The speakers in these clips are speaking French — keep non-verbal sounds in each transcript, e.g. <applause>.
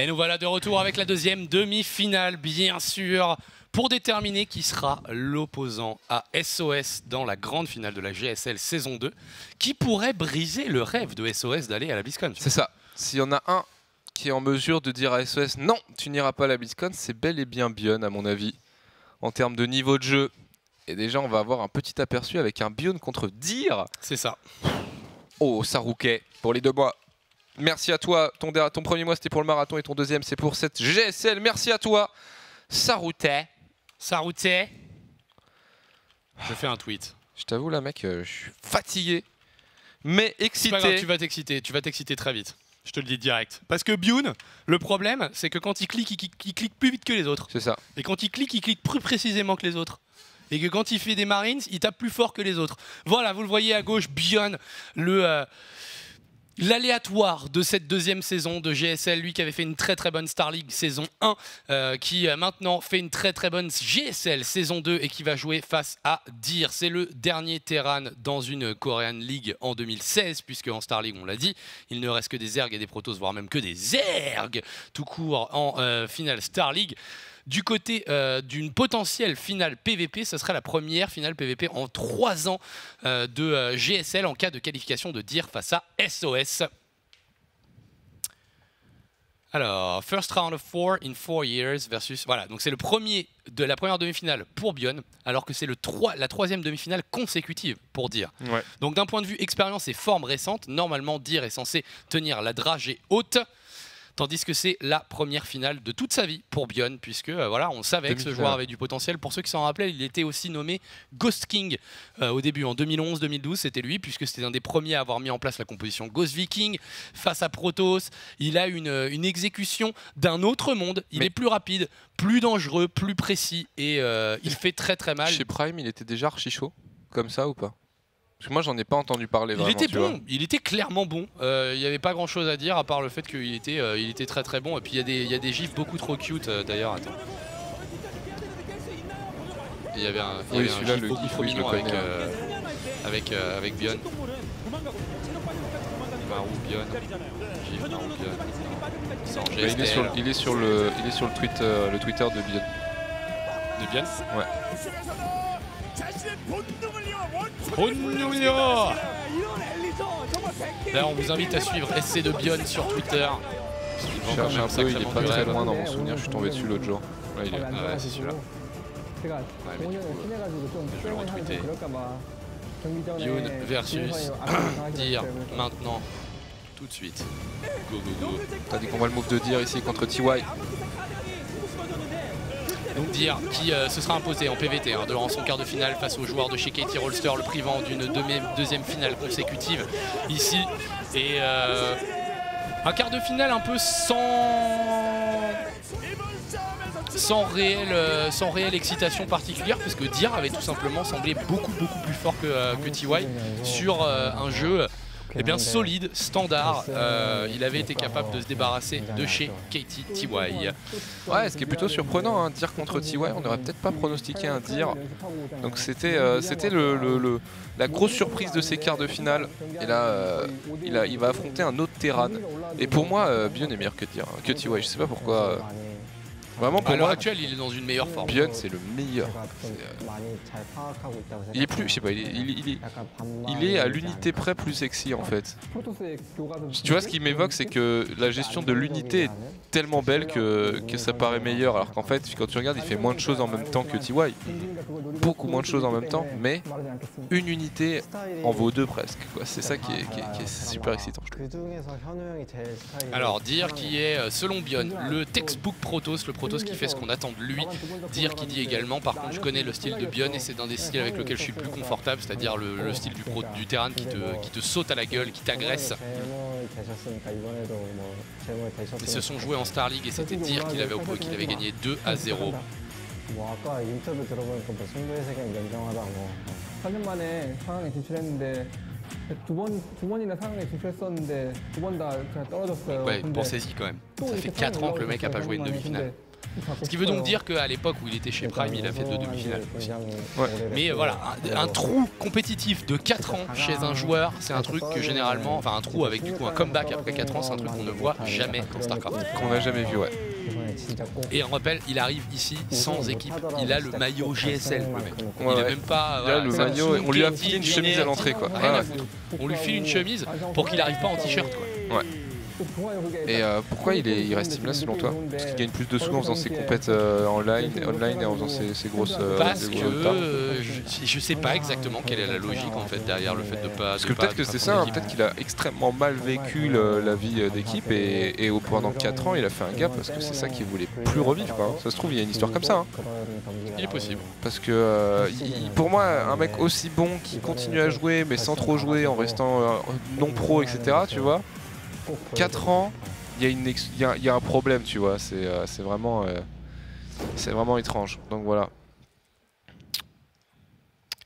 Et nous voilà de retour avec la deuxième demi-finale, bien sûr, pour déterminer qui sera l'opposant à SOS dans la grande finale de la GSL saison 2, qui pourrait briser le rêve de SOS d'aller à la BlizzCon. C'est ça. S'il y en a un qui est en mesure de dire à SOS non, tu n'iras pas à la BlizzCon, c'est bel et bien Bion à mon avis. En termes de niveau de jeu, et déjà on va avoir un petit aperçu avec un Bion contre Dir. C'est ça. Oh, Sarouquet, pour les deux mois. Merci à toi. Ton, ton premier mois, c'était pour le marathon et ton deuxième, c'est pour cette GSL. Merci à toi, Sarouquet. Sarouquet. Je fais un tweet. Je t'avoue, là, mec, euh, je suis fatigué, mais excité. tu vas t'exciter. Tu vas t'exciter très vite. Je te le dis direct. Parce que Bune, le problème, c'est que quand il clique, il, il clique plus vite que les autres. C'est ça. Et quand il clique, il clique plus précisément que les autres et que quand il fait des Marines, il tape plus fort que les autres. Voilà, vous le voyez à gauche, Bion, le... Euh, l'aléatoire de cette deuxième saison de GSL, lui qui avait fait une très très bonne Star League saison 1, euh, qui euh, maintenant fait une très très bonne GSL saison 2 et qui va jouer face à Dir. C'est le dernier Terran dans une Korean League en 2016, puisque en Star League, on l'a dit, il ne reste que des Zergs et des Protoss, voire même que des Zergs tout court en finale Star League. Du côté euh, d'une potentielle finale PVP, ce serait la première finale PVP en trois ans euh, de euh, GSL en cas de qualification de DIR face à SOS. Alors, first round of four in four years versus... Voilà, donc c'est le premier de la première demi-finale pour Bion, alors que c'est le la troisième demi-finale consécutive pour Dir. Donc d'un point de vue expérience et forme récente, normalement Dir est censé tenir la dragée haute. Tandis que c'est la première finale de toute sa vie pour Bion, puisque euh, voilà, on savait que ce joueur avait du potentiel. Pour ceux qui s'en rappelaient, il était aussi nommé Ghost King euh, au début, en 2011-2012, c'était lui, puisque c'était un des premiers à avoir mis en place la composition Ghost Viking face à Protoss. Il a une, une exécution d'un autre monde. Il est plus rapide, plus dangereux, plus précis, et euh, il fait très très mal. Chez Prime, il était déjà archi chaud, comme ça ou pas? Parce que moi, j'en ai pas entendu parler vraiment. Il était bon, il était clairement bon. Euh, il n'y avait pas grand chose à dire à part le fait qu'il était, euh, il était très très bon. Et puis il y, a des, y a des gifs beaucoup trop cute euh, d'ailleurs. Attends. Il y avait un, il y oui, avait un gif beaucoup trop mignon avec, avec, avec Bion. Marou Bion. Gif Marou Bion. il, est sur, il, est sur, le, il est sur le, tweet, le Twitter de Bion. De Bion Ouais. D'ailleurs, on vous invite à suivre SC de Bion sur Twitter. Je cherche un peu, il est pas très loin dans mon souvenir, je suis tombé dessus l'autre jour. Là, il est. Ah ouais, c'est celui-là. Ouais, mais du coup, je vais le retweeter. Bion versus <coughs> Dir maintenant, tout de suite. Go, go, go. T'as dit qu'on voit le move de Dir ici contre TY. Donc dire qui euh, se sera imposé en PVT hein, devant son quart de finale face aux joueurs de chez Katie Rolster, le privant d'une deuxième finale consécutive ici. Et euh, un quart de finale un peu sans sans réelle, euh, sans réelle excitation particulière parce que avait tout simplement semblé beaucoup beaucoup plus fort que, que TY sur un jeu eh bien solide, standard. Euh, il avait été capable de se débarrasser de chez Katie TY. Ouais, ce qui est plutôt surprenant, hein, dire contre TY, on n'aurait peut-être pas pronostiqué un dire. Donc c'était euh, c'était le, la grosse surprise de ces quarts de finale. Et là, euh, il, a, il va affronter un autre Terran. Et pour moi, Bion est meilleur que, dire, que TY. Je sais pas pourquoi. Vraiment, pour à l'heure actuelle, il est dans une meilleure forme. Björn, c'est le meilleur. Il est plus, je sais pas, il est, il est, il est, à l'unité près plus sexy en fait. Tu vois, ce qui m'évoque, c'est que la gestion de l'unité est tellement belle que, que ça paraît meilleur, alors qu'en fait, quand tu regardes, il fait moins de choses en même temps que TY. Beaucoup moins de choses en même temps, mais une unité en vaut deux presque. C'est ça qui est, qui, est, super excitant, je trouve. Alors, dire qui est, euh, selon Bion, le textbook Protoss, le Protoss qui fait ce qu'on attend de lui. Dire qui dit également, par contre, je connais le style de Bion et c'est un des styles avec lequel je suis plus confortable, c'est-à-dire le, style du, pro, du terrain qui te, qui te saute à la gueule, qui t'agresse. Ils se sont joués en Star League et c'était dire qu'il avait, qu'il avait gagné 2 à 0. Ouais, pensez-y quand même. Ça fait 4 ans que le mec a pas joué une demi-finale. Ce qui veut donc dire qu'à l'époque où il était chez Prime, il a fait deux demi-finales. Mais voilà, un, trou compétitif de 4 ans chez un joueur, c'est un truc que généralement, enfin un trou avec du coup un comeback après 4 ans, c'est un truc qu'on ne voit jamais dans StarCraft. Qu'on n'a jamais vu, ouais. Et on rappelle, il arrive ici sans équipe. Il a le maillot GSL, Il a même pas. le maillot, on lui a filé une chemise à l'entrée, quoi. On lui file une chemise pour qu'il arrive pas en t-shirt, quoi. Ouais. Et euh, pourquoi il, est, il reste là selon toi? Parce qu'il gagne plus de sous en faisant ses compètes euh, online, online et en faisant ses, grosses. Euh, Parce que je, je, sais pas exactement quelle est la logique en fait derrière le fait de pas. Parce que peut-être que c'est ça, hein, peut-être qu'il a extrêmement mal vécu la vie d'équipe et, et, au, pendant 4 ans il a fait un gap parce que c'est ça qu'il voulait plus revivre. Quoi. Ça se trouve, il y a une histoire comme ça. Hein. Il est possible. Parce que pour moi, un mec aussi bon qui continue à jouer mais sans trop jouer en restant non pro, etc., tu vois 4 ans, il y, a un problème, tu vois. C'est euh, vraiment, euh, c'est vraiment étrange. Donc voilà.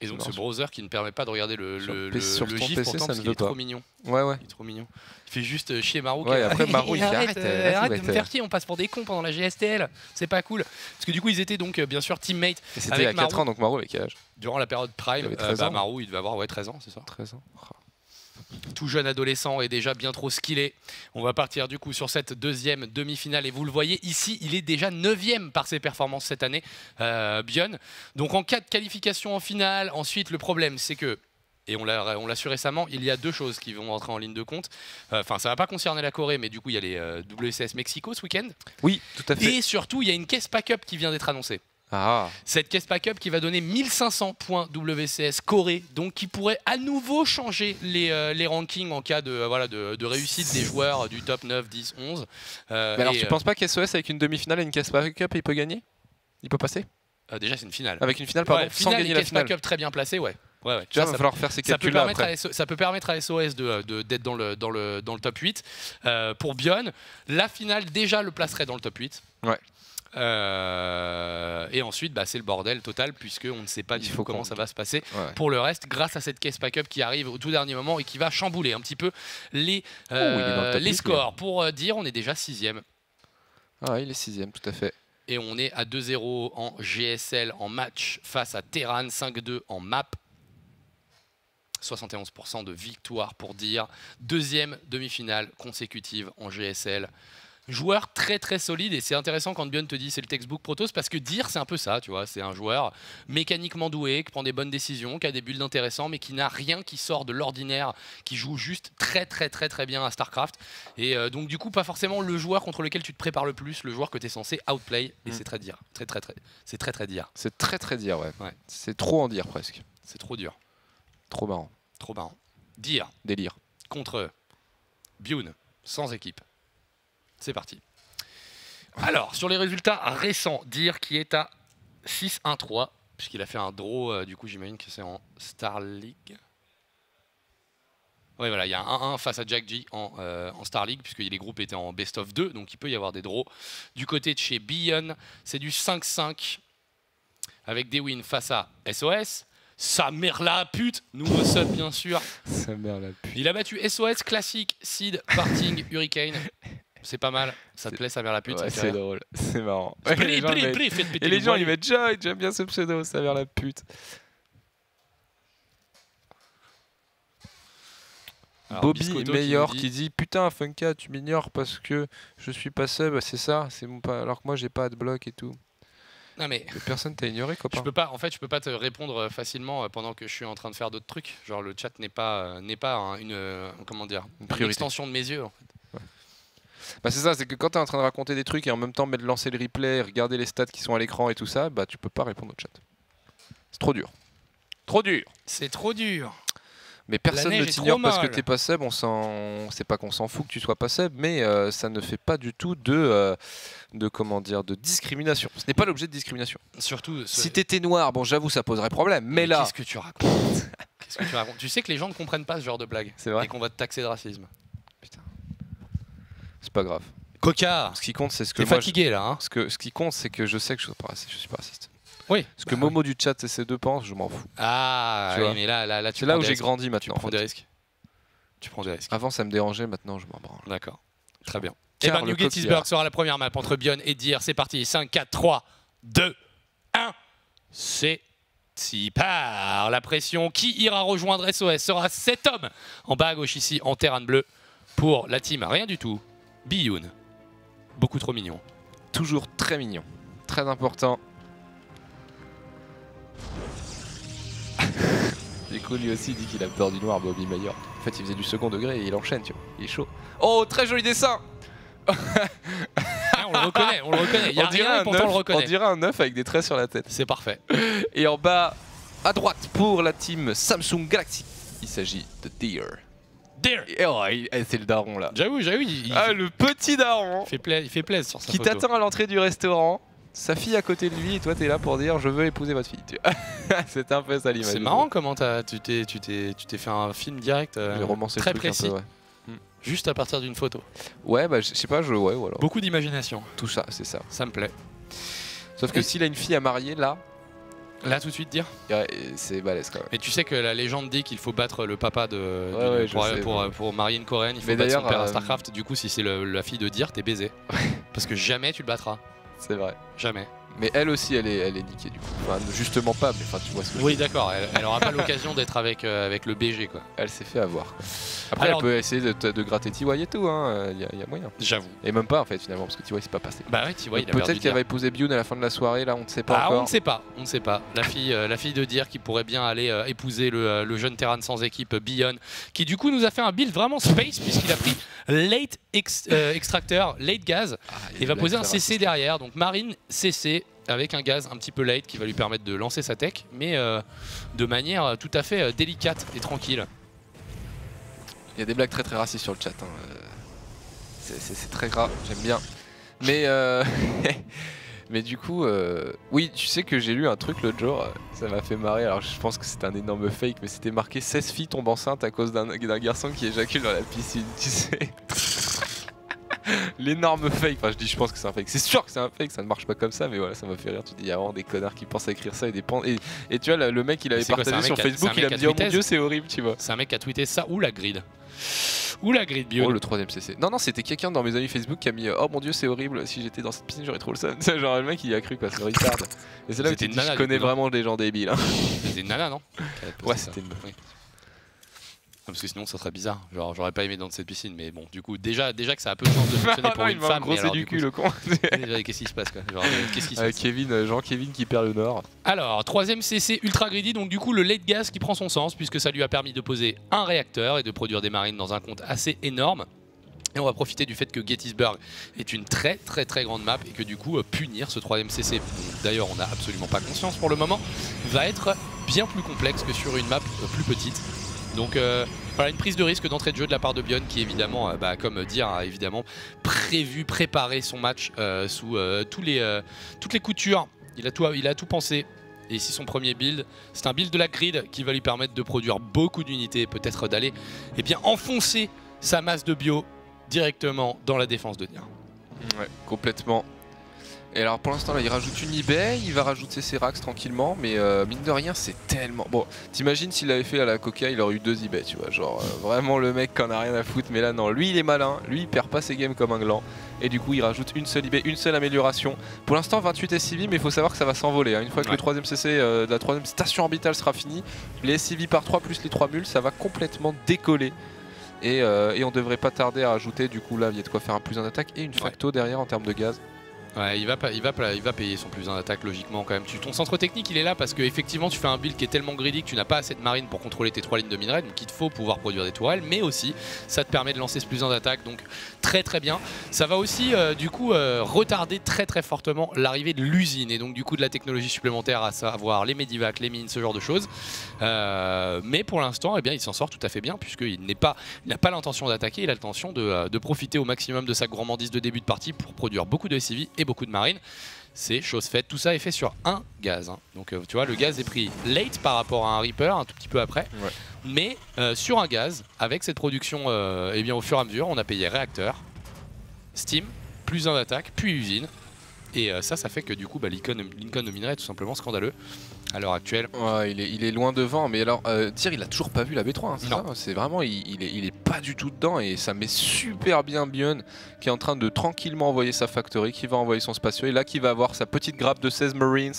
Et donc ce browser qui ne permet pas de regarder le, le, le, sur le GIF pourtant parce qu'il est trop mignon. Ouais ouais. Il est trop mignon. Il fait juste euh, chier Marou. Ouais, après Marou il <laughs> fait arrête, arrête, de me faire chier, on passe pour des cons pendant la GSTL. C'est pas cool. Parce que du coup ils étaient donc bien sûr teammates. C'était il y a 4 ans donc Marou avec quel âge? Durant la période Prime, euh, bah, Marou il devait avoir ouais, 13 ans, c'est ça 13 ans. Oh tout jeune adolescent et déjà bien trop skillé. On va partir du coup sur cette deuxième demi-finale et vous le voyez ici, il est déjà neuvième par ses performances cette année, euh, Bion. Donc en cas de qualification en finale, ensuite le problème c'est que et on l'a su récemment, il y a deux choses qui vont entrer en ligne de compte. Euh, enfin, ça ça va pas concerner la Corée, mais du coup, il y a les euh, WCS Mexico ce week-end. Oui, tout à fait. Et surtout, il y a une caisse pack-up qui vient d'être annoncée. Ah. Cette caisse pack-up qui va donner 1500 points WCS Corée, donc qui pourrait à nouveau changer les, euh, les rankings en cas de, euh, voilà, de, de, réussite des joueurs du top 9, 10, 11. Mais alors tu penses pas qu'SOS avec une demi-finale et une caisse pack-up il peut gagner? Il peut passer? Déjà c'est une finale. Avec une finale, pardon, sans gagner la finale. pack-up très bien placé, ouais. Ouais, ouais. Tu vois, ça va falloir faire ces calculs après. ça peut permettre à SOS d'être de, d'être dans, le, dans, le, dans le top 8. pour Bion, la finale déjà le placerait dans le top 8. Ouais. Euh, et ensuite, bah, c'est le bordel total puisqu'on ne sait pas du tout comment ça va se passer pour le reste grâce à cette caisse pack-up qui arrive au tout dernier moment et qui va chambouler un petit peu les, oh, euh, les scores. Pour euh, dire, on est déjà sixième. Ah, il est sixième, tout à fait. Et on est à 2-0 en GSL en match face à Terran, 5-2 en map. 71% de victoire pour dire. Deuxième demi-finale consécutive en GSL joueur très très solide et c'est intéressant quand Bion te dit c'est le textbook Protoss parce que dire c'est un peu ça, tu vois, c'est un joueur mécaniquement doué, qui prend des bonnes décisions, qui a des builds intéressants mais qui n'a rien qui sort de l'ordinaire, qui joue juste très très très très bien à StarCraft et euh, donc du coup pas forcément le joueur contre lequel tu te prépares le plus, le joueur que tu es censé outplay et mm. c'est très dire, très très très c'est très très dire. C'est très très dire ouais. C'est trop en dire presque. C'est trop dur. Trop marrant. Trop marrant. Dire. Délire. Contre Bune sans équipe. C'est parti. Alors, sur les résultats récents, dire qui est à 6-1-3, puisqu'il a fait un draw, euh, du coup j'imagine que c'est en Star League. Oui, voilà, il y a un 1-1 face à Jack G en, euh, en Star League, puisque les groupes étaient en best of 2, donc il peut y avoir des draws. Du côté de chez Bion, c'est du 5-5, avec des wins face à SOS. Sa mère la pute, nous sub bien sûr. <laughs> Sa mère la pute. Il a battu SOS Classic, Seed, Parting, Hurricane. <laughs> C'est pas mal. Ça te plaît, ça vers la pute C'est drôle, <laughs> c'est marrant. et les gens, ils mettent Joy, j'aime bien ce pseudo, ça vers la pute. Bobby meilleur qui, dit... Putain, Funka, tu m'ignores parce que je suis pas sub, c'est ça, c'est mon pas... alors que moi j'ai pas de bloc et tout. Non mais personne t'a ignoré copain. Je peux pas en fait, je peux pas te répondre euh, facilement euh, pendant que je suis en train de faire d'autres trucs. Genre le chat n'est pas euh, n'est pas une comment dire, une, extension de mes yeux en fait. Bah c'est ça, c'est que quand tu es en train de raconter des trucs et en même temps de lancer le replay, regarder les stats qui sont à l'écran et tout ça, bah tu peux pas répondre au chat. C'est trop dur. Trop dur. C'est trop dur. Mais personne ne t'ignore parce que t'es pas sub, on s'en c'est pas qu'on s'en fout que tu sois pas sub, mais euh, ça ne fait pas du tout de euh, de comment dire de discrimination. Ce n'est pas l'objet de discrimination. Surtout si t'étais noir, bon j'avoue ça poserait problème, mais, là qu'est-ce que tu racontes? Qu'est-ce que tu racontes? Tu sais que les gens ne comprennent pas ce genre de blague. C'est vrai. Et qu'on va te taxer de racisme. C'est pas grave. Coca Ce qui compte, c'est ce que. T'es fatigué là. Hein ce, que, ce qui compte, c'est que je sais que je suis pas raciste. Je suis pas raciste. Oui. Ce que Momo du chat et ses deux pensent, je m'en fous. Ah, oui, mais là, là, là C'est là où j'ai grandi maintenant. Tu prends des risques. Tu prends des risques. Avant, ça me dérangeait, maintenant, je m'en branle. D'accord. Très bien. Et ben New Gettysburg sera la première map entre Bion et Dir. C'est parti, 5, 4, 3, 2, 1. C'est si part la pression. Qui ira rejoindre SOS sera cet homme en bas à gauche ici en terrain bleu pour la team. Rien du tout. Biyun. Beaucoup trop mignon. Toujours très mignon. Très important. <laughs> du coup, lui aussi dit qu'il a peur du noir, Bobby Mayer. En fait, il faisait du second degré et il enchaîne, tu vois. Il est chaud. Oh, très joli dessin on le reconnaît, on le reconnaît. Il y a on rien, un pourtant on le reconnaît. On dirait un 9 avec des traits sur la tête. C'est parfait. Et en bas, à droite, pour la team Samsung Galaxy, il s'agit de Deer. Oh, C'est le daron là. J'avoue, j'avoue. Ah, le petit daron Il fait, il fait plaisir sur sa Qui t'attend à l'entrée du restaurant sa fille à côté de lui et toi t'es là pour dire je veux épouser votre fille. <laughs> c'est un peu ça l'image. C'est marrant comment as, tu t'es fait un film direct euh, très précis. Hmm. Juste à partir d'une photo. Ouais, bah je sais pas, je. Ouais, voilà. Beaucoup d'imagination. Tout ça, c'est ça. Ça me plaît. Sauf que s'il a une fille à marier, là. Là, tout de suite, dire C'est balèze quand même. Mais tu sais que la légende dit qu'il faut battre le papa de. pour, pour, marier une coréenne, il faut battre son père à euh, Starcraft. Du coup, si c'est la fille de Dir, t'es baisé. <laughs> Parce que jamais tu le battras. C'est vrai. Jamais. Mais elle aussi, elle est, elle est niquée du coup. Enfin, justement pas, mais enfin, tu vois ce que Oui, d'accord. Elle, elle, aura pas <laughs> l'occasion d'être avec, euh, avec le BG, quoi. Elle s'est fait avoir. Après, elle peut essayer de, de gratter TY et tout, hein. Il y, a moyen. J'avoue. Et même pas, en fait, finalement, parce que TY c'est pas passé. Bah ouais, TY, il a Peut-être qu'elle va épouser Bune à la fin de la soirée, là, on ne sait pas ah, encore. on ne sait pas, on ne sait pas. La fille, euh, la fille de Dire qui pourrait bien aller euh, épouser le, le, jeune Terran sans équipe, Bion, qui du coup nous a fait un build vraiment space, puisqu'il a pris late extracteur, late gaz, ah, et va poser un CC derrière. Donc Marine, CC, avec un gaz un petit peu light qui va lui permettre de lancer sa tech, mais euh, de manière tout à fait euh, délicate et tranquille. Il y a des blagues très très racistes sur le chat. Hein. Euh, c'est très gras, j'aime bien. Mais, <laughs> mais du coup, oui, tu sais que j'ai lu un truc l'autre jour, ça m'a fait marrer. Alors je pense que c'est un énorme fake, mais c'était marqué 16 filles tombent enceintes à cause d'un garçon qui éjacule dans la piscine, tu sais. <laughs> <laughs> L'énorme fake. Enfin, je dis, je pense que c'est un fake. C'est sûr que c'est un fake, ça ne marche pas comme ça, mais voilà, ça m'a fait rire. Tu dis, il y a vraiment des connards qui pensent à écrire ça et des et, et tu vois, le mec, il avait partagé sur Facebook, il a dit, oh mon dieu, c'est horrible, tu vois. C'est un mec qui a tweeté ça ou la grid. Ou la grid bio. Oh, le troisième CC. Non, non, c'était quelqu'un dans mes amis Facebook qui a mis Oh mon dieu, c'est horrible. Si j'étais dans cette piscine, j'aurais trop le seum. <laughs> genre le mec, il y a cru quoi, c'est retard. Et c'est là où tu dis, je connais vraiment des gens débiles. Hein. C'était une nana, non Ouais, c'était une parce que sinon ça serait bizarre. Genre j'aurais pas aimé dans cette piscine, mais bon, du coup déjà déjà que ça a peu de chance de <laughs> fonctionner pour une femme. Mais du cul le con. qu'est-ce qui se passe quoi euh, Qu'est-ce qui se passe Kevin, euh, Jean Kevin qui perd le nord. Alors troisième CC ultra greedy, donc du coup le late gas qui prend son sens puisque ça lui a permis de poser un réacteur et de produire des marines dans un compte assez énorme. Et on va profiter du fait que Gettysburg est une très très très grande map et que du coup euh, punir ce troisième CC, d'ailleurs on n'a absolument pas conscience pour le moment, va être bien plus complexe que sur une map plus petite. Donc euh, voilà une prise de risque d'entrée de jeu de la part de Bion qui évidemment, euh, bah, comme dire, a évidemment prévu, préparé son match euh, sous toutes les coutures. Il a tout, pensé. Et ici son premier build, c'est un build de la grid qui va lui permettre de produire beaucoup d'unités, peut-être d'aller eh bien enfoncer sa masse de bio directement dans la défense de Nier. Ouais, complètement. Et alors pour l'instant là il rajoute une eBay, il va rajouter ses racks tranquillement mais euh, mine de rien c'est tellement... Bon t'imagines s'il avait fait à la coca il aurait eu deux eBay tu vois genre euh, vraiment le mec qui en a rien à foutre mais là non lui il est malin, lui il perd pas ses games comme un gland et du coup il rajoute une seule eBay, une seule amélioration. Pour l'instant 28 SCV mais il faut savoir que ça va s'envoler. Hein. Une fois que le troisième CC euh, de la troisième station orbitale sera fini, les SCV par 3 plus les 3 mules ça va complètement décoller. Et, et, on devrait pas tarder à rajouter du coup là il y a de quoi faire un plus en attaque et une facto derrière en termes de gaz. Ouais, il va, il, va, il va payer son plus en attaque logiquement quand même. Ton centre technique il est là parce que effectivement tu fais un build qui est tellement greedy que tu n'as pas assez de marine pour contrôler tes trois lignes de minerai donc il te faut pouvoir produire des tourelles mais aussi ça te permet de lancer ce plus en attaque donc très très bien. Ça va aussi euh, du coup euh, retarder très très fortement l'arrivée de l'usine et donc du coup de la technologie supplémentaire à savoir les medivacs, les mines, ce genre de choses. Euh, mais pour l'instant eh bien il s'en sort tout à fait bien puisqu'il n'a pas, l'intention d'attaquer, il a l'intention de, profiter au maximum de sa gourmandise de début de partie pour produire beaucoup de SCV beaucoup de marine. C'est chose faite. Tout ça est fait sur un gaz. Hein. Donc euh, tu vois, le gaz est pris late par rapport à un Reaper, un tout petit peu après. Mais euh, sur un gaz, avec cette production, euh, eh bien, au fur et à mesure, on a payé réacteur, Steam, plus un attaque, puis usine. Et ça, ça fait que du coup, bah, Lincoln, Lincoln minerai est tout simplement scandaleux à l'heure actuelle. Ouais, il est, il est loin devant, mais alors, euh, il a toujours pas vu la B3, hein, c'est vraiment, il, est, il, est, pas du tout dedans et ça met super bien Bion qui est en train de tranquillement envoyer sa factory, qui va envoyer son spatio et là qui va avoir sa petite grappe de 16 Marines,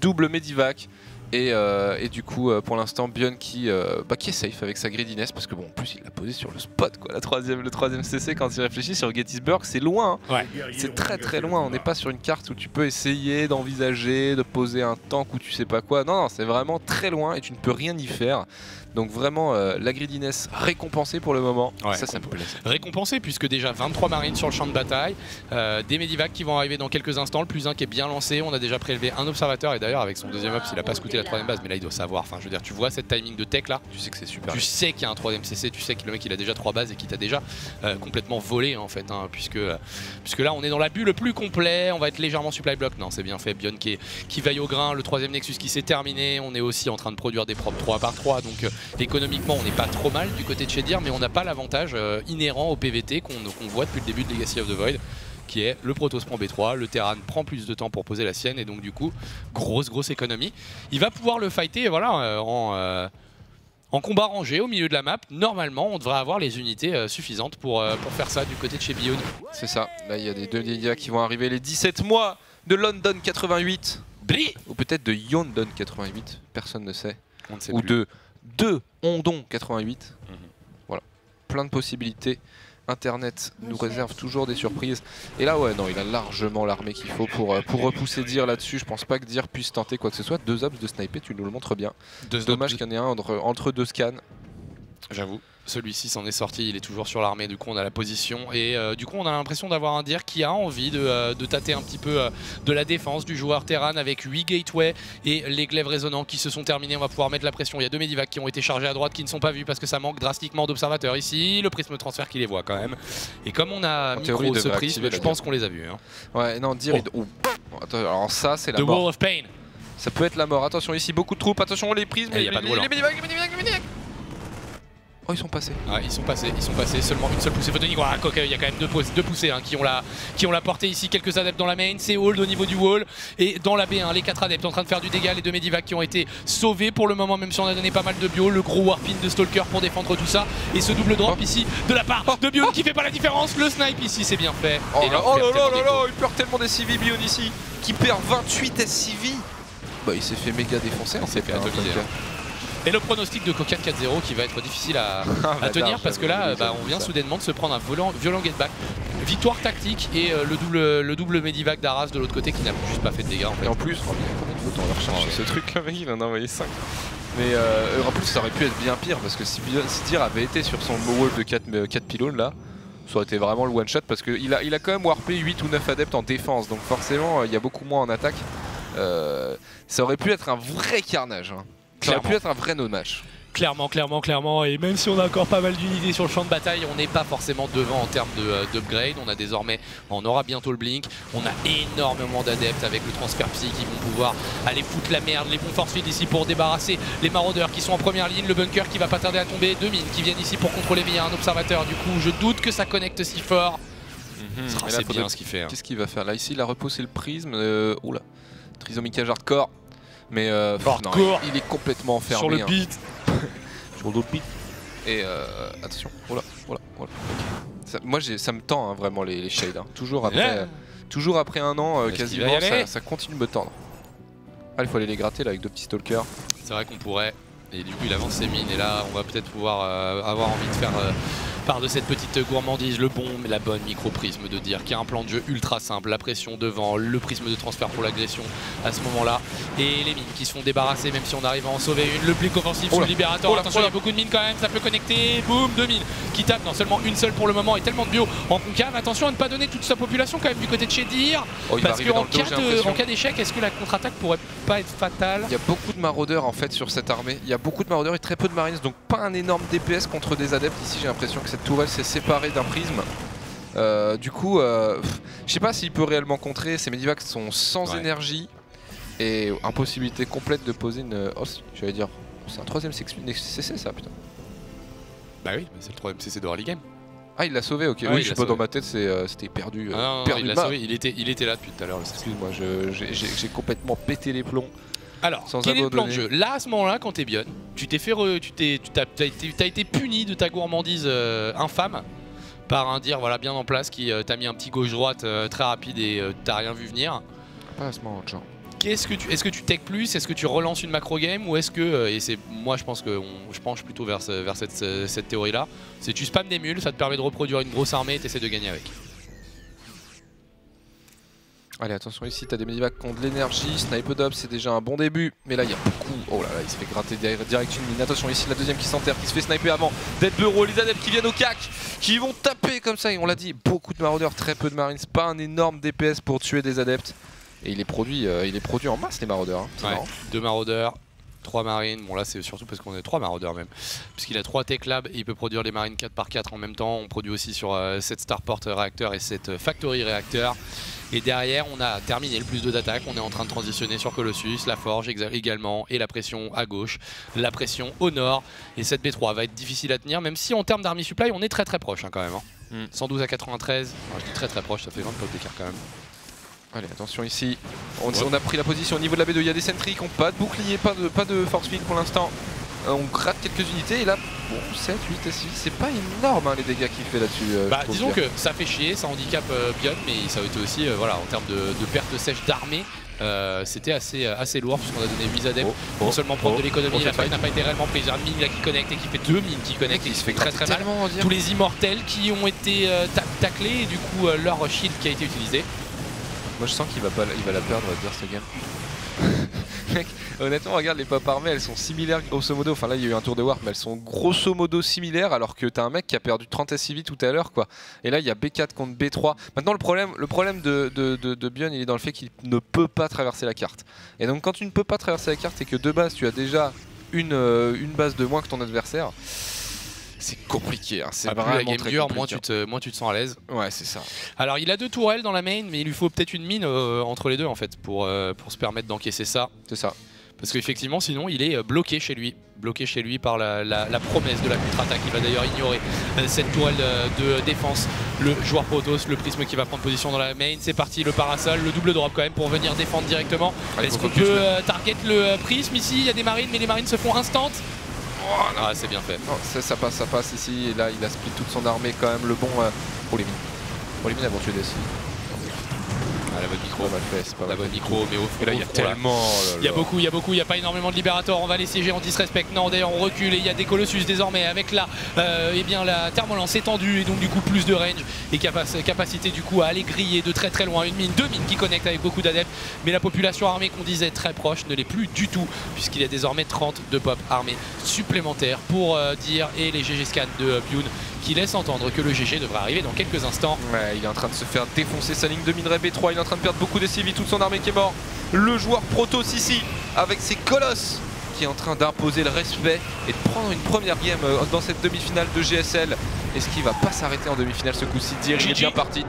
double Medivac euh, et, du coup, euh, pour l'instant, Bion qui, euh, bah, qui est safe avec sa greediness parce que bon, en plus, il l'a posé sur le spot, quoi. La troisième, le troisième CC, quand il réfléchit sur Gettysburg, c'est loin. Hein. C'est très très loin. On n'est pas sur une carte où tu peux essayer d'envisager de poser un tank ou tu sais pas quoi. Non, non, c'est vraiment très loin et tu ne peux rien y faire. Donc vraiment euh, la greediness récompensée pour le moment. ça, ça me plaît. Récompensée puisque déjà 23 marines sur le champ de bataille, euh, des medivacs qui vont arriver dans quelques instants, le plus un qui est bien lancé, on a déjà prélevé un observateur et d'ailleurs avec son deuxième up, il a pas scouté la troisième base, mais là il doit savoir. Enfin je veux dire, tu vois cette timing de tech là, tu sais que c'est super. Tu sais qu'il y a un troisième CC, tu sais que le mec il a déjà trois bases et qu'il t'a déjà euh, complètement volé en fait, hein, puisque, puisque là on est dans la bulle plus complet, on va être légèrement supply block. Non c'est bien fait, Bion qui, qui veille au grain, le troisième Nexus qui s'est terminé, on est aussi en train de produire des propres 3 par 3 donc économiquement on n'est pas trop mal du côté de Shedir, mais on n'a pas l'avantage euh, inhérent au PVT qu'on voit depuis le début de Legacy of the Void qui est le Protoss prend B3, le Terran prend plus de temps pour poser la sienne et donc du coup grosse grosse économie. Il va pouvoir le fighter voilà, euh, en, euh, en, combat rangé au milieu de la map. Normalement on devrait avoir les unités suffisantes pour, pour faire ça du côté de chez Bion. C'est ça, là il y a des deux Lydia qui vont arriver les 17 mois de London 88 ou peut-être de Yondon 88, personne ne sait. ou de 2 Ondon 88. Mhm. Voilà, plein de possibilités. Internet nous réserve toujours des surprises. Et là, ouais, non, il a largement l'armée qu'il faut pour, euh, pour repousser Dir là-dessus. Je pense pas que Dir puisse tenter quoi que ce soit. Deux ops de sniper, tu nous le montres bien. Dommage qu'il y en ait un entre, entre deux scans. J'avoue. Celui-ci s'en est sorti, il est toujours sur l'armée, du coup on a la position et euh, du coup on a l'impression d'avoir un Dir qui a envie de, euh, tâter un petit peu euh, de la défense du joueur Terran avec 8 gateways et les glaives résonnants qui se sont terminés, on va pouvoir mettre la pression. Il y a deux Medivacs qui ont été chargés à droite qui ne sont pas vus parce que ça manque drastiquement d'observateurs ici, le prisme transfert qui les voit quand même. Et comme on a micro ce prisme, je pense qu'on les a vus. Hein. Ouais non, Dir, oh. Attends, alors ça c'est la mort. of Pain. Ça peut être la mort, attention ici, beaucoup de troupes, attention les prismes, eh, les, les, les, les Oh, ils sont passés. Ah, ils sont passés, ils sont passés. Seulement une seule poussée photonique. Ah, il y a quand même deux, deux poussées hein, qui, ont la, qui ont la portée ici. Quelques adeptes dans la main. C'est hold au niveau du wall. Et dans la B1, les quatre adeptes en train de faire du dégât. Les deux Medivac qui ont été sauvés pour le moment, même si on a donné pas mal de bio. Le gros warpin de Stalker pour défendre tout ça. Et ce double drop oh. ici de la part de Bion qui fait pas la différence. Le snipe ici, c'est bien fait. Oh, là, oh là là là il perd tellement des CV Bion ici. Qui perd 28 SCV. Bah, il s'est fait méga défoncer en fait. Et le pronostic de Kokan 4-0 qui va être difficile à, <laughs> ah, tenir parce que là, bah, on vient soudainement de se prendre un violent, violent get back. Victoire tactique et euh, le double, le double Medivac d'Aras de l'autre côté qui n'a juste pas fait de dégâts en fait. Et en plus, oh, on va rechercher ce truc là, il en a envoyé 5. Mais euh, en plus, ça aurait pu être bien pire parce que si, si avait été sur son wall de 4, 4 euh, pylônes là, ça aurait été vraiment le one shot parce qu'il a, il a quand même warpé 8 ou 9 adeptes en défense donc forcément il y a beaucoup moins en attaque. ça aurait pu être un vrai carnage. Hein. Ça aurait pu être un vrai no match. Clairement, clairement, clairement. Et même si on a encore pas mal d'unités sur le champ de bataille, on n'est pas forcément devant en termes euh, d'upgrade. on a désormais, on aura bientôt le blink. On a énormément d'adeptes avec le transfert psy qui vont pouvoir aller foutre la merde. Les bons force ici pour débarrasser les maraudeurs qui sont en première ligne. Le bunker qui va pas tarder à tomber. Deux mines qui viennent ici pour contrôler. Mais il y a un observateur. Du coup, je doute que ça connecte si fort. Mhm. C'est bien ce qu'il fait. Hein. Qu'est-ce qu'il va faire? Là, ici, il a repoussé le prisme. Euh, oula. Trisomica hardcore. Mais euh, il, est complètement enfermé. Sur le hein. beat. <laughs> Sur le beat. Et euh, attention, voilà, voilà, voilà. moi, ça me tend hein, vraiment les, shades. Hein. Toujours, après, toujours après un an, euh, quasiment, ça, continue de me tendre. Ah, il faut aller les gratter là avec deux petits stalkers. C'est vrai qu'on pourrait. Et du coup, il avance ses mines. Et là, on va peut-être pouvoir euh, avoir envie de faire part de cette petite gourmandise, le bon, mais la bonne micro-prisme de dire qu'il y a un plan de jeu ultra simple, la pression devant, le prisme de transfert pour l'agression à ce moment-là, et les mines qui se font débarrasser même si on arrive à en sauver une, le blink offensif sur le libérateur, attention il y a beaucoup de mines quand même, ça peut connecter, boum, deux mines qui tapent, non seulement une seule pour le moment. Et tellement de bio en concave, attention à ne pas donner toute sa population quand même du côté de chez Dir, oh, parce qu'en cas, cas d'échec, est-ce que la contre-attaque pourrait pas être fatale? Il y a beaucoup de maraudeurs en fait sur cette armée, il y a beaucoup de maraudeurs et très peu de marines, donc pas un énorme DPS contre des adeptes, ici j'ai l'impression que cette tourelle s'est séparée d'un prisme. Euh, du coup, euh, je sais pas s'il peut réellement contrer. Ces Medivacs sont sans énergie et impossibilité complète de poser une. Oh, j'allais dire, c'est un troisième CC ça, putain. Bah oui, c'est le troisième CC de Early Game. Ah, il l'a sauvé, ok. oui, je sais pas, dans ma tête, euh, c'était perdu. Ah, non, il l'a sauvé, il était, il était là depuis tout à l'heure. Excuse-moi, j'ai complètement pété les plombs. Alors, quel est le plan de jeu Là, à ce moment-là, quand t'es Bion, tu t'es fait, tu t'es, tu as, été, as été puni de ta gourmandise euh, infâme par un dire voilà bien en place qui euh, t'a mis un petit gauche-droite euh, très rapide et t'as rien vu venir. Pas à ce moment genre. Qu'est-ce que tu, est-ce que tu tech plus? Est-ce que tu relances une macro game? Ou est-ce que et c'est moi je pense que je penche plutôt vers, vers cette, cette théorie là, c'est tu spam des mules, ça te permet de reproduire une grosse armée et t'essaies de gagner avec. Allez, attention ici, t'as des medivacs qui ont de l'énergie. Snipe Dob, c'est déjà un bon début. Mais là, il y a beaucoup. Oh là là, il se fait gratter direct une mine. Attention ici, la deuxième qui s'enterre, qui se fait sniper avant. Dead Bureau, les adeptes qui viennent au cac, qui vont taper comme ça. Et on l'a dit, beaucoup de maraudeurs, très peu de marines. Pas un énorme DPS pour tuer des adeptes. Et il est produit, euh, il est produit en masse, les maraudeurs. Hein. Deux maraudeurs. 3 marines, bon là c'est surtout parce qu'on est 3 maraudeurs même, puisqu'il a 3 tech labs et il peut produire les marines 4 par 4 en même temps, on produit aussi sur euh, 7 starport réacteurs et 7 euh, factory réacteurs. Et derrière, on a terminé le plus de d'attaque. On est en train de transitionner sur Colossus, la Forge également, et la pression à gauche, la pression au nord. Et cette B3 va être difficile à tenir, même si en termes d'army supply, on est très très proche hein, quand même. 112 hein. mm. à 93, je dis très très proche, ça fait 20 potes d'écart quand même. Allez, attention ici. On, a pris la position au niveau de la B2. Il y a des sentries qui n'ont pas de bouclier, pas de, pas de force field pour l'instant. Euh, on gratte quelques unités et là, bon, 7, 8 6, c'est pas énorme hein, les dégâts qu'il fait là-dessus. Euh, bah, disons que ça fait chier, ça handicape euh, Bion, mais ça a été aussi, voilà, en termes de, perte sèche d'armée, c'était assez, assez lourd puisqu'on a donné 8 adeptes. Oh, non seulement prendre oh, de l'économie, la faille n'a pas été réellement prise. Il y a une mine là qui connecte et qui fait deux mines qui connectent et il se fait très très mal. Tous les immortels qui ont été taclés et du coup leur shield qui a été utilisé. Moi je sens qu'il va, pas, il va la perdre ce game. <laughs> Mec, honnêtement, regarde les pop armées, elles sont similaires grosso modo. Enfin là, il y a eu un tour de warp, mais elles sont grosso modo similaires. Alors que t'as un mec qui a perdu 30 SCV tout à l'heure, quoi. Et là, il y a B4 contre B3. Maintenant, le problème, de, de, il est dans le fait qu'il ne peut pas traverser la carte. Et donc, quand tu ne peux pas traverser la carte et que de base, tu as déjà une, euh, une base de moins que ton adversaire c'est compliqué. Hein. C'est vraiment la game dure, moins tu, te, moins tu te sens à l'aise. Ouais, c'est ça. Alors, il a deux tourelles dans la main, mais il lui faut peut-être une mine euh, entre les deux en fait pour, euh, pour se permettre d'encaisser ça. C'est ça. Parce qu'effectivement, sinon, il est euh, bloqué chez lui. Bloqué chez lui par la, promesse de la contre-attaque. Il va d'ailleurs ignorer cette tourelle de, défense. Le joueur Protoss, le prisme qui va prendre position dans la main. C'est parti, le parasol, le double drop quand même pour venir défendre directement. Est-ce qu'on peut target le prisme? Ici Il y a des marines, mais les marines se font instant. Ah, c'est bien fait. ça, passe, ça passe ici. Et là, il a split toute son armée quand même. Le bon. Euh, pour les mines. Pour les mines, tuer des bonne micro. Pas mal fait, c'est pas La bonne micro, mais au là, il y a tellement. Il y a beaucoup, il y a beaucoup, il n'y a pas énormément de libérateurs. On va les siéger, on disrespecte. Non, d'ailleurs, on recule et il y a des Colossus désormais avec la, euh, eh bien, la thermolance étendue et donc du coup plus de range et capacité du coup à aller griller de très très loin. Une mine, deux mines qui connectent avec beaucoup d'adeptes. Mais la population armée qu'on disait très proche ne l'est plus du tout puisqu'il y a désormais 30 de pop armés supplémentaires pour euh, dire et les GG scans de euh, qui laisse entendre que le GG devrait arriver dans quelques instants. Ouais, il est en train de se faire défoncer sa ligne de minerai B3, il est en train de perdre beaucoup de CV, toute son armée qui est mort. Le joueur Protoss ici, avec ses colosses, qui est en train d'imposer le respect et de prendre une première game euh, dans cette demi-finale de GSL. Est-ce qu'il va pas s'arrêter en demi-finale ce coup-ci? Il est bien parti.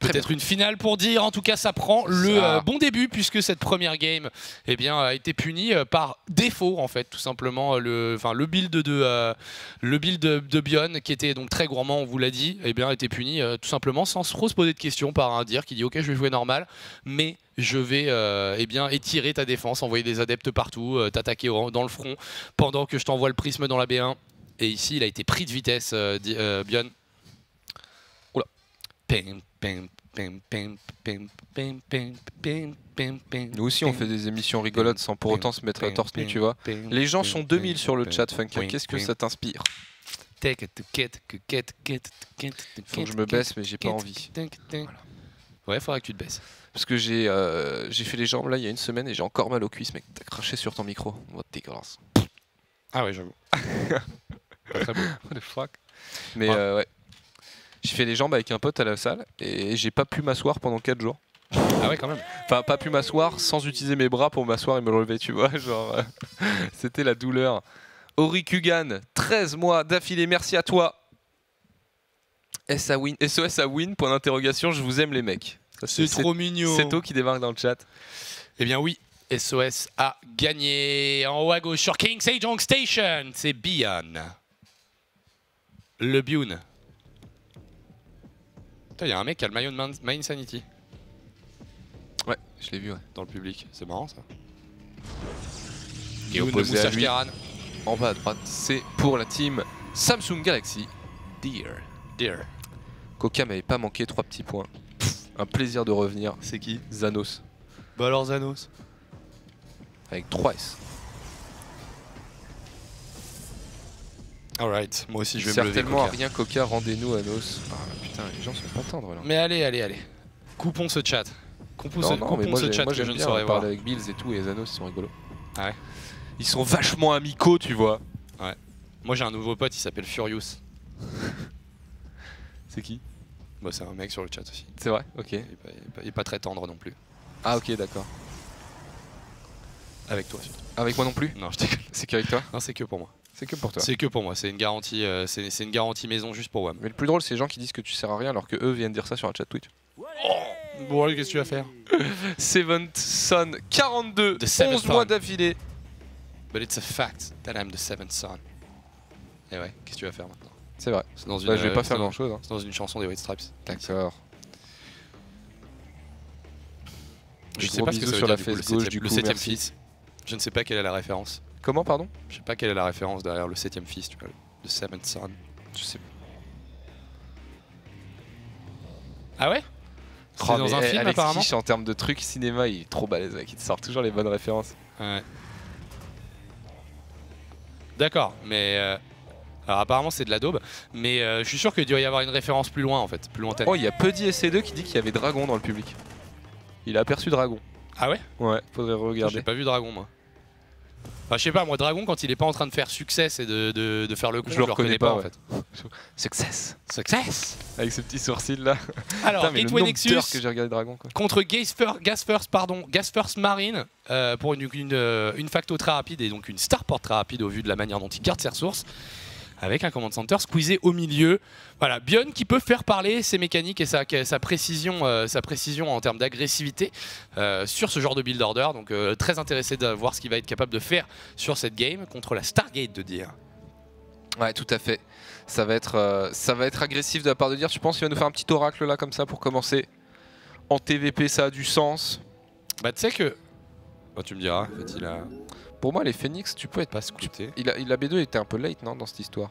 Peut-être une finale pour dire, en tout cas ça prend le euh, bon début puisque cette première game eh bien, a été punie euh, par défaut en fait tout simplement le, enfin, le build de le build de, Bion qui était donc très gourmand on vous l'a dit eh bien, a été puni tout simplement sans trop se poser de questions par un dire qui dit ok je vais jouer normal mais je vais eh bien, étirer ta défense, envoyer des adeptes partout, t'attaquer dans le front pendant que je t'envoie le prisme dans la B1 et ici il a été pris de vitesse Bion Oula nous aussi on fait des émissions rigolotes sans pour autant se mettre à torse nu tu vois. Les gens sont 2000 sur le chat Funky, qu'est-ce que ça t'inspire? Faut que je me baisse mais j'ai pas envie. Ouais, faudra que tu te baisses. Parce que j'ai euh, j'ai fait les jambes là il y a une semaine et j'ai encore mal aux cuisses mec. T'as craché sur ton micro. What dégueulasse. Ah ouais j'avoue. <laughs> Très beau. What the fuck. Mais euh, ouais. J'ai fait les jambes avec un pote à la salle et j'ai pas pu m'asseoir pendant 4 jours. Ah ouais quand même Enfin pas pu m'asseoir sans utiliser mes bras pour m'asseoir et me relever tu vois <laughs> genre euh, c'était la douleur. Ori Kugan, 13 mois d'affilée, merci à toi. win, SOS à win, point d'interrogation, je vous aime les mecs. C'est trop mignon. C'est toi qui débarque dans le chat. Eh bien oui, SOS a gagné en haut à gauche sur King Sejong Station. C'est Bian. Le Bune. Il y a un mec qui a le maillot de Main Sanity. Ouais, je l'ai vu, ouais. Dans le public. C'est marrant ça. Et opposé à lui, en bas à droite, c'est pour la team Samsung Galaxy Deer. Deer. Coca m'avait pas manqué trois petits points. un plaisir de revenir. C'est qui? Zanos. Bah alors Zanos. Avec 3 S. Alright, moi aussi je vais me lever. Certainement rien Coca, rendez-nous Anos. Ah putain, les gens sont pas tendres là. Mais allez, allez, allez. Coupons ce chat. Coupons ce, non, mais moi, ce chat moi, que je ne saurais voir. avec Bills et tout, et les Anos ils sont rigolos. Ah ouais Ils sont vachement amicaux, tu vois. Ouais. Moi j'ai un nouveau pote, il s'appelle Furious. <laughs> c'est qui? Bah c'est un mec sur le chat aussi. C'est vrai? Ok. Il est, pas, très tendre non plus. Ah ok, d'accord. Avec toi surtout. Avec moi non plus? Non, je déconne. C'est qu'avec toi? Non, c'est que pour moi. C'est que pour toi. C'est que pour moi, c'est une garantie, euh, c'est une garantie maison juste pour WAM. Mais le plus drôle, c'est les gens qui disent que tu sers à rien alors que eux viennent dire ça sur un chat Twitch. Oh bon, qu'est-ce que tu vas faire <laughs> Seventh Son 42, 11 mois d'affilée. But it's a fact that I'm the seventh son. Et ouais, qu'est-ce que tu vas faire maintenant C'est vrai. Dans bah, je vais pas faire grand chose. Hein. C'est dans une chanson des White Stripes. D'accord. Je sais pas ce que ça veut sur dire, la face gauche du coup, le septième fils. Je ne sais pas quelle est la référence. Comment, pardon? Je sais pas quelle est la référence derrière le septième fils, tu vois, le seventh son. Je sais Ah ouais? C'est oh, dans un film Alexis, apparemment? En termes de trucs cinéma, il est trop balèze, mec. Il te sort toujours les bonnes références. Ouais. D'accord, mais... Euh, alors apparemment c'est de la daube, mais euh, je suis sûr qu'il doit y avoir une référence plus loin en fait, plus lointaine. Oh, il y a Puddy SC2 qui dit qu'il y avait Dragon dans le public. Il a aperçu Dragon. Ah ouais? Ouais, faudrait regarder. J'ai pas vu Dragon moi. Enfin, je sais pas, moi, Dragon, quand il est pas en train de faire succès et de, de, faire le coup, je, le reconnais, pas, en fait. Success Success Avec ce petit sourcil là. Alors, Putain, Gateway Nexus que j'ai regardé Dragon, quoi. contre Gas First, Gas First, pardon, Gas First Marine euh, pour une, une, euh, une, facto très rapide et donc une starport très rapide au vu de la manière dont il garde ses ressources avec un command center squeezé au milieu. Voilà, Bion qui peut faire parler ses mécaniques et sa, précision, euh, sa précision en termes d'agressivité euh, sur ce genre de build order. Donc euh, très intéressé de voir ce qu'il va être capable de faire sur cette game contre la Stargate de dire. Ouais, tout à fait. Ça va être, ça va être agressif de la part de dire. Tu penses qu'il va nous faire un petit oracle là comme ça pour commencer En TVP, ça a du sens. Bah tu sais que... Bah, tu me diras, en fait, il a... Pour moi, les Phoenix, tu peux être pas sculpté. Il a, la B2 était un peu late, non, dans cette histoire?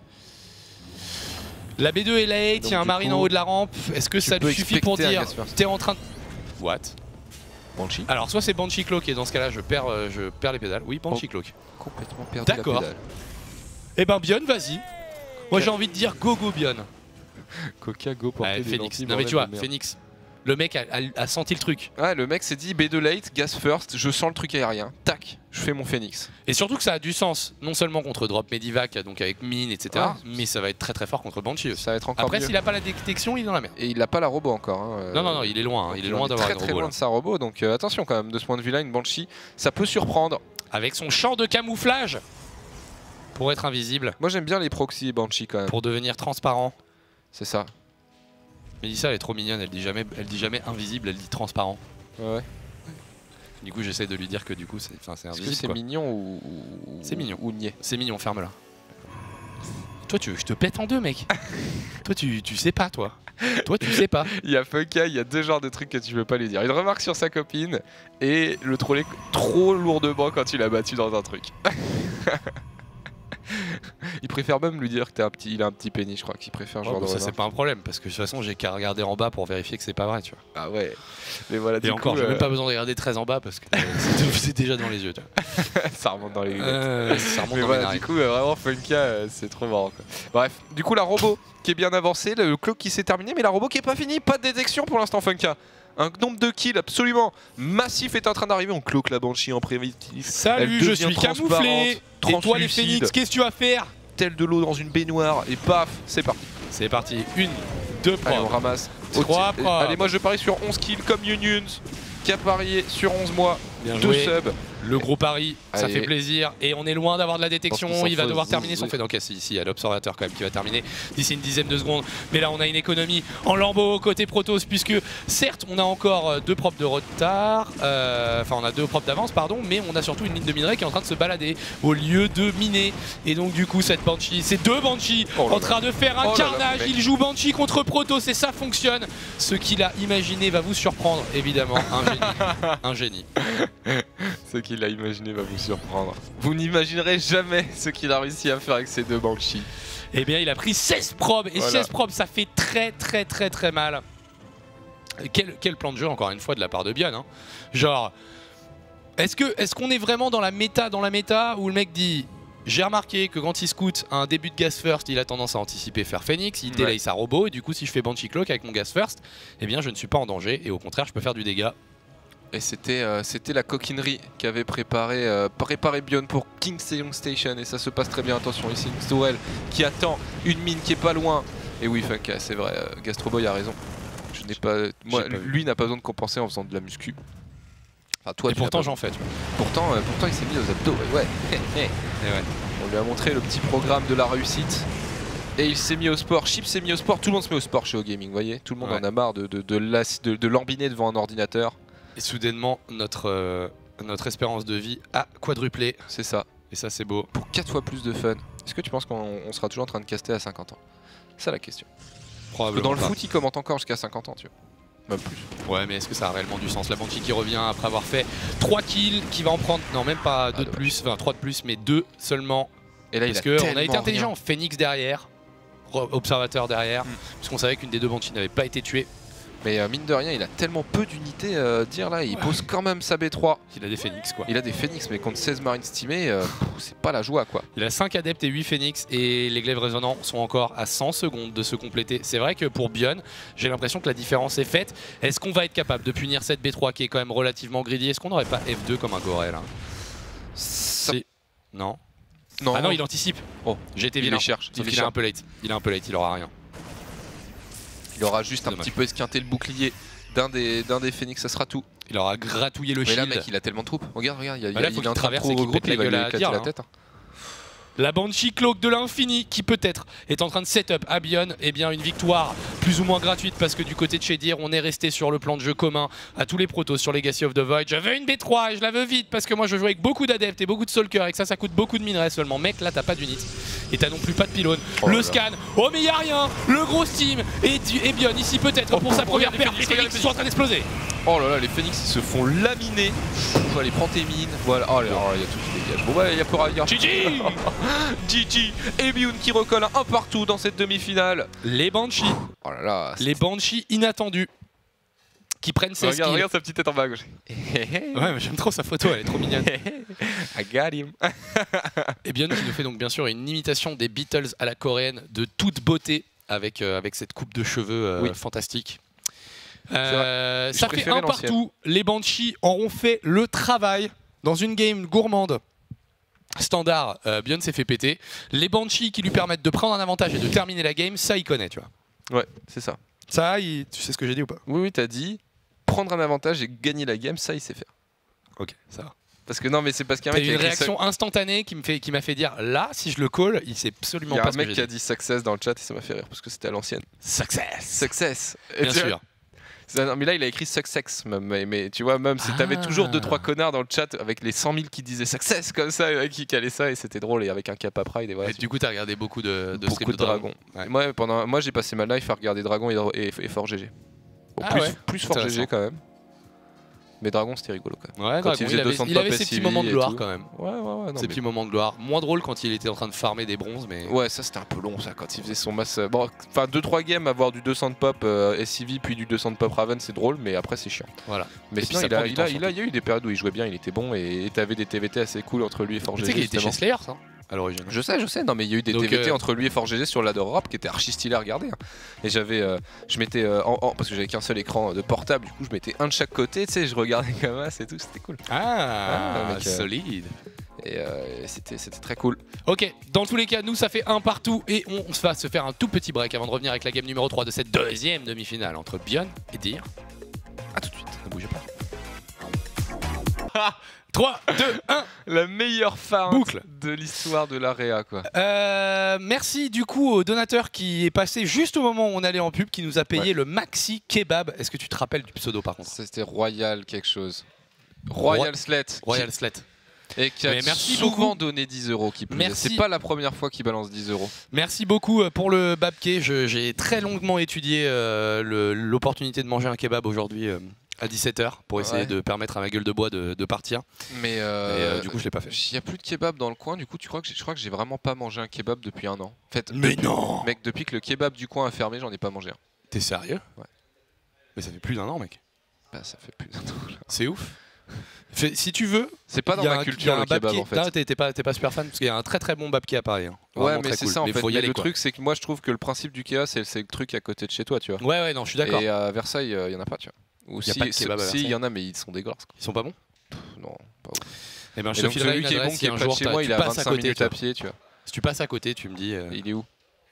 La B2 est late, il y a un marine en haut de la rampe. Est-ce que ça te suffit pour dire t'es en train de. What? Banshee? Alors, soit c'est Banshee Cloak et dans ce cas-là, je perds, euh, je perds les pédales. Oui, Banshee oh. Cloak. Complètement perdu. D'accord. Eh ben, Bion, vas-y. Moi, j'ai envie de dire go, go, Bion. Coca, go pour Phoenix. Non, mais tu vois, Phoenix, le mec a, senti le truc. Ouais, le mec s'est dit B2 late, gas first, je sens le truc aérien. Tac, je fais mon phoenix. Et surtout que ça a du sens, non seulement contre Drop Medivac, donc avec mine, etc. mais ça va être très très fort contre Banshee. Ça va être encore Après, s'il a pas la détection, il est dans la merde. Et il a pas la robot encore. Hein, non, non, non, il est loin. Hein. il est loin d'avoir très, très loin de sa robot, donc euh, attention quand même. De ce point de vue-là, une Banshee, ça peut surprendre. Avec son champ de camouflage pour être invisible. Moi, j'aime bien les proxy Banshee quand même. Pour devenir transparent. C'est ça. Mélissa elle est trop mignonne, elle dit jamais, elle dit jamais invisible, elle dit transparent. Ouais. Du coup j'essaie de lui dire que du coup c'est invisible. c'est mignon ou, C'est mignon. Ou niais? C'est mignon, ferme-la. Toi tu je te pète en deux mec. <laughs> toi tu, tu sais pas toi. Toi tu sais pas. <laughs> Il y a Funka, il y a deux genres de trucs que tu veux pas lui dire. Une remarque sur sa copine et le troller trop lourdement quand tu l'as battu dans un truc. <laughs> <laughs> il préfère même lui dire que un petit, il a un petit pénis, je crois qu'il préfère genre. Oh, ça c'est pas un problème parce que de toute façon j'ai qu'à regarder en bas pour vérifier que c'est pas vrai, tu vois. Ah ouais. Mais voilà. Et encore, j'ai même euh, pas besoin de regarder très en bas parce que <laughs> c'est déjà dans les yeux. Tu vois. <laughs> ça remonte dans les lunettes. Euh, ça remonte Mais voilà, du coup euh, vraiment Funka, c'est trop marrant. Quoi. Bref, du coup la robot qui est bien avancée, le clock qui s'est terminé, mais la robot qui est pas finie, pas de détection pour l'instant Funka. Un nombre de kills absolument massif est en train d'arriver. On cloque la Banshee en préventif. Salut, je suis camouflé. Et toi les phénix, qu'est-ce que tu vas faire de l'eau dans une baignoire et paf, c'est parti. C'est parti. Une, deux Allez, on ramasse. Trois Allez, moi je parie sur 11 kills comme Unions qui a parié sur 11 mois. Bien joué. Le gros pari, ça fait plaisir. Et on est loin d'avoir de la détection. Il va devoir terminer son fait. Donc, ici, il y a l'observateur quand même qui va terminer d'ici une dizaine de secondes. Mais là, on a une économie en lambeau côté Protoss, puisque certes, on a encore euh, deux propres de retard. Euh, enfin, on a deux propres d'avance, pardon. Mais on a surtout une ligne de minerai qui est en train de se balader au lieu de miner. Et donc, du coup, cette Banshee, ces deux Banshee oh en train de faire un oh carnage. il joue Banshee contre Protoss et ça fonctionne. Ce qu'il a imaginé va vous surprendre, évidemment. Un génie. <laughs> un génie. Ce qu'il a imaginé va vous surprendre. Vous n'imaginerez jamais ce qu'il a réussi à faire avec ces deux Banshee. Eh bien, il a pris 16 probes, et 16 probes, ça fait très très très très mal. Quel, plan de jeu, encore une fois, de la part de Bion. Hein. Genre, est-ce qu'on est, est vraiment dans la méta, dans la méta, où le mec dit j'ai remarqué que quand il scout un début de gas first, il a tendance à anticiper faire Phoenix, il délaye sa robot, et du coup si je fais Banshee Cloak avec mon gas first, eh bien je ne suis pas en danger, et au contraire je peux faire du dégât et c'était euh, c'était la coquinerie qu'avait préparé, euh, préparé Bion pour King Sejong Station. Et ça se passe très bien. Attention, ici Storel qui attend une mine qui est pas loin. Et oui, c'est vrai, euh, Gastroboy a raison. Je n'ai pas, moi, lui n'a pas besoin de compenser en faisant de la muscu. Enfin, toi, et pourtant j'en fais. Pourtant, pourtant il s'est mis aux abdos. Ouais. ouais. On lui a montré le petit programme de la réussite. Et il s'est mis au sport, Chip s'est mis au sport, tout le monde se met au sport chez O-Gaming, vous voyez Tout le monde en a marre de, de, de, de lambiner devant un ordinateur. Et soudainement, notre, euh, notre espérance de vie a quadruplé. C'est ça. Et ça, c'est beau. Pour 4 fois plus de fun. Est-ce que tu penses qu'on sera toujours en train de caster à 50 ans? C'est ça la question. Probablement. dans le foot, il commente encore jusqu'à 50 ans, tu vois. Même plus. Ouais, mais est-ce que ça a réellement du sens? La Banshee qui revient après avoir fait 3 kills, qui va en prendre, non, même pas 2 ah, de plus, enfin 3 de plus, mais 2 seulement. Et là, Parce qu'on a été intelligent. Phoenix derrière, observateur derrière, mm. puisqu'on savait qu'une des deux Banshees n'avait pas été tuée. Mais euh, mine de rien, il a tellement peu d'unités euh, dire là. Il pose quand même sa B3. Il a des phoenix quoi. Il a des phoenix, mais contre 16 marines stimés, euh, c'est pas la joie quoi. Il a 5 adeptes et 8 phoenix et les glaives résonnants sont encore à 100 secondes de se compléter. C'est vrai que pour Bion, j'ai l'impression que la différence est faite. Est-ce qu'on va être capable de punir cette B3 qui est quand même relativement greedy Est-ce qu'on n'aurait pas F2 comme un Gorel hein? Non non. Ah non, il anticipe. Oh, été vilain. Il cherche. il est un peu late. Il est un peu late, il aura rien. Il aura juste un petit peu esquinté le bouclier d'un des, des phoenix, ça sera tout. Il aura gratouillé le Mais shield. là, mec, il a tellement de troupes. Regarde, regarde, il, y a, bah là, il, il, il est en train de regrouper, il va lui éclater la tête. Hein. La Banshee Cloak de l'infini qui peut-être est en train de set-up à Bion eh bien une victoire plus ou moins gratuite parce que du côté de chez Dir on est resté sur le plan de jeu commun à tous les protos sur Legacy of the Void. J'avais une B3 et je la veux vite parce que moi je joue avec beaucoup d'adeptes et beaucoup de Solker et que ça ça coûte beaucoup de minerais seulement. Mec là t'as pas d'unit et t'as non plus pas de pylône. Oh le scan, oh mais y a rien Le gros Steam et, et Bion ici peut-être pour sa première perte. Les Phoenix sont en train d'exploser. Oh là là les Phoenix ils se font laminer. Allez prends tes mines. Voilà. Oh là il y a tout dégage. Bon ouais il y a plus rien. GG GG et qui recolle un partout dans cette demi-finale. Les Banshee. Oh là là, les Banshee inattendus qui prennent ses regarde, regarde sa petite tête en bas à gauche. ouais, j'aime trop sa photo, elle est trop mignonne. <laughs> I got him. <laughs> et bien, qui nous fait donc bien sûr une imitation des Beatles à la coréenne de toute beauté avec, euh, avec cette coupe de cheveux euh, fantastique. Euh, ça fait un partout. Les Banshee auront fait le travail dans une game gourmande standard, euh, Bion s'est fait péter. Les Banshee qui lui permettent de prendre un avantage et de terminer la game, ça il connaît, tu vois. Ouais, c'est ça. Ça, tu sais ce que j'ai dit ou pas? Oui, oui, t'as dit prendre un avantage et gagner la game, ça il sait faire. Ok, ça va. Parce que non, mais c'est parce qu'il y a une réaction instantanée qui m'a fait, qui fait dire là, si je le call, il sait absolument pas Il y a un mec qui a dit success dans le chat et ça m'a fait rire parce que c'était à l'ancienne. Success Success Bien sûr. Mais là, il a écrit success. Mais, mais tu vois, même si t'avais ah. toujours 2-3 connards dans le chat avec les 100 000 qui disaient success comme ça, qui calaient ça et c'était drôle et avec un cap à pride. Et, voilà, et du coup, t'as regardé beaucoup de, de beaucoup de, Dragon. Moi, pendant, moi j'ai passé ma life à regarder Dragon et, et, Fort GG. ah plus, plus Fort GG quand même. Mais Dragon, c'était rigolo quand même. Ouais, quand il, avait, il avait ses petits moments de gloire quand même. Ouais, ouais, ouais. ses petits moments de gloire. Moins drôle quand il était en train de farmer des bronzes, mais. Ouais, ça c'était un peu long ça quand il faisait son masse. Bon, enfin 2-3 games, avoir du 200 de pop euh, SCV puis du 200 de pop Raven, c'est drôle, mais après c'est chiant. Voilà. Mais sinon, il, a, il, a, il, a, y a eu des périodes où il jouait bien, il était bon et t'avais des TVT assez cool entre lui et Forge. Tu sais qu'il était chez Slayer ça à l'origine. Je sais, je sais. Non, mais il y a eu des TVT euh, entre lui et Fort GG sur l'Adore Europe qui était archi stylé à regarder. Hein. Et j'avais, euh, je mettais, euh, en, parce que j'avais qu'un seul écran de portable, du coup je mettais un de chaque côté, tu sais, je regardais comme ça et tout, c'était cool. Ah, ah solide. Et c'était très cool. Ok, dans tous les cas, nous ça fait un partout et on, va se faire un tout petit break avant de revenir avec la game numéro 3 de cette deuxième demi-finale entre Bion et Dir. A tout de suite, ne bougez pas. 3, 2, 1 La meilleure fin de l'histoire de l'AREA quoi. Euh, merci du coup au donateur qui est passé juste au moment où on allait en pub, qui nous a payé le Maxi Kebab. Est-ce que tu te rappelles du pseudo par contre? C'était Royal quelque chose. Royal Slet. Royal Slet. Et qui a merci souvent donné 10 euros. Qui C'est pas la première fois qu'il balance 10 euros. Merci beaucoup euh, pour le babke. J'ai très longuement étudié euh, l'opportunité de manger un kebab aujourd'hui à 17h pour essayer de permettre à ma gueule de bois de, partir. Mais euh, euh, du coup, je l'ai pas fait. Il n'y a plus de kebab dans le coin, du coup, tu crois que je crois que j'ai vraiment pas mangé un kebab depuis un an. En fait, mais non Mec, depuis que le kebab du coin a fermé, j'en ai pas mangé un. T'es sérieux? Ouais. Mais ça fait plus d'un an, mec. Bah, ça fait plus d'un an. C'est ouf. si tu veux, c'est pas dans ma culture le kebab en fait. T'es pas, pas, super fan parce qu'il y a un très très bon babki à Paris. Hein. Ouais, mais c'est ça en fait. le truc, c'est que moi je trouve que le principe du Kea, c'est le truc à côté de chez toi, tu vois. Ouais, ouais, non, je suis d'accord. Et à Versailles, euh, il y en a pas, tu vois. Ou si, il y en a, mais ils sont dégueulasses. Ils sont pas bons Non, pas ouf. Eh ben, je une qui est bon, qui est près chez moi, il a 25 minutes à pied, tu vois. Si tu passes à côté, tu me dis. Euh, il est où?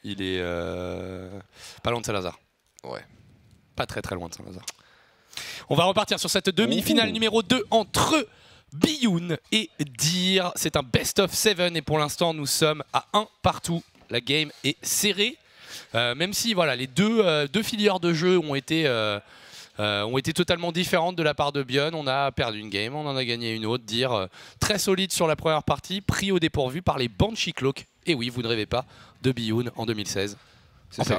Il est euh, pas loin de Saint-Lazare. Ouais. Pas très très loin de Saint-Lazare. On va repartir sur cette demi-finale numéro 2 entre Bioun et Dir. C'est un best of 7 et pour l'instant nous sommes à 1 partout. La game est serrée. Euh, même si voilà, les deux, deux filières de jeu ont été euh, ont été totalement différentes de la part de Bion. On a perdu une game, on en a gagné une autre. Dire euh, très solide sur la première partie, pris au dépourvu par les Banshee Cloak. Et oui, vous ne rêvez pas de Bioun en 2016. C'est ça.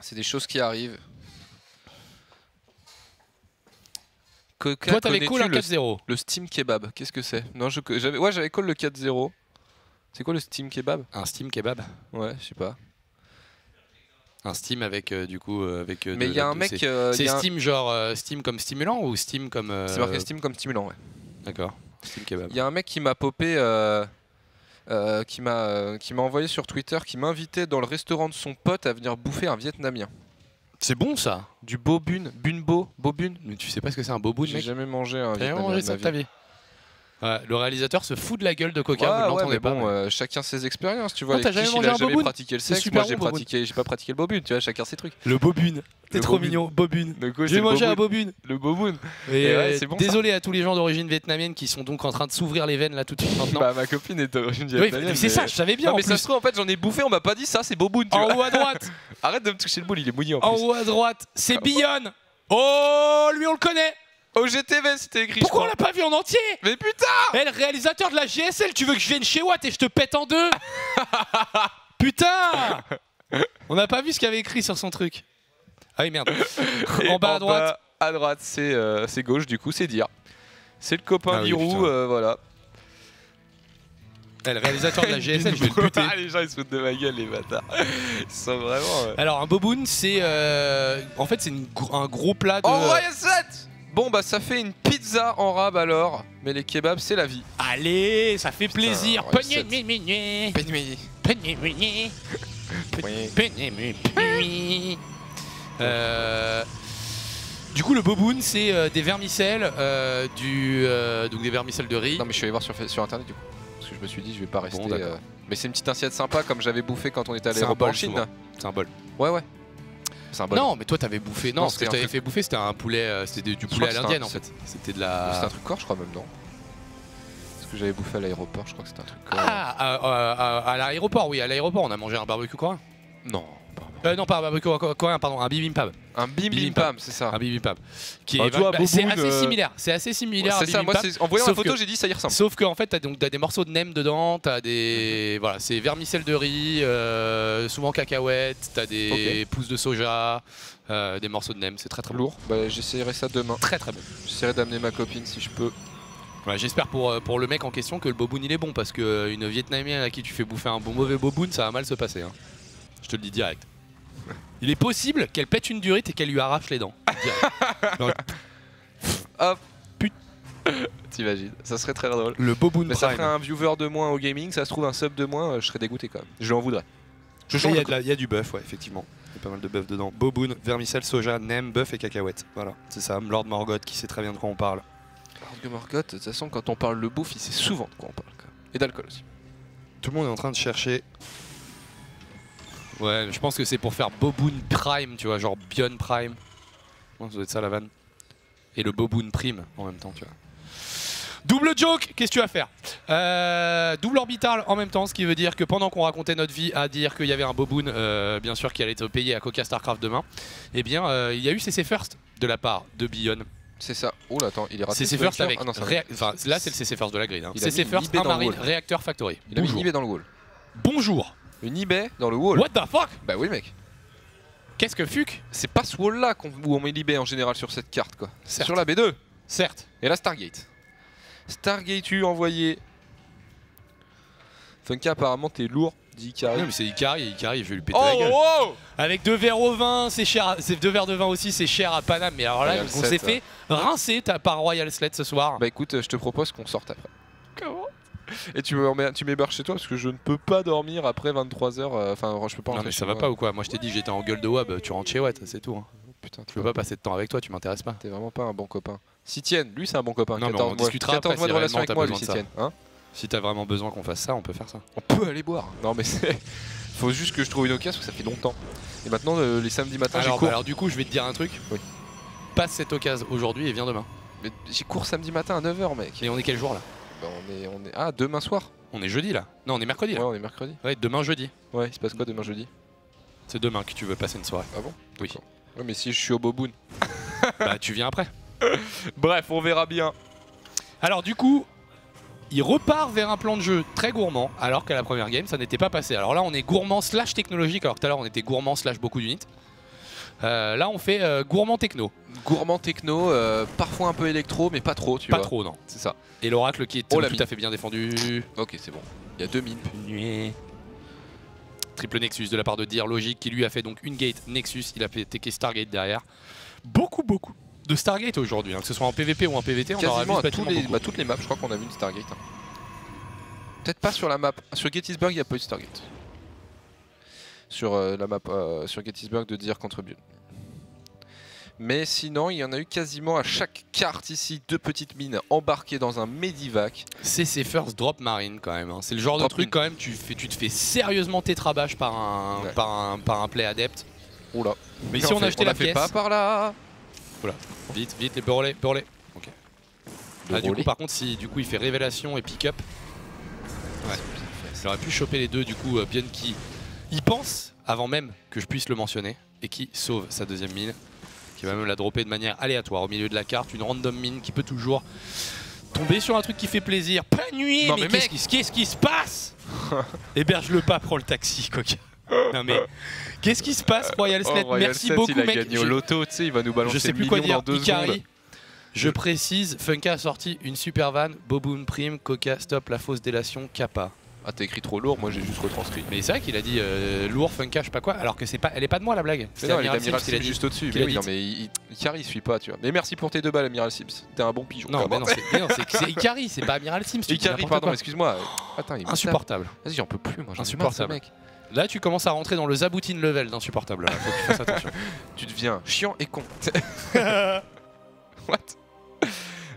C'est des choses qui arrivent. Coca, Toi, t'avais call un 4-0. Le, Steam Kebab, qu'est-ce que c'est? Non, j'avais ouais, j'avais call le 4-0. C'est quoi le Steam Kebab? Un Steam Kebab Ouais, je sais pas. Un Steam avec euh, du coup euh, avec. Euh, Mais il y a un mec. C'est Steam genre Steam comme stimulant ou Steam comme. C'est marqué Steam comme stimulant, ouais. D'accord. Steam kebab. Il y a un mec qui m'a popé. qui m'a qui m'a envoyé sur Twitter, qui m'invitait dans le restaurant de son pote à venir bouffer un Vietnamien. C'est bon ça Du bobun, bunbo, bobun. Mais tu sais pas ce que c'est un bobun, mec? J'ai jamais mangé un Vietnamien. mangé ça de ta vie? Le réalisateur se fout de la gueule de Coca, vous ouais, pas. Bon, euh, chacun ses expériences, tu vois. Non, jamais mangé un jamais pratiqué le sexe, moi j'ai pratiqué, j'ai pas pratiqué le bobune, tu vois, chacun ses trucs. Le bobune, t'es trop mignon, bobune. J'ai mangé un bobune. Le bobune. Et, bon, désolé à tous les gens d'origine vietnamienne qui sont donc en train de s'ouvrir les veines là tout de suite maintenant. Bah ma copine est d'origine vietnamienne. c'est ça, je savais bien. mais ça se trouve en fait j'en ai bouffé, on m'a pas dit ça, c'est bobune. En haut à droite. <laughs> Arrête de me toucher le boule, il est mouillé en plus. En haut à droite, c'est Billon. Oh, lui on le connaît. Au GTV, c'était écrit. Pourquoi on l'a pas vu en entier? Mais putain Eh, le réalisateur de la GSL, tu veux que je vienne chez Watt et je te pète en deux? <laughs> Putain On n'a pas vu ce qu'il avait écrit sur son truc. Ah oui, merde. <laughs> en bas à droite. à droite, euh, c'est gauche, du coup, c'est dire. C'est le copain ah euh, voilà. Eh, le réalisateur de la <laughs> GSL, je vais le buter. Ah, les gens ils se foutent de ma gueule, les bâtards. Ils sont vraiment. Alors, un boboon, c'est. Euh, en fait, c'est un gros plat de. Oh, ouais, Bon bah ça fait une pizza en rab alors, mais les kebabs c'est la vie. Allez, ça fait plaisir. Euh, du coup, le boboon, c'est euh, des vermicelles, euh, du, donc des vermicelles de riz. Non, mais je suis allé voir sur, sur internet du coup. Parce que je me suis dit, je vais pas rester. Mais c'est une petite assiette sympa comme j'avais bouffé quand on était à l'aéroport en Chine. C'est un bol. Ouais, ouais. Non, mais toi t'avais bouffé. Non, ce que t'avais fait bouffer c'était un poulet, euh, c'était du poulet à l'indienne en fait. C'était de la. C'était un truc corps, je crois même non? Ce que j'avais bouffé à l'aéroport, je crois que c'était un truc corps. Ah, à, l'aéroport, oui, à l'aéroport, on a mangé un barbecue coréen. Non. Euh, non, pas un barbecue coréen, pardon, un bibimbap. Un bibimbap, c'est ça. Un bibimbap. Qui bah, est, bah, c'est assez euh, similaire. C'est assez similaire. c'est ça. Moi, en voyant la photo, j'ai dit ça y ressemble. Sauf qu'en fait, t'as donc as des morceaux de nem dedans. T'as des mhm. voilà, c'est vermicelle de riz, euh, souvent cacahuètes. T'as des pousses de soja, des morceaux de nem. C'est très très lourd. Bah, j'essaierai ça demain. Très très bon. J'essaierai d'amener ma copine si je peux. J'espère pour, pour le mec en question que le boboon il est bon parce qu'une vietnamienne à qui tu fais bouffer un bon mauvais boboon ça va mal se passer. Hein. Je te le dis direct. Il est possible qu'elle pète une durite et qu'elle lui arrache les dents. <laughs> Hop. T'imagines, ça serait très drôle. Le Boboon Mais ça ferait un viewer de moins au gaming, ça se trouve un sub de moins, euh, je serais dégoûté quand même. Je l'en voudrais. Il y, a du buff, ouais, effectivement. Il y a pas mal de buff dedans. Boboon, vermicelle, soja, nem, buff et cacahuète. Voilà, c'est ça. Lord Morgoth qui sait très bien de quoi on parle. Lord Morgoth, de toute façon, quand on parle de bouffe, il sait souvent de quoi on parle. Et d'alcool aussi. Tout le monde est en train de chercher Ouais, je pense que c'est pour faire Boboon Prime, tu vois, genre Bion Prime. ça doit être ça la vanne. Et le Boboon Prime en même temps, tu vois. Double joke, qu'est-ce que tu vas faire euh, Double orbital en même temps, ce qui veut dire que pendant qu'on racontait notre vie à dire qu'il y avait un boboon, euh, bien sûr, qui allait être payé à Coca StarCraft demain, eh bien, euh, il y a eu CC First de la part de Beyond. C'est ça. Oh là, attends, il est raté. CC First avec. Ah enfin, là, c'est le CC First de la grille. Hein. CC First, un marine, réacteur factory. Il a mis dans le wall. Bonjour. Une eBay dans le wall. What the fuck? Bah oui, mec. Qu'est-ce que fuck? C'est pas ce wall là où on met l'eBay en général sur cette carte, quoi. C'est sur la B2. Certes. Et la Stargate. Stargate U envoyé. Funka, apparemment, t'es lourd. Dit Ikari. Non, mais c'est Ikari, Ikari, je vais lui péter la oh, gueule. Oh Avec deux verres au vin, c'est cher. Deux verres de vin aussi, c'est cher à Paname. Mais alors là, on s'est fait rincer par Royal Sled ce soir. Bah écoute, je te propose qu'on sorte après. Comment? Et tu m'héberges chez toi parce que je ne peux pas dormir après 23h. Euh, enfin, je peux pas Non, mais ça va pas ou quoi? Moi, je t'ai dit, j'étais en gueule de web. Tu rentres chez Watt, c'est tout. Hein. Putain, tu veux pas passer de temps avec toi, tu m'intéresses pas. T'es vraiment pas un bon copain. Sitienne, lui c'est un bon copain. Non, mais on discutera 14 mois de relation avec moi, lui, Sitienne. Hein si t'as vraiment besoin qu'on fasse ça, on peut faire ça. On peut aller boire. Non, mais c'est. <laughs> Faut juste que je trouve une occasion parce que ça fait longtemps. Et maintenant, les samedis matins, j'ai cours. alors, du coup, je vais te dire un truc. Oui. Passe cette occasion aujourd'hui et viens demain. Mais j'ai cours samedi matin à 9h, mec. Et on est quel jour là? Bah, on, est, on est. Ah, demain soir On est jeudi là Non, on est mercredi là. Ouais, on est mercredi. Ouais, demain jeudi. Ouais, il se passe quoi demain jeudi? C'est demain que tu veux passer une soirée. Ah bon? Oui. Ouais, mais si je suis au Boboon. <laughs> <laughs> bah, tu viens après. <laughs> Bref, on verra bien. Alors, du coup, il repart vers un plan de jeu très gourmand, alors qu'à la première game, ça n'était pas passé. Alors là, on est gourmand slash technologique, alors que tout à l'heure, on était gourmand slash beaucoup d'unités. Euh, là, on fait euh, gourmand techno. Gourmand techno, euh, parfois un peu électro, mais pas trop, tu pas vois. Pas trop, non. C'est ça. Et l'oracle qui est oh, tout à fait bien défendu. Ok, c'est bon. Il y a deux mines. Triple Nexus de la part de Deer Logic qui lui a fait donc une gate Nexus. Il a fait TK Stargate derrière. Beaucoup, beaucoup de Stargate aujourd'hui, hein, que ce soit en PVP ou en PVT, on aura vu les, bah, toutes les maps, je crois qu'on a vu une Stargate. Hein. Peut-être pas sur la map. Sur Gettysburg, il n'y a pas eu de Stargate. Sur euh, la map euh, sur Gettysburg de dire contre Bulle. Mais sinon, il y en a eu quasiment à chaque carte ici, deux petites mines embarquées dans un Medivac. C'est ces first drop marine quand même. Hein. C'est le genre de truc quand même, tu, fais, tu te fais sérieusement tétrabache par un, par un, par un play adepte. Oula. Mais si on, a acheté la pièce... pas par là Voilà. Vite, vite, les burlés. Ok. Ah, du coup, par contre, si du coup il fait révélation et pick-up, ouais. j'aurais pu choper les deux, du coup, euh, bien qui y pense avant même que je puisse le mentionner et qui sauve sa deuxième mine qui va même la dropper de manière aléatoire au milieu de la carte, une random mine qui peut toujours tomber sur un truc qui fait plaisir. Pas nuit, mais, qu'est-ce qui, se passe <laughs> Héberge-le pas, prends le taxi, coquin. Non mais qu'est-ce qui se passe Royal oh, Sled Merci beaucoup il a Gagné au loto, tu sais, il va nous balancer Je sais plus quoi dire. Ikari, je précise, Funka a sorti une super van, Boboon Prime, Coca, Stop, la fausse délation, Kappa. Ah t'as écrit trop lourd, moi j'ai juste retranscrit. Mais c'est vrai qu'il a dit euh, lourd, funka, je sais pas quoi, alors que c'est pas, elle est pas de moi la blague. C'est l'amiral Sims, il est juste au-dessus. Mais oui, non mais Ikari il suit pas, tu vois. Mais merci pour tes deux balles, amiral Sims. T'es un bon pigeon. Non, mais non, c'est Ikari, c'est pas amiral Sims. Ikari, pardon, excuse-moi. Attends, il Insupportable. Vas-y, j'en peux plus, moi. Insupportable. Mec. Là, tu commences à rentrer dans le Zaboutine level d'insupportable. Faut que tu fasses attention. <laughs> tu deviens chiant et con. <laughs> What?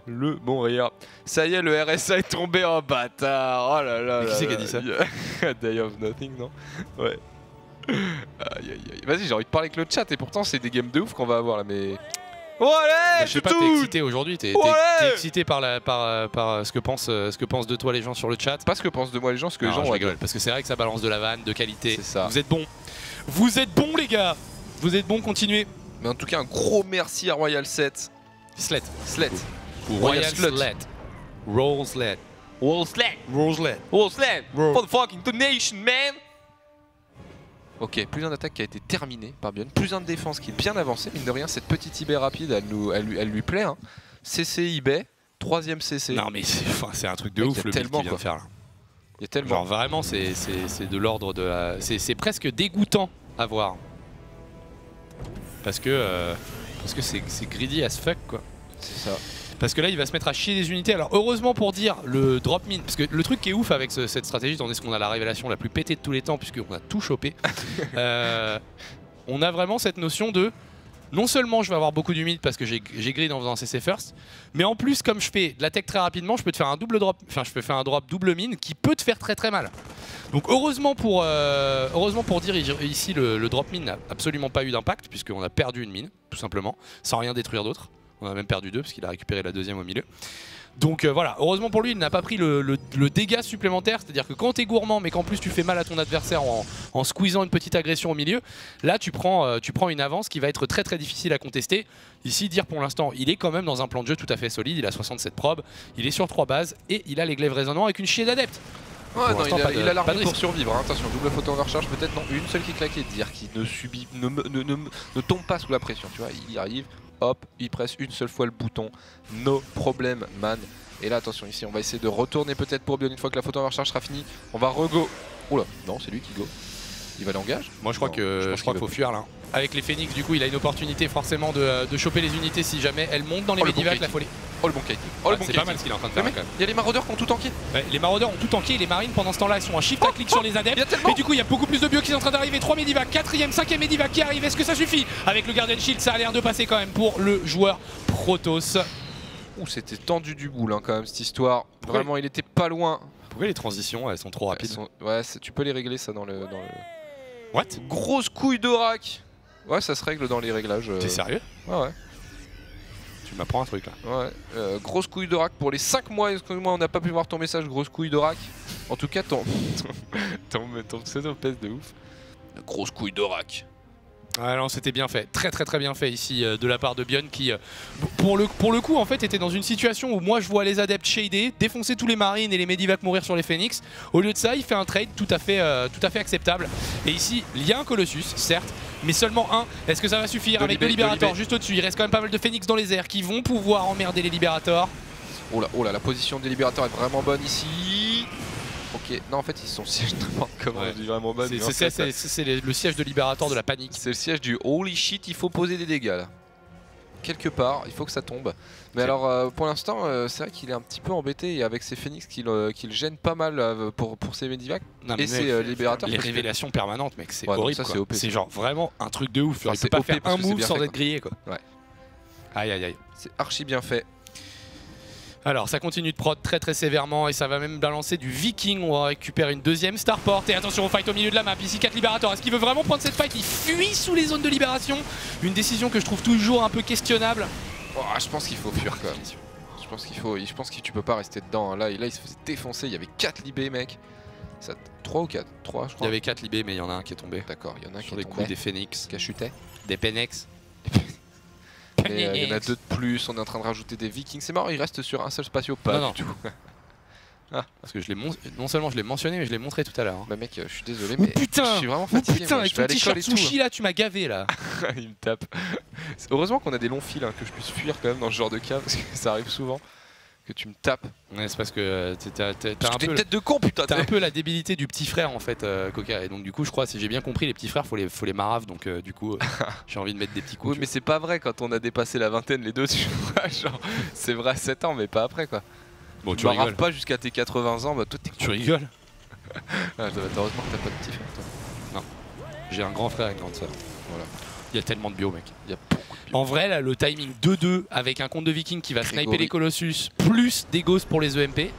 Le bon rire. Ça y est, le RSA est tombé en bâtard. Oh là là. qui c'est qui a dit ça <laughs> Day of Nothing, non Ouais. Aïe aïe aïe. Vas-y, j'ai envie de parler avec le chat et pourtant c'est des games de ouf qu'on va avoir là, mais. Oh allez Je sais pas, t'es excité aujourd'hui, t'es excité par, la, par, par ce, que pensent, ce que pensent de toi les gens sur le chat Pas ce que pensent de moi les gens, ce que les gens rigole, parce que c'est vrai que ça balance de la vanne, de qualité. C'est ça. Vous êtes bons. Vous êtes bons les gars Vous êtes bons, continuez. Mais en tout cas, un gros merci à Royal 7. Slet. Slet. Royal Sled. Roll Sled. Roll Sled. Roll Sled. Roll Sled. For the fucking donation, man. Ok, plus un attaque qui a été terminé par Bion, plus un de défense qui est bien avancé. Mine de rien, cette petite eBay rapide, elle, nous, elle, elle lui plaît. Hein. CC eBay, troisième CC. Non mais c'est un truc de ouf le tellement, qu'il vient de faire là. Il y a tellement. Genre vraiment, c'est de l'ordre de la... C'est presque dégoûtant à voir. Parce que euh, parce que c'est greedy as fuck quoi. C'est ça. Parce que là, il va se mettre à chier des unités. Alors, heureusement pour dire, le drop mine. Parce que le truc qui est ouf avec cette stratégie, tandis qu'on a la révélation la plus pétée de tous les temps, puisqu'on a tout chopé, <laughs> euh, on a vraiment cette notion de. Non seulement je vais avoir beaucoup d'humide parce que j'ai grid en faisant un CC first, mais en plus comme je fais de la tech très rapidement, je peux te faire un double drop, enfin je peux faire un drop double mine qui peut te faire très très mal. Donc heureusement pour, euh, heureusement pour dire ici le, le drop mine n'a absolument pas eu d'impact puisqu'on a perdu une mine tout simplement, sans rien détruire d'autre. On a même perdu deux parce qu'il a récupéré la deuxième au milieu. Donc euh, voilà, heureusement pour lui, il n'a pas pris le, dégât supplémentaire, c'est-à-dire que quand tu es gourmand mais qu'en plus tu fais mal à ton adversaire en, squeezant une petite agression au milieu, là tu prends, euh, tu prends une avance qui va être très très difficile à contester. Ici, dire pour l'instant, il est quand même dans un plan de jeu tout à fait solide, il a 67 probes, il est sur 3 bases et il a les glaives résonnants avec une chier d'adeptes. Ouais, non, il, a, l'armée pour survivre. Hein. Attention, double photo en recharge, peut-être non, une seule qui claquait, dire qu'il ne subit, ne, ne, ne, tombe pas sous la pression. Tu vois, il y arrive, hop, il presse une seule fois le bouton. No problème, man. Et là, attention, ici, on va essayer de retourner peut-être pour bien une fois que la photo en recharge sera finie. On va rego. Oula, non, c'est lui qui go. Il va l'engage Moi, je crois que je, crois qu'il faut fuir là avec les Phoenix, du coup, il a une opportunité forcément de, choper les unités si jamais elles montent dans les oh, la folie. Oh le bon kiting. Oh, c'est pas mal ce qu'il est en train de faire. Il y a les maraudeurs qui ont tout tanké. les maraudeurs ont tout tanké et les marines pendant ce temps-là, elles sont en shift à clic sur les adeptes. Et du coup, il y a beaucoup plus de bio qui sont en train d'arriver. 3 Medivac, 4ème, 5ème Medivac qui arrive. Est-ce que ça suffit Avec le Guardian Shield, ça a l'air de passer quand même pour le joueur Protoss. Ouh, c'était tendu du boule hein, quand même cette histoire. Vraiment, il était pas loin. Pourquoi les transitions, elles sont trop rapides Ouais, tu peux les régler ça dans le... Dans le... What? Grosse couille d'Orac Ouais, ça se règle dans les réglages. T'es euh. sérieux? Ouais, ouais. Tu m'apprends un truc là. Ouais. Euh, grosse couille de rack pour les 5 mois. Excuse-moi, on n'a pas pu voir ton message, grosse couille de rack. En tout cas, ton, <laughs> ton, ton, pseudo pèse de ouf. Grosse couille de rack. Ah non, c'était bien fait, très très très bien fait ici euh, de la part de Bion qui, euh, pour, le, pour le coup, en fait, était dans une situation où moi je vois les adeptes shadés, défoncer tous les marines et les medivacs mourir sur les phoenix. Au lieu de ça, il fait un trade tout à fait, tout à fait acceptable. Et ici, il y a un Colossus, certes, mais seulement un. Est-ce que ça va suffire avec le Libérator juste au-dessus? Il reste quand même pas mal de Phoenix dans les airs qui vont pouvoir emmerder les Libérators. Oh là, oh là, la position des Libérators est vraiment bonne ici. Non en fait ils sont <laughs> siège n'importe comment, ouais. vraiment bonne. C'est le siège de Libérator de la panique. C'est le siège du holy shit, il faut poser des dégâts là quelque part, il faut que ça tombe. Mais alors euh, pour l'instant, euh, c'est vrai qu'il est un petit peu embêté et avec ses phoenix qui le, gênent pas mal euh, pour, pour ses Medivac et ses libérateurs. Les révélations permanentes, mec, c'est horrible. C'est genre vraiment un truc de ouf. il peut pas faire un move sans être grillé quoi. Ouais. Aïe aïe aïe. C'est archi bien fait. Alors ça continue de prod très très sévèrement et ça va même balancer du Viking. On va récupérer une deuxième Starport. Et attention au fight au milieu de la map. Ici 4 libérateurs. Est-ce qu'il veut vraiment prendre cette fight? Il fuit sous les zones de libération. Une décision que je trouve toujours un peu questionnable. Oh, je pense qu'il faut fuir quand même. Je pense qu'il faut. Je pense que tu peux pas rester dedans. Là, là il se faisait défoncer. Il y avait 4 libés mec. Ça, 3 ou 4 3 je crois. Il y avait 4 libés mais il y en a un qui est tombé. D'accord, il y en a un Sur qui est des coups des phoenix. Qui a chuté. Des penex. Euh, il y en a deux de plus, on est en train de rajouter des vikings. C'est marrant, il reste sur un seul spatio, pas du tout. <laughs> Ah. Parce que je non seulement je l'ai mentionné, mais je l'ai montré tout à l'heure. Hein. Bah mec, je suis désolé, mais putain je suis vraiment fatigué. putain, avec ton t-shirt sushi là, tu m'as gavé là. <laughs> il me tape. Heureusement qu'on a des longs fils, hein, que je puisse fuir quand même dans ce genre de cas, parce que ça arrive souvent que tu me tapes. Ouais, c'est parce que euh, t'as un peu tête de con putain. T'as un peu la débilité du petit frère en fait, euh, Coca. Et donc du coup, je crois, si j'ai bien compris, les petits frères, faut les, faut les marave. Donc euh, du coup, <laughs> j'ai envie de mettre des petits coups. Oui, mais c'est pas vrai quand on a dépassé la vingtaine les deux. <laughs> c'est vrai à 7 ans, mais pas après quoi. Bon, tu rigoles. pas jusqu'à tes 80 ans, bah toi t'es. Tu rigoles. <laughs> ah, heureusement que t'as pas de petit frère toi. Non. J'ai un grand frère et une grande soeur. Voilà. Il y a tellement de bio, mec. Il y a en vrai, là, le timing 2-2 avec un compte de viking qui va sniper les Colossus plus des ghosts pour les EMP.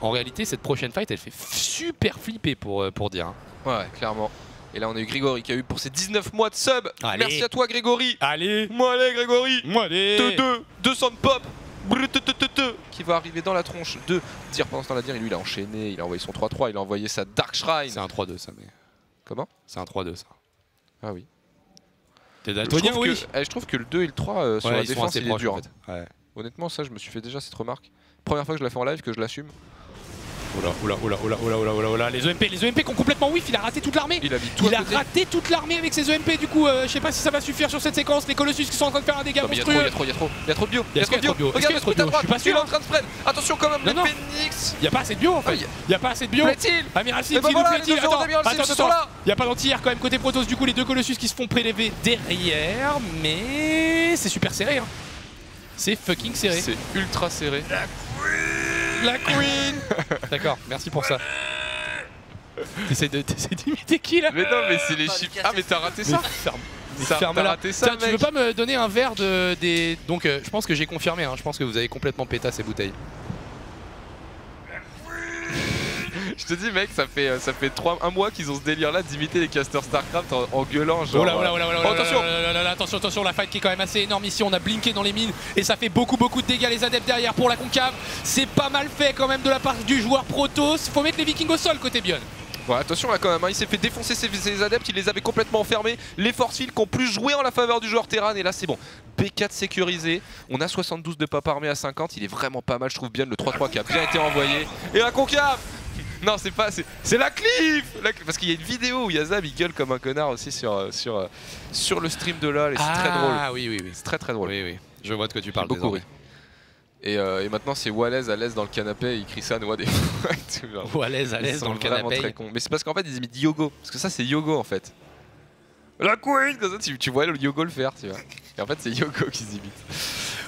En réalité, cette prochaine fight, elle fait super flipper pour, euh, pour dire. Hein. Ouais, clairement. Et là, on a eu Grégory qui a eu pour ses 19 mois de sub. Merci à toi, Grégory. Allez. Moi, allez, Grégory. Moi, allez. 2-2, 200 de pop. Qui va arriver dans la tronche de dire pendant ce temps-là, dire, lui, il a enchaîné, il a envoyé son 3-3, il a envoyé sa Dark Shrine. C'est un 3-2, ça, mais. Comment? C'est un 3-2, ça. Ah oui. T'es daltonien, oui que, eh, Je trouve que le 2 et le 3 euh, sur la défense, il est dur. Honnêtement, ça, je me suis fait déjà cette remarque. Première fois que je la fais en live, que je l'assume. Oula, oula, oula, oula, oula, oula, oula, oula, les EMP, les EMP qui ont complètement whiff, il a raté toute l'armée. Il a, il a raté toute l'armée avec ses EMP, du coup, euh, je sais pas si ça va suffire sur cette séquence. Les Colossus qui sont en train de faire un dégât monstrueux. Il y a trop, il y a trop, il y a trop de bio. Il y a trop de bio. Regarde, trop de bio. Je suis pas sûr. Il est en train de spread. Attention quand même, le Phoenix. Il y a pas assez de bio en fait. Il y a pas assez de bio. Amiral Sim, s'il Attends, attends, attends. Il y a pas d'anti-air quand même côté Protoss, du coup, les deux Colossus qui se font prélever derrière, mais c'est super serré. Hein. C'est fucking serré. C'est ultra serré. La queen <laughs> D'accord, merci pour ça. T'essayes d'imiter qui là? Mais non, mais c'est les chiffres. Ah, mais t'as raté ça Ferme. raté ça, tu veux pas me donner un verre de des. Donc, euh, je pense que j'ai confirmé, hein. je pense que vous avez complètement pété ces bouteilles. Je te dis, mec, ça fait, euh, ça fait trois, un mois qu'ils ont ce délire-là d'imiter les casters StarCraft en, gueulant. Genre, oh là, là, là, attention Attention, attention, la fight qui est quand même assez énorme ici. On a blinké dans les mines et ça fait beaucoup, beaucoup de dégâts. Les adeptes derrière pour la concave. C'est pas mal fait quand même de la part du joueur Protoss. Faut mettre les Vikings au sol côté Bion. Bon, attention là quand même, hein. il s'est fait défoncer ses, adeptes, il les avait complètement enfermés. Les force fields qui ont plus joué en la faveur du joueur Terran et là c'est bon. B4 sécurisé, on a 72 de pop armé à 50, il est vraiment pas mal, je trouve bien le 3-3 qui a bien été envoyé. Et la concave non, c'est pas. C'est la cliff Parce qu'il y a une vidéo où Yazab il gueule comme un connard aussi sur, euh, sur, euh, sur le stream de LoL et c'est très drôle. Ah oui, oui, oui. C'est très très drôle. Oui, oui. Je vois de quoi tu parles. Beaucoup, euh, et, maintenant c'est Wallace à l'aise dans le canapé, il crie ça noix des <laughs> Wallace à l'aise dans le canapé. Très con. Mais c'est parce qu'en fait ils imitent Yogo. Parce que ça c'est Yogo en fait. La queen Comme ça tu, tu vois le Yogo le faire, tu vois. Et en fait c'est Yogo <laughs> qui imite.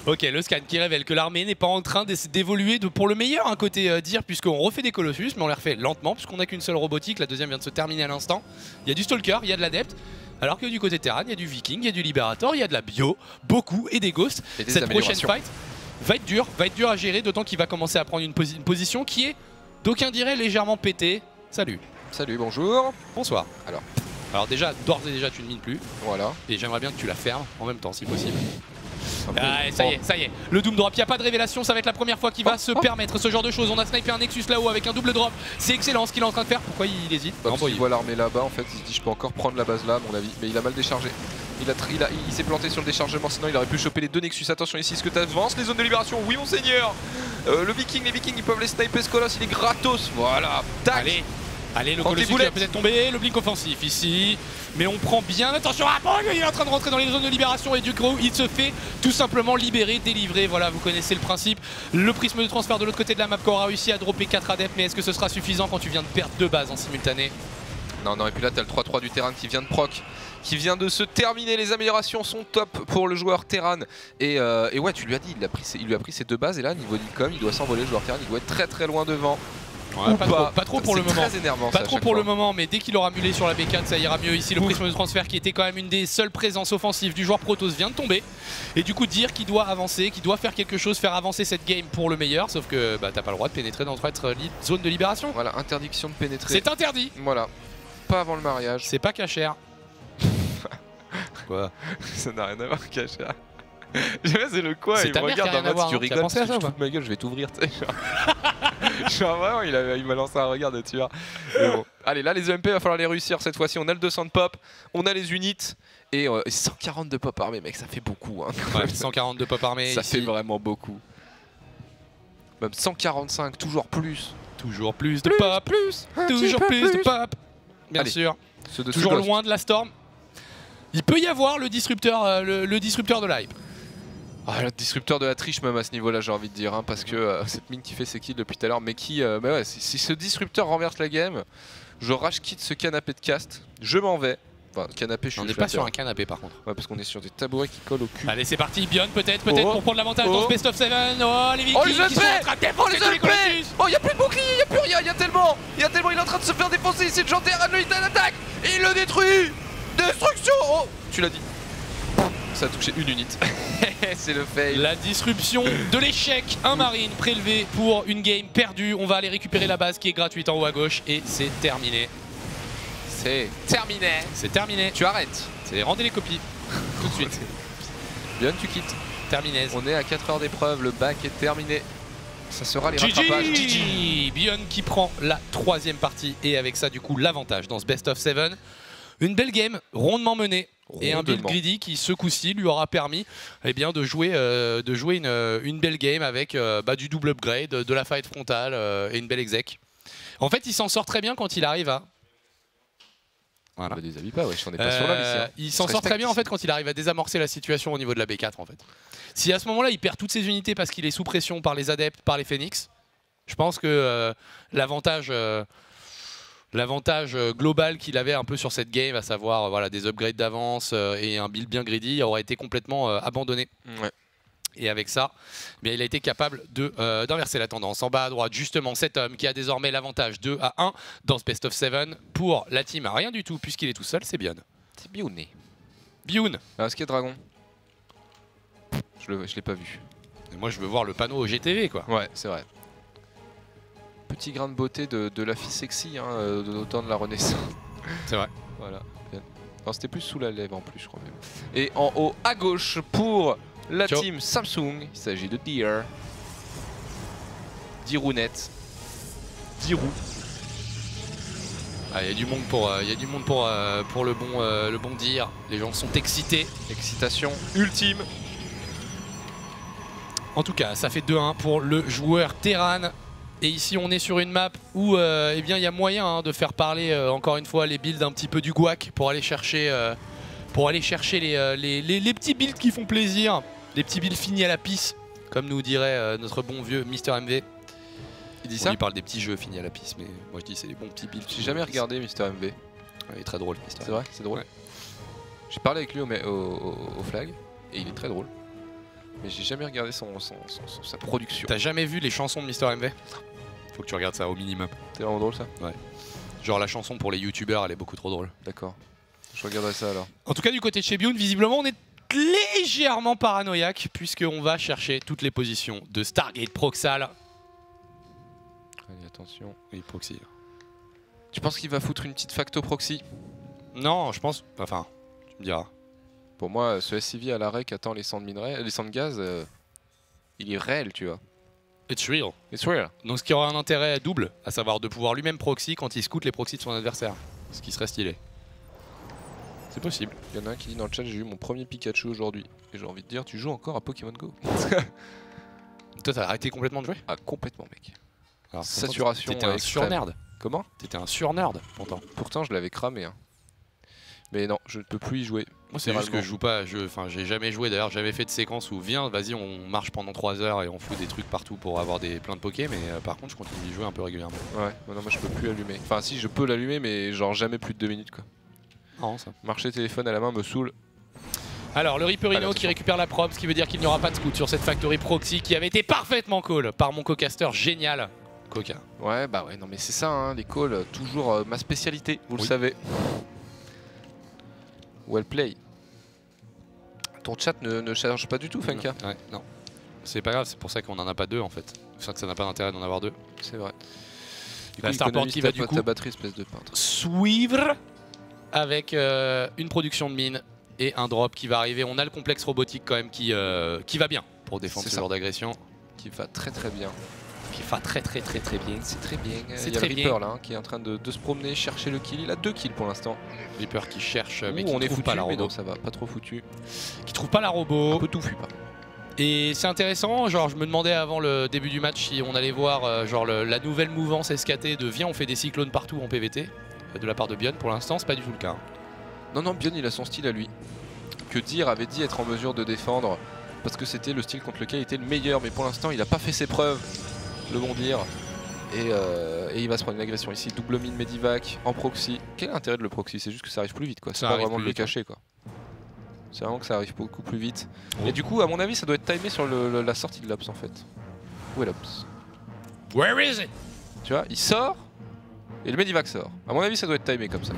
Ok, le scan qui révèle que l'armée n'est pas en train d'évoluer pour le meilleur, un hein, côté euh, dire, puisqu'on refait des Colossus, mais on les refait lentement, puisqu'on n'a qu'une seule robotique, la deuxième vient de se terminer à l'instant. Il y a du Stalker, il y a de l'Adept, alors que du côté Terran, il y a du Viking, il y a du Liberator, il y a de la Bio, beaucoup, et des Ghosts. Cette prochaine fight va être dure, va être dur à gérer, d'autant qu'il va commencer à prendre une, position qui est, d'aucuns diraient, légèrement pétée. Salut. Salut, bonjour. Bonsoir. Alors. Alors déjà, d'ores et déjà, tu ne mines plus. Voilà. Et j'aimerais bien que tu la fermes en même temps, si possible. Ah, ça y est, ça y est. Le Doom Drop, il n'y a pas de révélation, ça va être la première fois qu'il va oh, se oh. permettre ce genre de choses. On a snipé un Nexus là-haut avec un double drop. C'est excellent ce qu'il est en train de faire. Pourquoi il hésite bah, Il voit l'armée là-bas, en fait, il se dit je peux encore prendre la base là, à mon avis. Mais il a mal déchargé. Il, a, il, il s'est planté sur le déchargement, sinon il aurait pu choper les deux Nexus. Attention ici, est-ce que tu avances les zones de libération? Oui, mon seigneur euh, Le Viking, les Vikings, ils peuvent les sniper ce colosse, il est gratos. Voilà, tac Allez Allez, le Colossus qui va peut-être tomber, le blink offensif ici. Mais on prend bien attention à ah, il est en train de rentrer dans les zones de libération et du coup il se fait tout simplement libérer, délivrer. Voilà, vous connaissez le principe. Le prisme de transfert de l'autre côté de la map qui aura réussi à dropper 4 adeptes, mais est-ce que ce sera suffisant quand tu viens de perdre deux bases en simultané? Non, non, et puis là, t'as le 3-3 du Terran qui vient de proc, qui vient de se terminer. Les améliorations sont top pour le joueur Terran. Et, euh, et ouais, tu lui as dit, il, a pris il lui a pris ses deux bases. Et là, niveau d'icom, il doit s'envoler le joueur Terran. Il doit être très très loin devant pas, trop, pour le moment. pas trop pour le moment, mais dès qu'il aura mulé sur la B4, ça ira mieux. Ici, le prisme de transfert qui était quand même une des seules présences offensives du joueur Protoss vient de tomber. Et du coup, dire qu'il doit avancer, qu'il doit faire quelque chose, faire avancer cette game pour le meilleur. Sauf que bah, t'as pas le droit de pénétrer dans notre zone de libération. Voilà, interdiction de pénétrer. C'est interdit. Voilà, pas avant le mariage. C'est pas cachère. <laughs> Quoi? Ça n'a rien à voir, cachère. C'est le quoi, il me regarde en mode tu rigoles, si tu ma gueule, je vais t'ouvrir. <laughs> Genre vraiment, il m'a lancé un regard de tueur. bon. Allez, là les EMP, va falloir les réussir cette fois-ci. On a le 200 de pop, on a les unités et 140 euh, de pop armé, mec, ça fait beaucoup. Hein, ouais, 140 de pop armé. Ça fait vraiment beaucoup. Même 145, toujours plus. Toujours plus de pop. Plus, toujours plus, de pop. Bien sûr. Toujours loin de la storm. Il peut y avoir le disrupteur, euh, le, disrupteur de l'hype. Ah, le disrupteur de la triche même à ce niveau là j'ai envie de dire hein, parce que euh, <laughs> cette mine qui fait ses kills depuis tout à l'heure mais qui euh, bah ouais, si, ce disrupteur renverse la game je rage quitte ce canapé de cast je m'en vais Enfin, canapé, je suis On n'est pas sur un canapé par contre. Ouais, parce qu'on est sur des tabourets qui collent au cul. Allez, c'est parti. Bion, peut-être, peut-être pour prendre l'avantage dans ce oh. best of 7. Oh, les Vikings oh, les qui sont en train de défoncer oh, les Oh, y'a plus de bouclier, y'a plus rien, y'a tellement. Y'a tellement, il est en train de se faire défoncer ici. Le de lui, l'attaque. Et il le détruit. Destruction. Oh, tu l'as dit ça a touché une unité. <laughs> c'est le fail. La disruption de l'échec. Un marine prélevé pour une game perdue. On va aller récupérer la base qui est gratuite en haut à gauche et c'est terminé. C'est terminé. C'est terminé. Tu arrêtes. C'est rendez les copies. <laughs> Tout de suite. Bien, tu quittes. Terminé. On est à 4 heures d'épreuve. Le bac est terminé. Ça sera les rattrapages. GG Bion qui prend la troisième partie et avec ça du coup l'avantage dans ce best of 7. Une belle game, rondement menée. Et un build greedy qui, ce coup-ci, lui aura permis eh bien, de jouer, euh, de jouer une, euh, une, belle game avec euh, bah, du double upgrade, de la fight frontale et une belle exec. En fait, il s'en sort très bien quand il arrive à... Voilà. pas, ouais, pas sur là, Il s'en sort très bien en fait quand il arrive à désamorcer la situation au niveau de la B4 en fait. Si à ce moment-là il perd toutes ses unités parce qu'il est sous pression par les adeptes, par les phoenix, je pense que l'avantage l'avantage euh, global qu'il avait un peu sur cette game, à savoir euh, voilà, des upgrades d'avance euh, et un build bien greedy, aurait été complètement abandonné. Et avec ça, eh bien, il a été capable d'inverser la tendance. En bas à droite, justement, cet homme qui a désormais l'avantage 2 à 1 dans ce best of 7 pour la team. Rien du tout, puisqu'il est tout seul, c'est Bion. C'est Bioun. Bioun. Ah, ce qui est Dragon Je l'ai pas vu. moi, je veux voir le panneau GTV, quoi. Ouais, c'est vrai. Petit grain de beauté de, la fille sexy hein, euh, de de la Renaissance. C'est vrai. <laughs> voilà. C'était plus sous la lèvre en plus, je crois. Et en haut à gauche pour la team Samsung, il s'agit de Deer. Dirounette. Dirou. Ah, il y a du monde pour, euh, il y a du monde pour, euh, pour le, bon, le bon dire. Les gens sont excités. Excitation ultime. En tout cas, ça fait 2-1 pour le joueur Terran. Et ici, on est sur une map où euh, eh bien, il y a moyen hein, de faire parler, euh, encore une fois, les builds un petit peu du guac pour aller chercher, euh, pour aller chercher les, les, petits builds qui font plaisir, les petits builds finis à la pisse, comme nous dirait notre bon vieux Mister MV. Il dit ça Il parle des petits jeux finis à la pisse, mais moi je dis c'est les bons petits builds. J'ai jamais regardé Mister MV. il est très drôle, C'est vrai, c'est drôle. J'ai parlé avec lui au, au, flag et il est très drôle. Mais j'ai jamais regardé son, sa production. T'as jamais vu les chansons de Mister MV Faut que tu regardes ça au minimum. C'est vraiment drôle ça Ouais. Genre la chanson pour les youtubeurs, elle est beaucoup trop drôle. D'accord. Je regarderai ça alors. En tout cas, du côté de chez visiblement, on est légèrement paranoïaque puisqu'on va chercher toutes les positions de Stargate Proxal. Allez, attention. Oui, proxy. Tu penses qu'il va foutre une petite facto proxy? Non, je pense... Enfin, tu me diras. Pour moi, ce SCV à l'arrêt qui attend les centres minerais, les centres gaz, euh, il est réel, tu vois. It's real. It's real. Donc ce qui aura un intérêt double, à savoir de pouvoir lui-même proxy quand il scoute les proxys de son adversaire. Ce qui serait stylé. C'est possible. Il y en a un qui dit dans le chat j'ai eu mon premier Pikachu aujourd'hui. Et j'ai envie de dire tu joues encore à Pokémon Go. <laughs> Toi t'as arrêté complètement de jouer? Ah complètement mec. Alors, Saturation. T'étais un sur-nerd. Comment? T'étais un sur-nerd pourtant. Pourtant je l'avais cramé. Hein. Mais non, je ne peux plus y jouer. Moi, c'est juste que je joue pas. Enfin, j'ai jamais joué. D'ailleurs, j'avais fait de séquences où viens, vas-y, on marche pendant 3 heures et on fout des trucs partout pour avoir des plein de pokés. Mais euh, par contre, je continue d'y jouer un peu régulièrement. Ouais, non, moi je peux plus allumer. Enfin, si, je peux l'allumer, mais genre jamais plus de 2 minutes quoi. Non, ça. Marcher téléphone à la main me saoule. Alors, le Reaperino qui récupère la prop, ce qui veut dire qu'il n'y aura pas de scout sur cette factory proxy qui avait été parfaitement call par mon co-caster génial. Coca. Ouais, bah ouais, non, mais c'est ça, hein, les calls, toujours euh, ma spécialité, vous le savez. Well play. Ton chat ne, ne charge pas du tout, Funka Ouais, non. C'est pas grave, c'est pour ça qu'on en a pas deux en fait. C'est que ça n'a pas d'intérêt d'en avoir deux. C'est vrai. la Starport qui va du coup ta batterie, espèce de peintre. suivre avec euh, une production de mine et un drop qui va arriver. On a le complexe robotique quand même qui, euh, qui va bien pour défendre ce genre d'agression. Qui va très très bien qui va très très très très bien. C'est très bien. C'est très bien. Reaper là hein, qui est en train de, se promener, chercher le kill. Il a deux kills pour l'instant. Reaper qui cherche, mais qui on est foutu, pas la robot. ça va, pas trop foutu. Qui trouve pas la robot. Un peu touffu pas. Et c'est intéressant, genre je me demandais avant le début du match si on allait voir euh, genre la nouvelle mouvance SKT de viens on fait des cyclones partout en PVT euh, de la part de Bion. Pour l'instant c'est pas du tout le cas. Hein. Non non Bion il a son style à lui. Que Dir avait dit être en mesure de défendre parce que c'était le style contre lequel il était le meilleur mais pour l'instant il a pas fait ses preuves le bondir. Et, euh, et, il va se prendre une agression ici. Double mine Medivac en proxy. Quel est l'intérêt de le proxy? C'est juste que ça arrive plus vite quoi. C'est pas vraiment de le cacher quoi. C'est vraiment que ça arrive beaucoup plus vite. Et du coup, à mon avis, ça doit être timé sur la sortie de l'Ops en fait. Où est l'Ops? Where is it? Tu vois, il sort et le Medivac sort. À mon avis, ça doit être timé comme ça.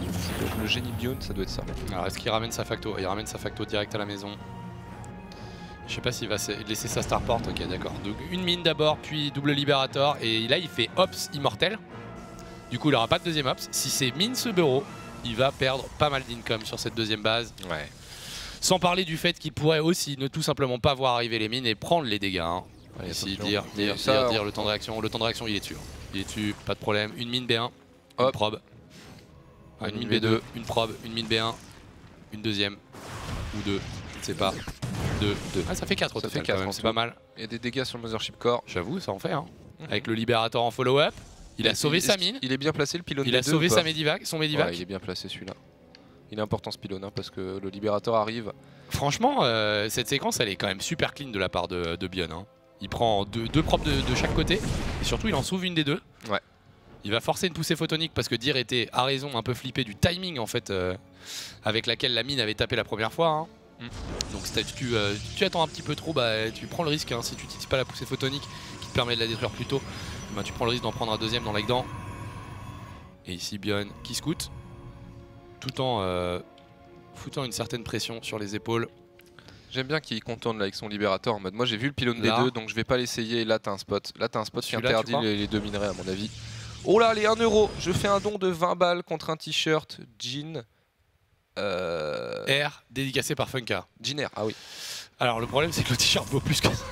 Le, génie Bion, ça doit être ça. Alors, est-ce qu'il ramène sa facto Il ramène sa facto direct à la maison? Je sais pas s'il va laisser sa starport. Ok, d'accord. Donc une mine d'abord, puis double libérateur. Et là, il fait Ops immortel. Du coup, il aura pas de deuxième Ops. Si c'est mine ce bureau, il va perdre pas mal d'income sur cette deuxième base. Ouais. Sans parler du fait qu'il pourrait aussi ne tout simplement pas voir arriver les mines et prendre les dégâts. Hein. Ici, dire, dire, dire, le temps de réaction. Le temps de réaction, il est dessus. Il est dessus, pas de problème. Une mine B1, une probe. une, mine B2, une probe, une mine B1, une deuxième ou deux, sais pas. 2, 2. Ah, ça fait 4 Ça fait 4, c'est pas mal. Il y a des dégâts sur le Mothership Core. J'avoue, ça en fait. Hein. Mhm. Avec le Libérateur en follow-up. Il a sauvé sa mine. Il est bien placé le pylône. Il a sauvé sa Medivac, son Medivac. Ouais, il est bien placé celui-là. Il est important ce pylône hein, parce que le Libérateur arrive. Franchement, euh, cette séquence elle est quand même super clean de la part de, de Bion. Hein. Il prend deux, deux propres de, chaque côté et surtout il en sauve une des deux. Ouais. Il va forcer une poussée photonique parce que Dir était, à raison, un peu flippé du timing en fait euh, avec laquelle la mine avait tapé la première fois. Hein. Mm. Donc si euh, tu, attends un petit peu trop, bah, tu prends le risque, hein, si tu n'utilises pas la poussée photonique qui te permet de la détruire plus tôt, bah, tu prends le risque d'en prendre un deuxième dans like Et ici Bion qui scout, tout en euh, foutant une certaine pression sur les épaules. J'aime bien qu'il contourne là avec son libérateur en mode moi j'ai vu le pylône des deux donc je vais pas l'essayer. Là t'as un spot. Là t'as un spot qui interdit les, deux minerais à mon avis. Oh là les 1 euro Je fais un don de 20 balles contre un t-shirt jean. Euh... R dédicacé par Funka. Jean R, ah oui. Alors le problème c'est que le t-shirt vaut plus que ça.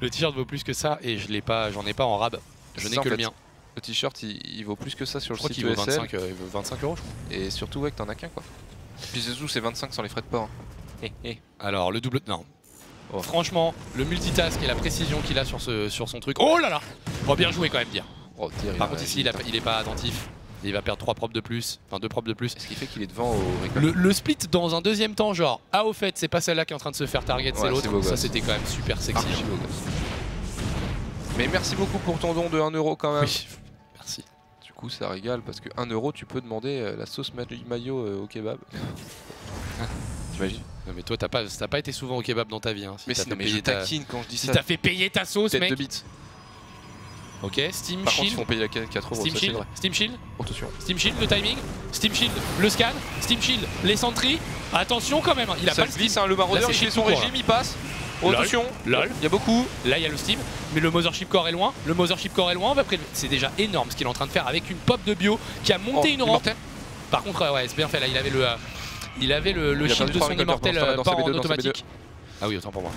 le t-shirt vaut plus que ça et je l'ai pas, j'en ai pas en rab. Je n'ai que le mien. Le t-shirt il, vaut plus que ça sur le site il vaut 25, euh, il vaut 25 euros je crois. Et surtout ouais que t'en as qu'un quoi. Puis c'est c'est 25 sans les frais de port. Alors le double... Non. Oh. Franchement, le multitask et la précision qu'il a sur, ce, sur son truc... Oh là là Oh bien joué quand même dire. Oh, Par contre ici il, il est pas attentif. Il va perdre 3 props de plus, enfin 2 props de plus. Ce qui fait qu'il est devant au le, split dans un deuxième temps, genre, ah au fait, c'est pas celle-là qui est en train de se faire target, c'est l'autre. Ça c'était quand même super sexy. Mais merci beaucoup pour ton don de 1€ quand même. Oui, merci. Du coup ça régale parce que 1€ tu peux demander euh, la sauce mayo euh, au kebab. <laughs> T'imagines non mais toi t'as pas, pas été souvent au kebab dans ta vie. Hein, mais, mais je taquine quand je dis ça. Si t'as fait payer ta sauce mec. de. Ok, Steam Par Shield. Contre, ils font payer la 4 euros. Steam Shield. Steam Shield. Attention. Steam Shield, le timing. Steam Shield, le scan. Steam Shield, les sentries. Attention quand même, il a pas le glisse, hein, le maraudeur, il fait son régime, il passe. attention, lol. Il y a beaucoup. Là, il y a le Steam, mais le Mothership Core est loin. Le Mothership Core est loin. C'est déjà énorme ce qu'il est en train de faire avec une pop de bio qui a monté oh, une rampe. Par contre, ouais, c'est bien fait là. Il avait le, euh, il avait le, le shield de son immortel euh, pas en automatique. Ah oui, autant pour moi.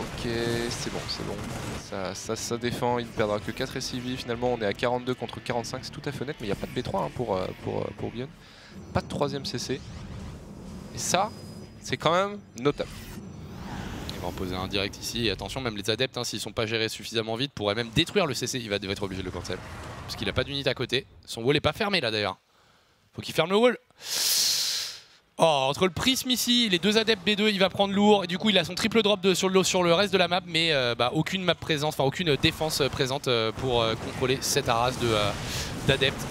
Ok, c'est bon, c'est bon. Ça, défend, il ne perdra que 4 SCV. Finalement, on est à 42 contre 45, c'est tout à fait net, mais il n'y a pas de B3 hein, pour, euh, pour, euh, pour Bion. Pas de troisième CC. Et ça, c'est quand même notable. Il va en poser un direct ici. Et attention, même les adeptes, hein, s'ils sont pas gérés suffisamment vite, pourraient même détruire le CC. Il va être obligé de le cancel. Parce qu'il n'a pas d'unité à côté. Son wall est pas fermé là d'ailleurs. Faut qu'il ferme le wall. Oh, entre le prisme ici, les deux adeptes B2, il va prendre lourd. Et du coup, il a son triple drop de, sur, le, sur le reste de la map, mais euh, bah, aucune map présente, enfin aucune défense euh, présente euh, pour contrôler cette arras d'adeptes.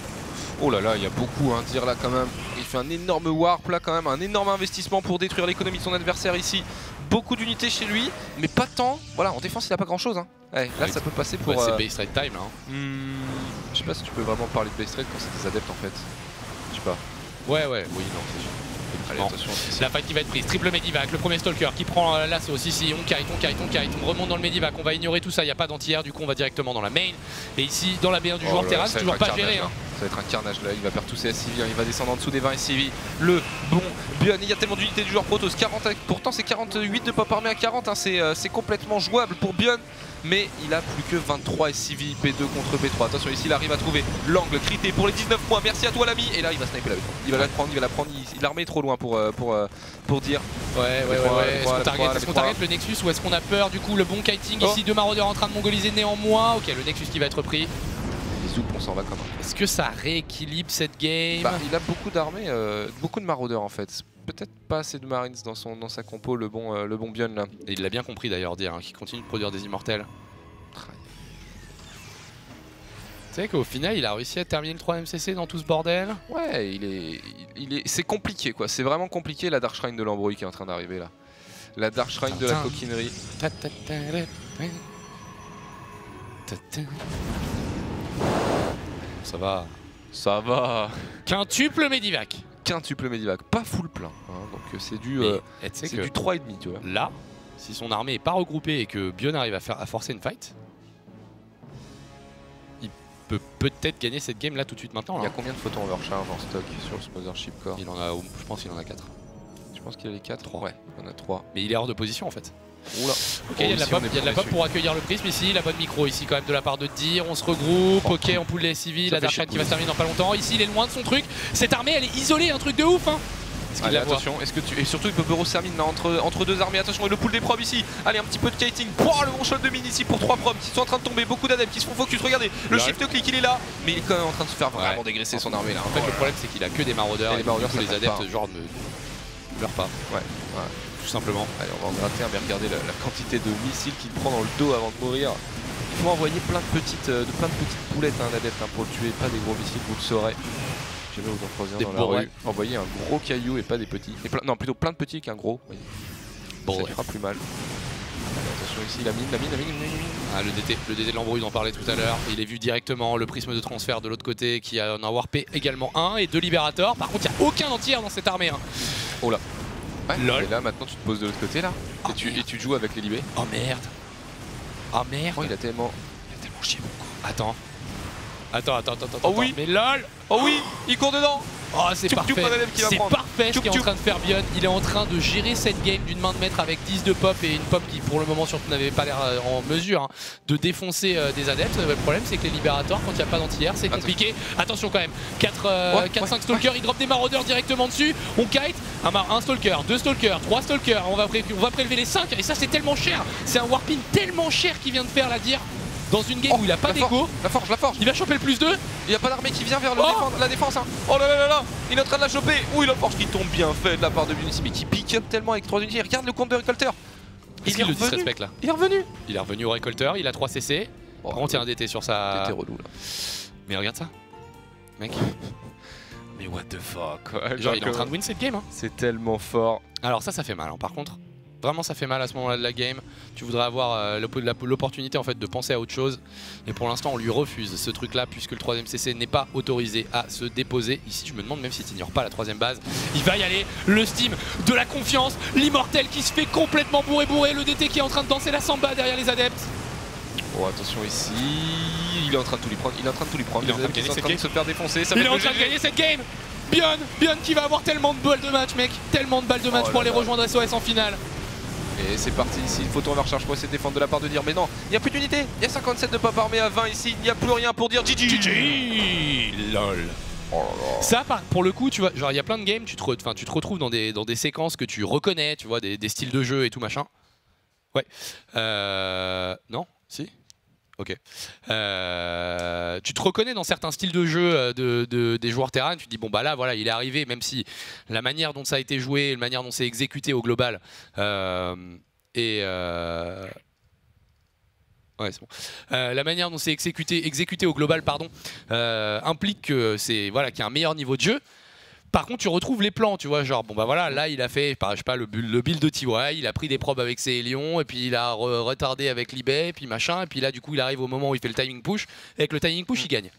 Oh là là, il y a beaucoup à dire là quand même. Il fait un énorme warp là quand même, un énorme investissement pour détruire l'économie de son adversaire ici. Beaucoup d'unités chez lui, mais pas tant. Voilà, en défense, il a pas grand chose. Hein. là, ça peut passer pour. c'est base trade time là. Hein. Hmm, je sais pas si tu peux vraiment parler de base trade quand c'est des adeptes en fait. Je sais pas. Ouais, ouais, oui, non, c'est sûr. La fight qui va être prise, triple Medivac, le premier Stalker qui prend euh, l'assaut, si si, on Cariton, Cariton, Cariton, remonte dans le Medivac, on va ignorer tout ça, il n'y a pas d'anti-air, du coup on va directement dans la main. Et ici, dans la B1 du oh joueur terrasse, toujours pas géré. Hein. Ça va être un carnage là, il va perdre tous ses SCV, hein. il va descendre en dessous des 20 SCV. Le bon Bion, il y a tellement d'unités du joueur Protoss, 40, pourtant c'est 48 de pop armé à 40, hein. euh, c'est complètement jouable pour Bion mais il a plus que 23 SCV P2 contre B3. Attention ici il arrive à trouver l'angle crité pour les 19 points. Merci à toi l'ami. Et là il va sniper la B3. Il va la prendre, il va la prendre. Il, l'armée est trop loin pour, euh, pour, euh, pour dire. Ouais ouais ouais, ouais. Est-ce qu'on target, le Nexus ou est-ce qu'on a peur du coup le bon kiting oh. ici Deux maraudeurs en train de mongoliser néanmoins. Ok le Nexus qui va être pris. Les zoups on s'en va quand même. Est-ce que ça rééquilibre cette game? bah, Il a beaucoup d'armées, euh, beaucoup de maraudeurs en fait peut-être pas assez de Marines dans, son, dans sa compo, le bon, le bon Bion là. Et il l'a bien compris d'ailleurs, dire, hein, qu'il continue de produire des immortels. Tu sais qu'au final, il a réussi à terminer le 3 MCC dans tout ce bordel Ouais, il est, il est, c'est compliqué quoi. C'est vraiment compliqué la Dark Shrine de l'embrouille qui est en train d'arriver là. La Dark Shrine de la coquinerie. Ça va. Ça va. Quintuple Medivac. Quintuple Medivac, pas full plein. Hein. donc euh, c'est du, euh, c'est du 3,5 tu vois. Là, si son armée est pas regroupée et que Bion arrive à, faire, à forcer une fight, peut peut-être gagner cette game là tout de suite maintenant. Il y a combien de photos overcharge en stock sur ce Mothership Core Il en a, je pense qu'il en a 4. Je pense qu'il a les 4 3. Ouais, il en a 3. Mais il est hors de position en fait. Oula. Ok, il y a de la pop, il y a de la pop pour accueillir le prisme ici, la bonne micro ici quand même de la part de Dir, on se regroupe, ok on poule les civils, la Dark qui va se terminer dans pas longtemps, ici il est loin de son truc, cette armée elle est isolée, un truc de ouf hein Allez, attention, est-ce que tu... Et surtout il peut Burrow Sermine entre, entre deux armées, attention, et le pool des probes ici. Allez, un petit peu de kiting. Pouah, le bon shot de mine ici pour trois probes qui sont en train de tomber. Beaucoup d'adeptes qui se font focus. Regardez, le shift click il est là, mais il est quand même en train de se faire vraiment dégraisser son armée là. En fait, le problème c'est qu'il a que des maraudeurs. Et les maraudeurs, les adeptes, genre, ne meurent pas. Ouais, Tout simplement. Allez, on va en gratter un, mais regardez la, quantité de missiles qu'il prend dans le dos avant de mourir. Il faut envoyer plein de petites, euh, de plein de petites boulettes hein, d'adeptes hein, pour le tuer, pas des gros missiles, vous le saurez jamais vous en croisez dans la rue. Envoyez un gros caillou et pas des petits. non, plutôt plein de petits qu'un gros. Bon, ça fera plus mal. attention ici, la mine, la mine, la mine, la mine. Ah, le DT, le DT de l'embrouille, on en parlait tout à l'heure. Il est vu directement, le prisme de transfert de l'autre côté qui a en a warpé également un et deux libérateurs. Par contre, il n'y a aucun entier dans cette armée. Hein. Oh là. Et là maintenant tu te poses de l'autre côté là. et, tu, et, tu, joues avec les libés. Oh merde. Oh merde. Oh il a tellement. Il a tellement chié mon coup. Attends. Attends, attends, attends, attends. Oh oui Mais lol Oh oui Il court dedans Oh, c'est parfait. C'est parfait ce qu'est en train de faire Bion. Il est en train de gérer cette game d'une main de maître avec 10 de pop et une pop qui, pour le moment, surtout n'avait pas l'air euh, en mesure hein, de défoncer euh, des adeptes. Le problème, c'est que les libérateurs, quand il n'y a pas d'anti-air, c'est compliqué. Attention quand même. 4, 5 stalkers, il drop des maraudeurs directement dessus. On kite. Un, stalker, deux stalkers, trois stalkers. On va, on va prélever les 5. Et ça, c'est tellement cher. C'est un warping tellement cher qui vient de faire la dire dans une game où il a pas d'écho. La forge, la forge. Il va choper le plus 2. Il n'y a pas d'armée qui vient vers oh la défense. Hein. Oh là là là là Il est en train de la choper. Oui, la forge qui tombe bien fait de la part de Bunisi, mais qui pick up tellement avec 3 unités. Regarde le compte de récolteur. Il, il le disrespect là Il est revenu. Il est revenu au récolteur, il a 3 CC. Par contre, il y a un DT sur sa. DT relou là. Mais regarde ça. Mec. <laughs> Mais what the fuck Genre, il est en train de win cette game. Hein. C'est tellement fort. Alors, ça, ça fait mal. Hein. Par contre, Vraiment, ça fait mal à ce moment-là de la game. Tu voudrais avoir euh, l'opportunité en fait de penser à autre chose. Et pour l'instant, on lui refuse ce truc-là puisque le 3ème CC n'est pas autorisé à se déposer. Ici, je me demande même s'il n'ignore pas la troisième base. Il va y aller. Le Steam de la confiance. L'immortel qui se fait complètement bourré bourré. Le DT qui est en train de danser la samba derrière les adeptes. Oh attention ici, il est en train de tout lui prendre, il est en train de tout lui prendre, il est en train, de, se faire défoncer, il est en train de gagner cette game Bion Bion qui va avoir tellement de balles de match mec Tellement de balles de match oh pour aller rejoindre SOS en finale et c'est parti ici, il faut tourner en recharge pour essayer de défendre de la part de dire mais non, il n'y a plus d'unité, il y a 57 de pop armé à 20 ici, il n'y a plus rien pour dire. GG GG LOL. Ça, pour le coup, tu vois, genre il y a plein de games, tu te, tu te retrouves dans des, dans des séquences que tu reconnais, tu vois, des, des styles de jeu et tout machin. Ouais. Euh... Non Si Ok. Euh, tu te reconnais dans certains styles de jeu euh, de, des joueurs terrain, tu te dis bon bah là voilà il est arrivé, même si la manière dont ça a été joué, la manière dont c'est exécuté au global euh, et Ouais, c'est bon. la manière dont c'est exécuté, exécuté au global pardon, implique voilà qu'il y a un meilleur niveau de jeu. Par contre, tu retrouves les plans, tu vois, genre, bon bah voilà, là il a fait, je sais pas, le, le build de TY, il a pris des probes avec ses Hélions, et puis il a retardé avec l'eBay, et puis machin, et puis là du coup il arrive au moment où il fait le timing push, et avec le timing push il gagne.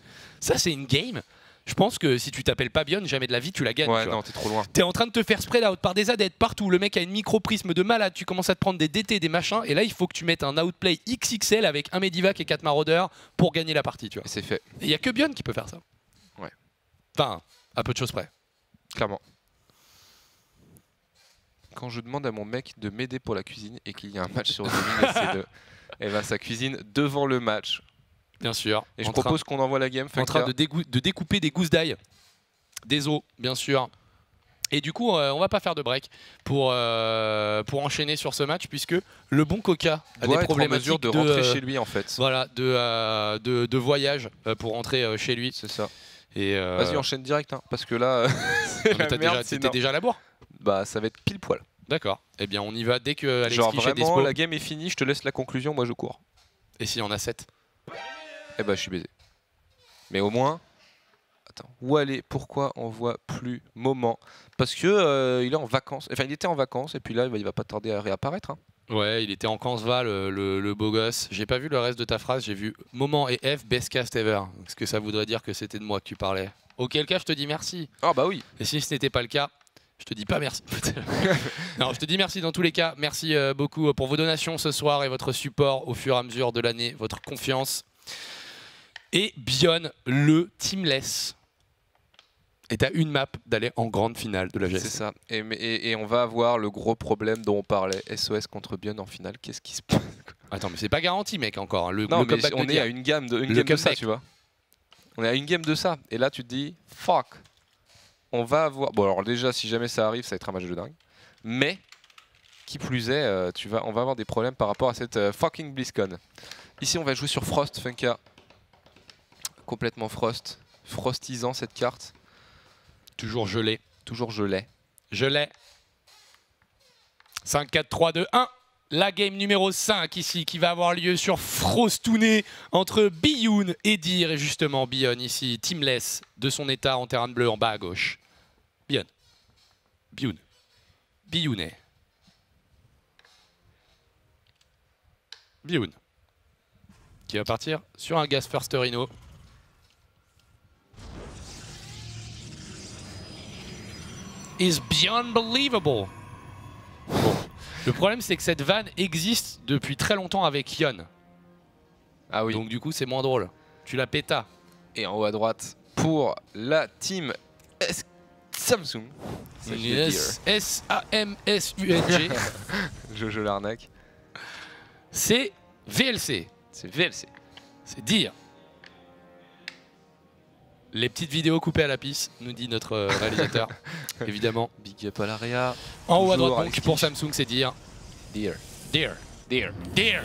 Ça c'est une game je pense que si tu t'appelles pas Bion, jamais de la vie tu la gagnes. Ouais, non, t'es trop loin. T'es en train de te faire spread out par des adeptes partout. Le mec a une micro-prisme de malade. Tu commences à te prendre des DT, des machins. Et là, il faut que tu mettes un outplay XXL avec un Medivac et 4 maraudeurs pour gagner la partie. Tu vois. c'est fait. Il y a que Bion qui peut faire ça. Ouais. Enfin, à peu de choses près. Clairement. Quand je demande à mon mec de m'aider pour la cuisine et qu'il y a un match sur Zoom, <laughs> c'est de... Eh ben, sa cuisine devant le match. Bien sûr. Et je propose qu'on envoie la game. En train de, de, découper des gousses d'ail, des os, bien sûr. Et du coup, euh, on va pas faire de break pour, euh, pour enchaîner sur ce match puisque le bon Coca a des problèmes de, de rentrer chez lui en fait. Voilà, de, euh, de, de, voyage pour rentrer chez lui. C'est ça. Euh, Vas-y, enchaîne direct, hein, parce que là, <laughs> c'était déjà, à la boire Bah, ça va être pile poil. D'accord. Eh bien, on y va dès que Alex Genre vraiment, la game est finie, je te laisse la conclusion, moi je cours. Et si on a 7 Eh bah, je suis baisé. Mais au moins, attends, où aller Pourquoi on voit plus Moment? Parce que euh, il est en vacances. Enfin, il était en vacances et puis là, il va pas tarder à réapparaître. Hein. Ouais, il était en Kansva, le, le, beau gosse. J'ai pas vu le reste de ta phrase, j'ai vu moment et F, best cast ever. Est-ce que ça voudrait dire que c'était de moi que tu parlais? Auquel cas, je te dis merci. Ah bah oui. Et si ce n'était pas le cas, je te dis pas merci. <laughs> non, je te dis merci dans tous les cas. Merci euh, beaucoup pour vos donations ce soir et votre support au fur et à mesure de l'année, votre confiance. Et Bion, le teamless et t'as une map d'aller en grande finale de la GSC. C'est ça. Et, et, on va avoir le gros problème dont on parlait, SOS contre Bion en finale. Qu'est-ce qui se passe Attends, mais c'est pas garanti, mec, encore. Hein. Le, non, mais on est à une gamme de, une game de ça, tu vois. On est à une game de ça. Et là, tu te dis, fuck. On va avoir. Bon, alors déjà, si jamais ça arrive, ça va être un match de dingue. Mais, qui plus est, euh, tu vas, on va avoir des problèmes par rapport à cette euh, fucking BlizzCon. Ici, on va jouer sur Frost, Funka. Complètement Frost. Frostisant cette carte. Toujours gelé. Toujours gelé. Gelé. 5, 4, 3, 2, 1. La game numéro 5 ici qui va avoir lieu sur Frostouné entre Bioun et Dir. Et justement, Bion ici, teamless de son état en terrain de bleu en bas à gauche. Bion. Bioun. Biounet. Bioun. Qui va partir sur un Gas First Rhino. Is beyond believable. Le problème, c'est que cette vanne existe depuis très longtemps avec Yon. Ah oui. Donc du coup, c'est moins drôle. Tu la pétas. Et en haut à droite, pour la team Samsung. S-A-M-S-U-N-G. <laughs> Jojo l'arnaque. C'est VLC. C'est VLC. C'est dire. Les petites vidéos coupées à la piste, nous dit notre euh, <laughs> réalisateur, évidemment. Big up à l'ARIA. En haut à droite, donc, pour Samsung, c'est dire. Dear. Dear. Dear. Dear.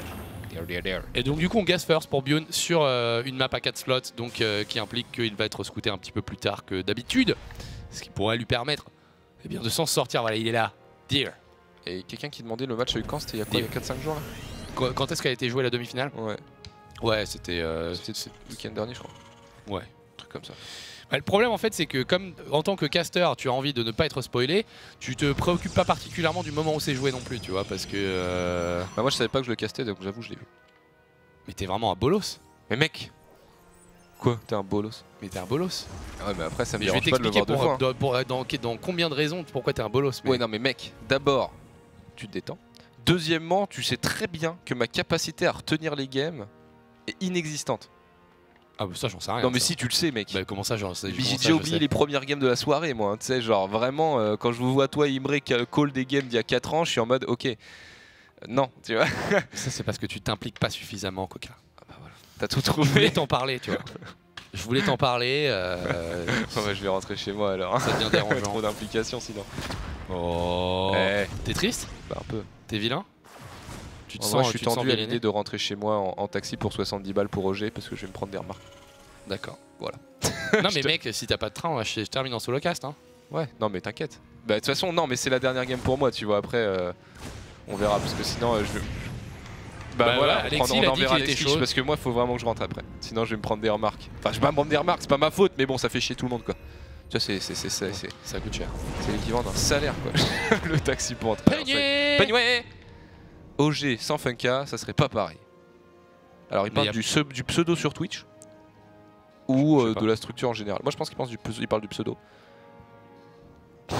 Et donc du coup on gas first pour Bion sur euh, une map à 4 slots donc euh, qui implique qu'il va être scouté un petit peu plus tard que d'habitude. Ce qui pourrait lui permettre eh bien, de s'en sortir. Voilà, il est là. Dear. Et quelqu'un qui demandait le match a eu quand C'était il y a quoi Il y a 4-5 jours là Quand, est-ce qu'elle a été jouée la demi-finale? Ouais. Ouais, c'était. Euh, c'était le week-end dernier, je crois. Ouais. Comme ça. Bah, le problème en fait c'est que comme en tant que caster tu as envie de ne pas être spoilé, tu te préoccupes pas particulièrement du moment où c'est joué non plus tu vois parce que... Euh... Bah moi je savais pas que je le castais donc j'avoue je l'ai vu. Mais t'es vraiment un bolos Mais mec Quoi T'es un bolos? Mais t'es un bolos Ouais mais après ça me dérange pas de le voir deux fois. Hein. Dans, dans, combien de raisons pourquoi t'es un bolos Ouais non mais mec, d'abord tu te détends. Deuxièmement, tu sais très bien que ma capacité à retenir les games est inexistante. Ah bah ça j'en sais rien. Non mais si tu le sais mec. Bah comment ça j'en sais J'ai déjà oublié les premières games de la soirée moi. Hein, tu sais genre vraiment euh, quand je vous vois toi Imre call des games d'il y a 4 ans, je suis en mode ok. Non, tu vois. <laughs> ça c'est parce que tu t'impliques pas suffisamment Coca. Ah bah voilà. T'as tout trouvé. Je voulais t'en parler tu vois. <laughs> Je voulais t'en parler. Euh... <laughs> bah, je vais rentrer chez moi alors. Ça devient dérangeant. trop d'implication sinon. Oh. Eh. T'es triste? Bah un peu. T'es vilain? Tu te sens, je suis tendu à l'idée de rentrer chez moi en, taxi pour 70 balles pour Roger parce que je vais me prendre des remarques. D'accord, voilà. <laughs> non mais mec, si t'as pas de train, je, termine en solo cast. Hein. Ouais, non mais t'inquiète. Bah de toute façon, non mais c'est la dernière game pour moi, tu vois. Après, euh, on verra parce que sinon euh, je vais... Bah, bah voilà, Alexis, on, enverra les parce que moi faut vraiment que je rentre après. Sinon je vais me prendre des remarques. Enfin je vais me prendre des remarques, c'est pas ma faute, mais bon ça fait chier tout le monde quoi. Tu vois, c'est, c'est, c'est, ça coûte cher. C'est l'équivalent d'un salaire quoi. <laughs> le taxi pour entrer. Peignez OG sans Funka, ça serait pas pareil. Alors il parle du, du, pseudo sur Twitch ou euh, de la structure en général. Moi je pense qu'il pense du, il parle du pseudo. <laughs>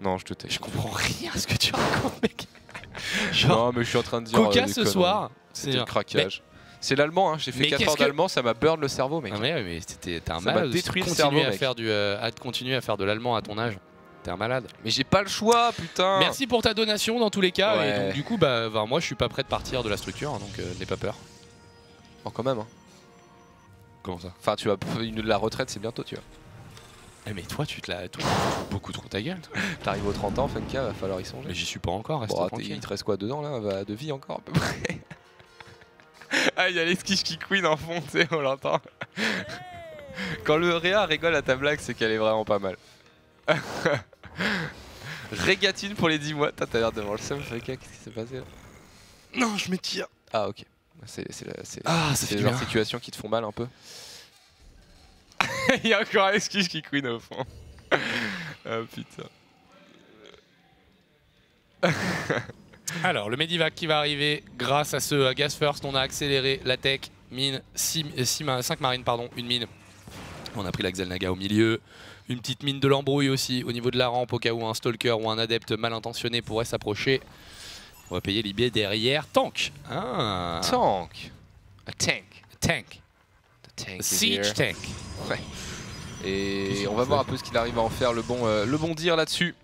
non, je te tais. Je comprends rien à ce que tu racontes, mec. <laughs> non, mais je suis en train de dire. Coca euh, ce soir. C'est le craquage. C'est l'allemand, hein. j'ai fait 4 heures d'allemand, ça m'a burn le cerveau, mec. Ah mais, mais t'es un malade. détruit le cerveau, à Faire du, euh, à continuer à faire de l'allemand à ton âge. T'es un malade. Mais j'ai pas le choix, putain. Merci pour ta donation dans tous les cas. Et donc, du coup, bah, moi, je suis pas prêt de partir de la structure, donc euh, n'aie pas peur. Oh, quand même. Hein. Comment ça? Enfin, tu vas une, la retraite, c'est bientôt, tu vois. Eh mais toi, tu te la, beaucoup trop ta gueule. <laughs> T'arrives aux 30 ans, Funka, va falloir y songer. Mais j'y suis pas encore. Reste bon, il te reste quoi dedans là, de vie encore à peu près. <laughs> ah, il y a les skish qui queen en fond, tu sais, on l'entend. Quand le Réa rigole à ta blague, c'est qu'elle est vraiment pas mal. <laughs> Régatine pour les 10 mois. T'as l'air devant le seum, qu'est-ce qui s'est passé là Non, je m'étire. Ah, ok. C'est ah, les articulations qui te font mal un peu. <laughs> Il y a encore Alex qui queen au fond. <laughs> ah putain. Alors, le Medivac qui va arriver grâce à ce Gas First, on a accéléré la tech, mine, 5 marines, pardon, une mine. On a pris la Xelnaga au milieu, une petite mine de l'embrouille aussi au niveau de la rampe au cas où un stalker ou un adepte mal intentionné pourrait s'approcher. On va payer l'IB derrière. Tank ah. Tank A tank. A tank. tank siege tank. Ouais. Et on va voir un peu ce qu'il arrive à en faire, le bon, euh, le bon dire là-dessus.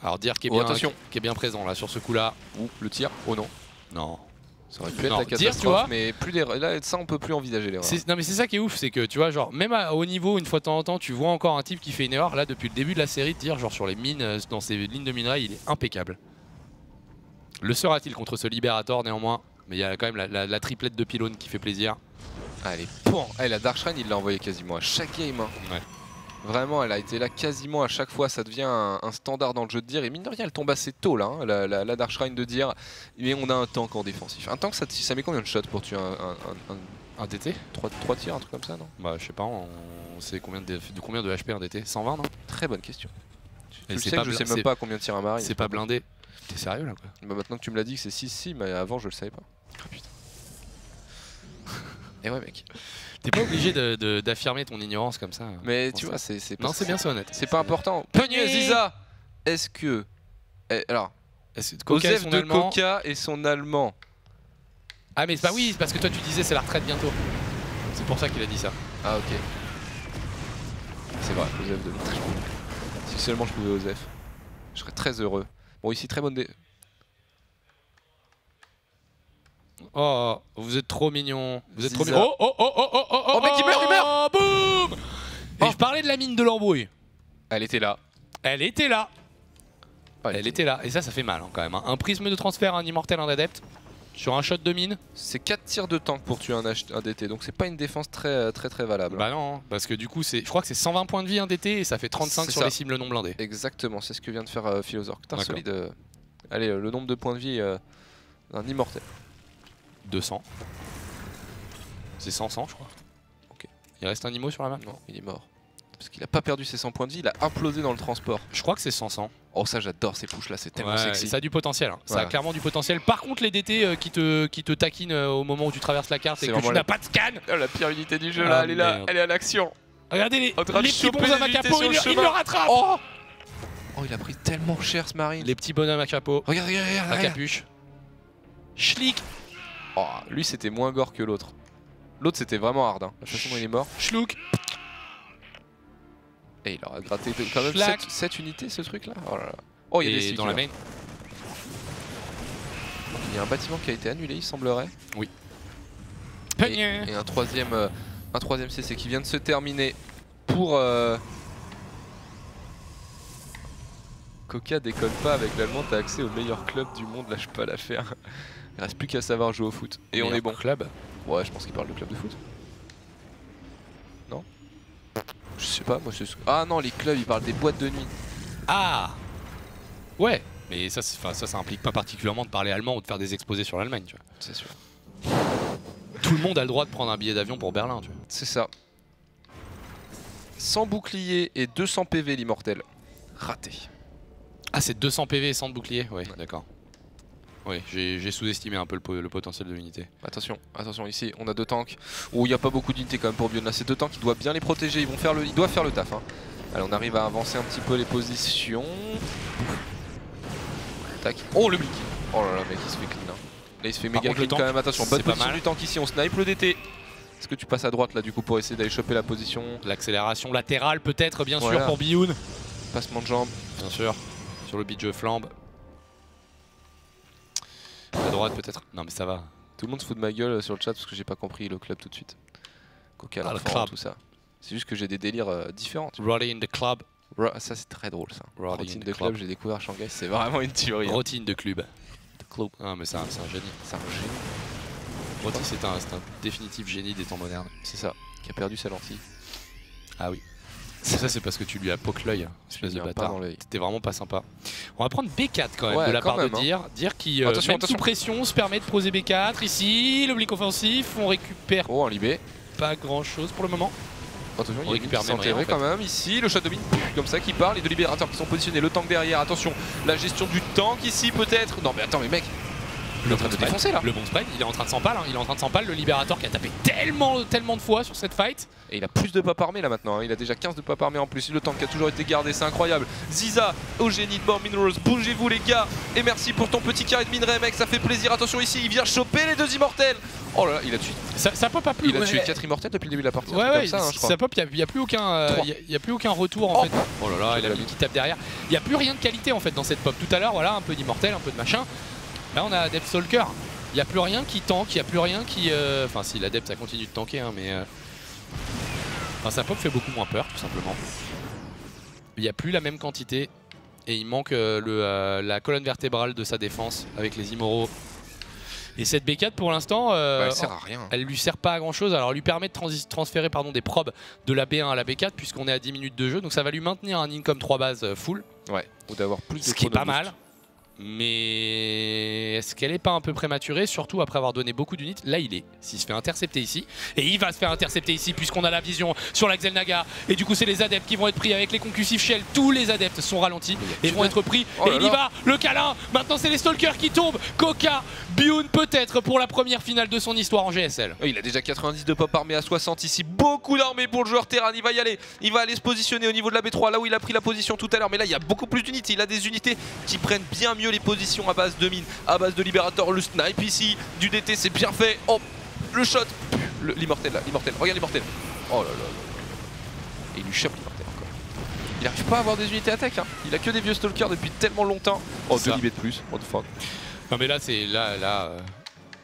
Alors dire qui est, bien, qui est bien présent là sur ce coup-là. Ou le tir Oh non. Non. Ça aurait pu être la catastrophe, mais plus là, ça on peut plus envisager l'erreur. Non mais c'est ça qui est ouf, c'est que tu vois, genre même à haut niveau, une fois de temps en temps, tu vois encore un type qui fait une erreur. Là, depuis le début de la série, dire genre sur les mines, euh, dans ces lignes de minerai, il est impeccable. Le sera-t-il contre ce Liberator néanmoins? Mais il y a quand même la, triplette de pylônes qui fait plaisir. Allez, pour eh, La Dark Shrine, il l'a envoyé quasiment à chaque game. Hein. Ouais. Vraiment, elle a été là quasiment à chaque fois. Ça devient un, standard dans le jeu de dire. Et mine de rien, elle tombe assez tôt là, hein, la, la, Dark Shrine de dire. Mais on a un tank en défensif. Un tank, ça, ça met combien de shots pour tuer un, un, DT 3, 3, tirs, un truc comme ça, non? Bah, je sais pas. On sait combien de, combien de HP un DT 120, non? Très bonne question. Je sais que je sais même pas combien de tirs un marine. C'est pas blindé. T'es sérieux là quoi? Bah, maintenant que tu me l'as dit que c'est 6, si, mais avant je le savais pas. Oh putain. <laughs> Et ouais, mec. T'es pas obligé d'affirmer ton ignorance comme ça. Mais tu vois, c'est Non, c'est bien, c'est honnête. C'est pas important. Peigneux Ziza Est-ce que. Eh, alors, Osef de Coca et son allemand? Ah mais c'est pas oui, parce que toi tu disais c'est la retraite bientôt. C'est pour ça qu'il a dit ça. Ah ok. C'est vrai, Osef de Si seulement je pouvais Osef. Je serais très heureux. Bon ici très bonne dé... Oh, vous êtes trop mignon. Vous êtes trop mignon. Oh, oh, oh, oh, oh, oh, oh, mec, il meurt, il meurt Boum Et je parlais de la mine de l'embrouille. Elle était là. Elle était là. elle était là. Et ça, ça fait mal hein, quand même. Un prisme de transfert, un immortel, un adepte. Sur un shot de mine C'est 4 tirs de tank pour tuer un, un DT, donc c'est pas une défense très très très valable. Bah non, parce que du coup, je crois que c'est 120 points de vie un DT et ça fait 35 sur les cibles non blindées. Exactement, c'est ce que vient de faire euh, Philosor. solide. Euh. Allez, euh, le nombre de points de vie d'un immortel. 200. C'est 100, 100 je crois. Ok. Il reste un IMO sur la map? Non, il est mort. Parce qu'il a pas perdu ses 100 points de vie, il a implosé dans le transport. Je crois que c'est 100, 100. Oh ça j'adore ces pushes là, c'est tellement sexy. Ça a du potentiel, hein. ça a clairement du potentiel. Par contre les DT euh, qui, te, qui te taquinent euh, au moment où tu traverses la carte et que tu n'as pas de scan oh, La pire unité du jeu là, ah, elle est là, elle est en action Regardez les, les petits bonhommes à capot, il, il, le rattrape oh, oh, il a pris tellement cher ce marine Les petits bonhommes à capot. Regarde, regarde, regarde La capuche. Schlick Oh, lui c'était moins gore que l'autre. L'autre c'était vraiment hard. Hein. De toute façon il est mort. Schlouk Et il aura gratté quand même 7, unités ce truc là. Oh là là. Oh il y a des dans la main. Il y a un bâtiment qui a été annulé il semblerait. Oui. Et, un troisième euh, un troisième CC qui vient de se terminer pour euh... Coca déconne pas avec l'allemand, t'as accès au meilleur club du monde, lâche pas l'affaire. Il reste plus qu'à savoir jouer au foot. Et on est bon. club Ouais, je pense qu'il parle de club de foot. Non? Je sais pas, moi c'est... Ah non, les clubs, ils parlent des boîtes de nuit. Ah Ouais mais ça, ça, ça implique pas particulièrement de parler allemand ou de faire des exposés sur l'Allemagne, tu vois. C'est sûr. Tout le monde a le droit de prendre un billet d'avion pour Berlin, tu vois. C'est ça. 100 boucliers et 200 PV l'immortel. Raté. Ah, c'est 200 PV et 100 boucliers? Ouais, d'accord. Oui, j'ai sous-estimé un peu le, potentiel de l'unité. Attention, attention, ici on a deux tanks où il n'y a pas beaucoup d'unités quand même pour Bion. Là, ces deux tanks, il doit bien les protéger, ils, vont faire le, ils doivent faire le taf. Hein. Allez, on arrive à avancer un petit peu les positions. Tac. Oh le blick Oh là là, mec, il se fait clean. Là, il se fait méga clean quand même. Attention, bonne position du tank ici, on snipe le DT. Est-ce que tu passes à droite là du coup pour essayer d'aller choper la position? L'accélération latérale peut-être bien sûr pour Bioun. Passement de jambe. Bien sûr. Sur le beat je flambe. À droite peut-être Non mais ça va. Tout le monde se fout de ma gueule sur le chat parce que j'ai pas compris le club tout de suite. Coca, ah, club. tout ça. C'est juste que j'ai des délires euh, différents. Roddy in the club. ça c'est très drôle ça. Routine de club, j'ai découvert Shanghai, c'est vraiment une tuerie. Hein. Routine de club. club. Ah mais c'est un, génie. C'est un génie. Roddy c'est un, un définitif génie des temps modernes. C'est ça, qui a perdu sa lentille. Ah oui. Ça, c'est parce que tu lui as poke l'œil, espèce de bâtard. C'était vraiment pas sympa. On va prendre B4 quand même, de la part de hein. Dire. Dire qui, euh, sous pression, se permet de poser B4. Ici, l'oblique offensif, on récupère oh, un libé. pas grand chose pour le moment. Attention, on récupère même rien, quand même ici, le Shadow comme ça qui parle, les deux libérateurs qui sont positionnés, le tank derrière, attention, la gestion du tank ici peut-être. Non mais attends mais mec, il est en train de défoncer là. Le bon spread, il est en train de s'empaler. Hein. Il est en train de s'empaler. Le libérateur qui a tapé tellement, tellement de fois sur cette fight. Et il a plus de pop armés là maintenant. Hein. Il a déjà 15 de pop armés en plus. Le tank qui a toujours été gardé, c'est incroyable. Ziza, au génie de Born Minerals, bougez-vous les gars. Et merci pour ton petit carré de minerai, mec. Ça fait plaisir. Attention ici, il vient choper les deux immortels. Oh là là, il a tué. Ça, pop a plus. Il a tué 4 immortels depuis le début de la partie. Ouais, ouais, ça, hein, pop, il n'y a, plus aucun, euh, y a, plus aucun retour en oh. fait. Oh là là, il a mis qui tape derrière. Il n'y a plus rien de qualité en fait dans cette pop. Tout à l'heure, voilà, un peu d'immortel, un peu de machin. Là, on a Death Stalker. Il n'y a plus rien qui tank, il n'y a plus rien qui... Euh, enfin si l'adepte ça continue de tanker hein, mais... Euh, enfin sa pop fait beaucoup moins peur tout simplement. Il n'y a plus la même quantité et il manque euh, le, la colonne vertébrale de sa défense avec les immoraux. Et cette B4 pour l'instant, elle, sert à rien. elle lui sert pas à grand chose. Alors elle lui permet de transférer pardon, des probes de la B1 à la B4 puisqu'on est à 10 minutes de jeu. Donc ça va lui maintenir un income 3 bases full. Ouais, ou d'avoir plus de Ce qui est pas mal. Mais est-ce qu'elle est pas un peu prématurée Surtout après avoir donné beaucoup d'unités. Là, il est. S'il se fait intercepter ici. Et il va se faire intercepter ici puisqu'on a la vision sur la Xelnaga. Et du coup, c'est les adeptes qui vont être pris avec les concussifs Shell. Tous les adeptes sont ralentis et vont être pris. Oh et il y va, le câlin. Maintenant, c'est les Stalkers qui tombent. Coca, Bune peut-être pour la première finale de son histoire en GSL. Il a déjà 90 de pop armée à 60 ici. Beaucoup d'armée pour le joueur Terran. Il va y aller. Il va aller se positionner au niveau de la B3 là où il a pris la position tout à l'heure. Mais là, il y a beaucoup plus d'unités. Il a des unités qui prennent bien mieux les positions à base de mine, à base de libérateur, le snipe ici, du DT c'est bien fait. Oh, le shot, l'immortel là, l'immortel, regarde l'immortel. Oh là là là. Et il lui chope l'immortel encore. Il arrive pas à avoir des unités attaque, hein. il a que des vieux stalkers depuis tellement longtemps. Oh, deux libés de plus, what the fuck. Non mais là c'est là là. Euh,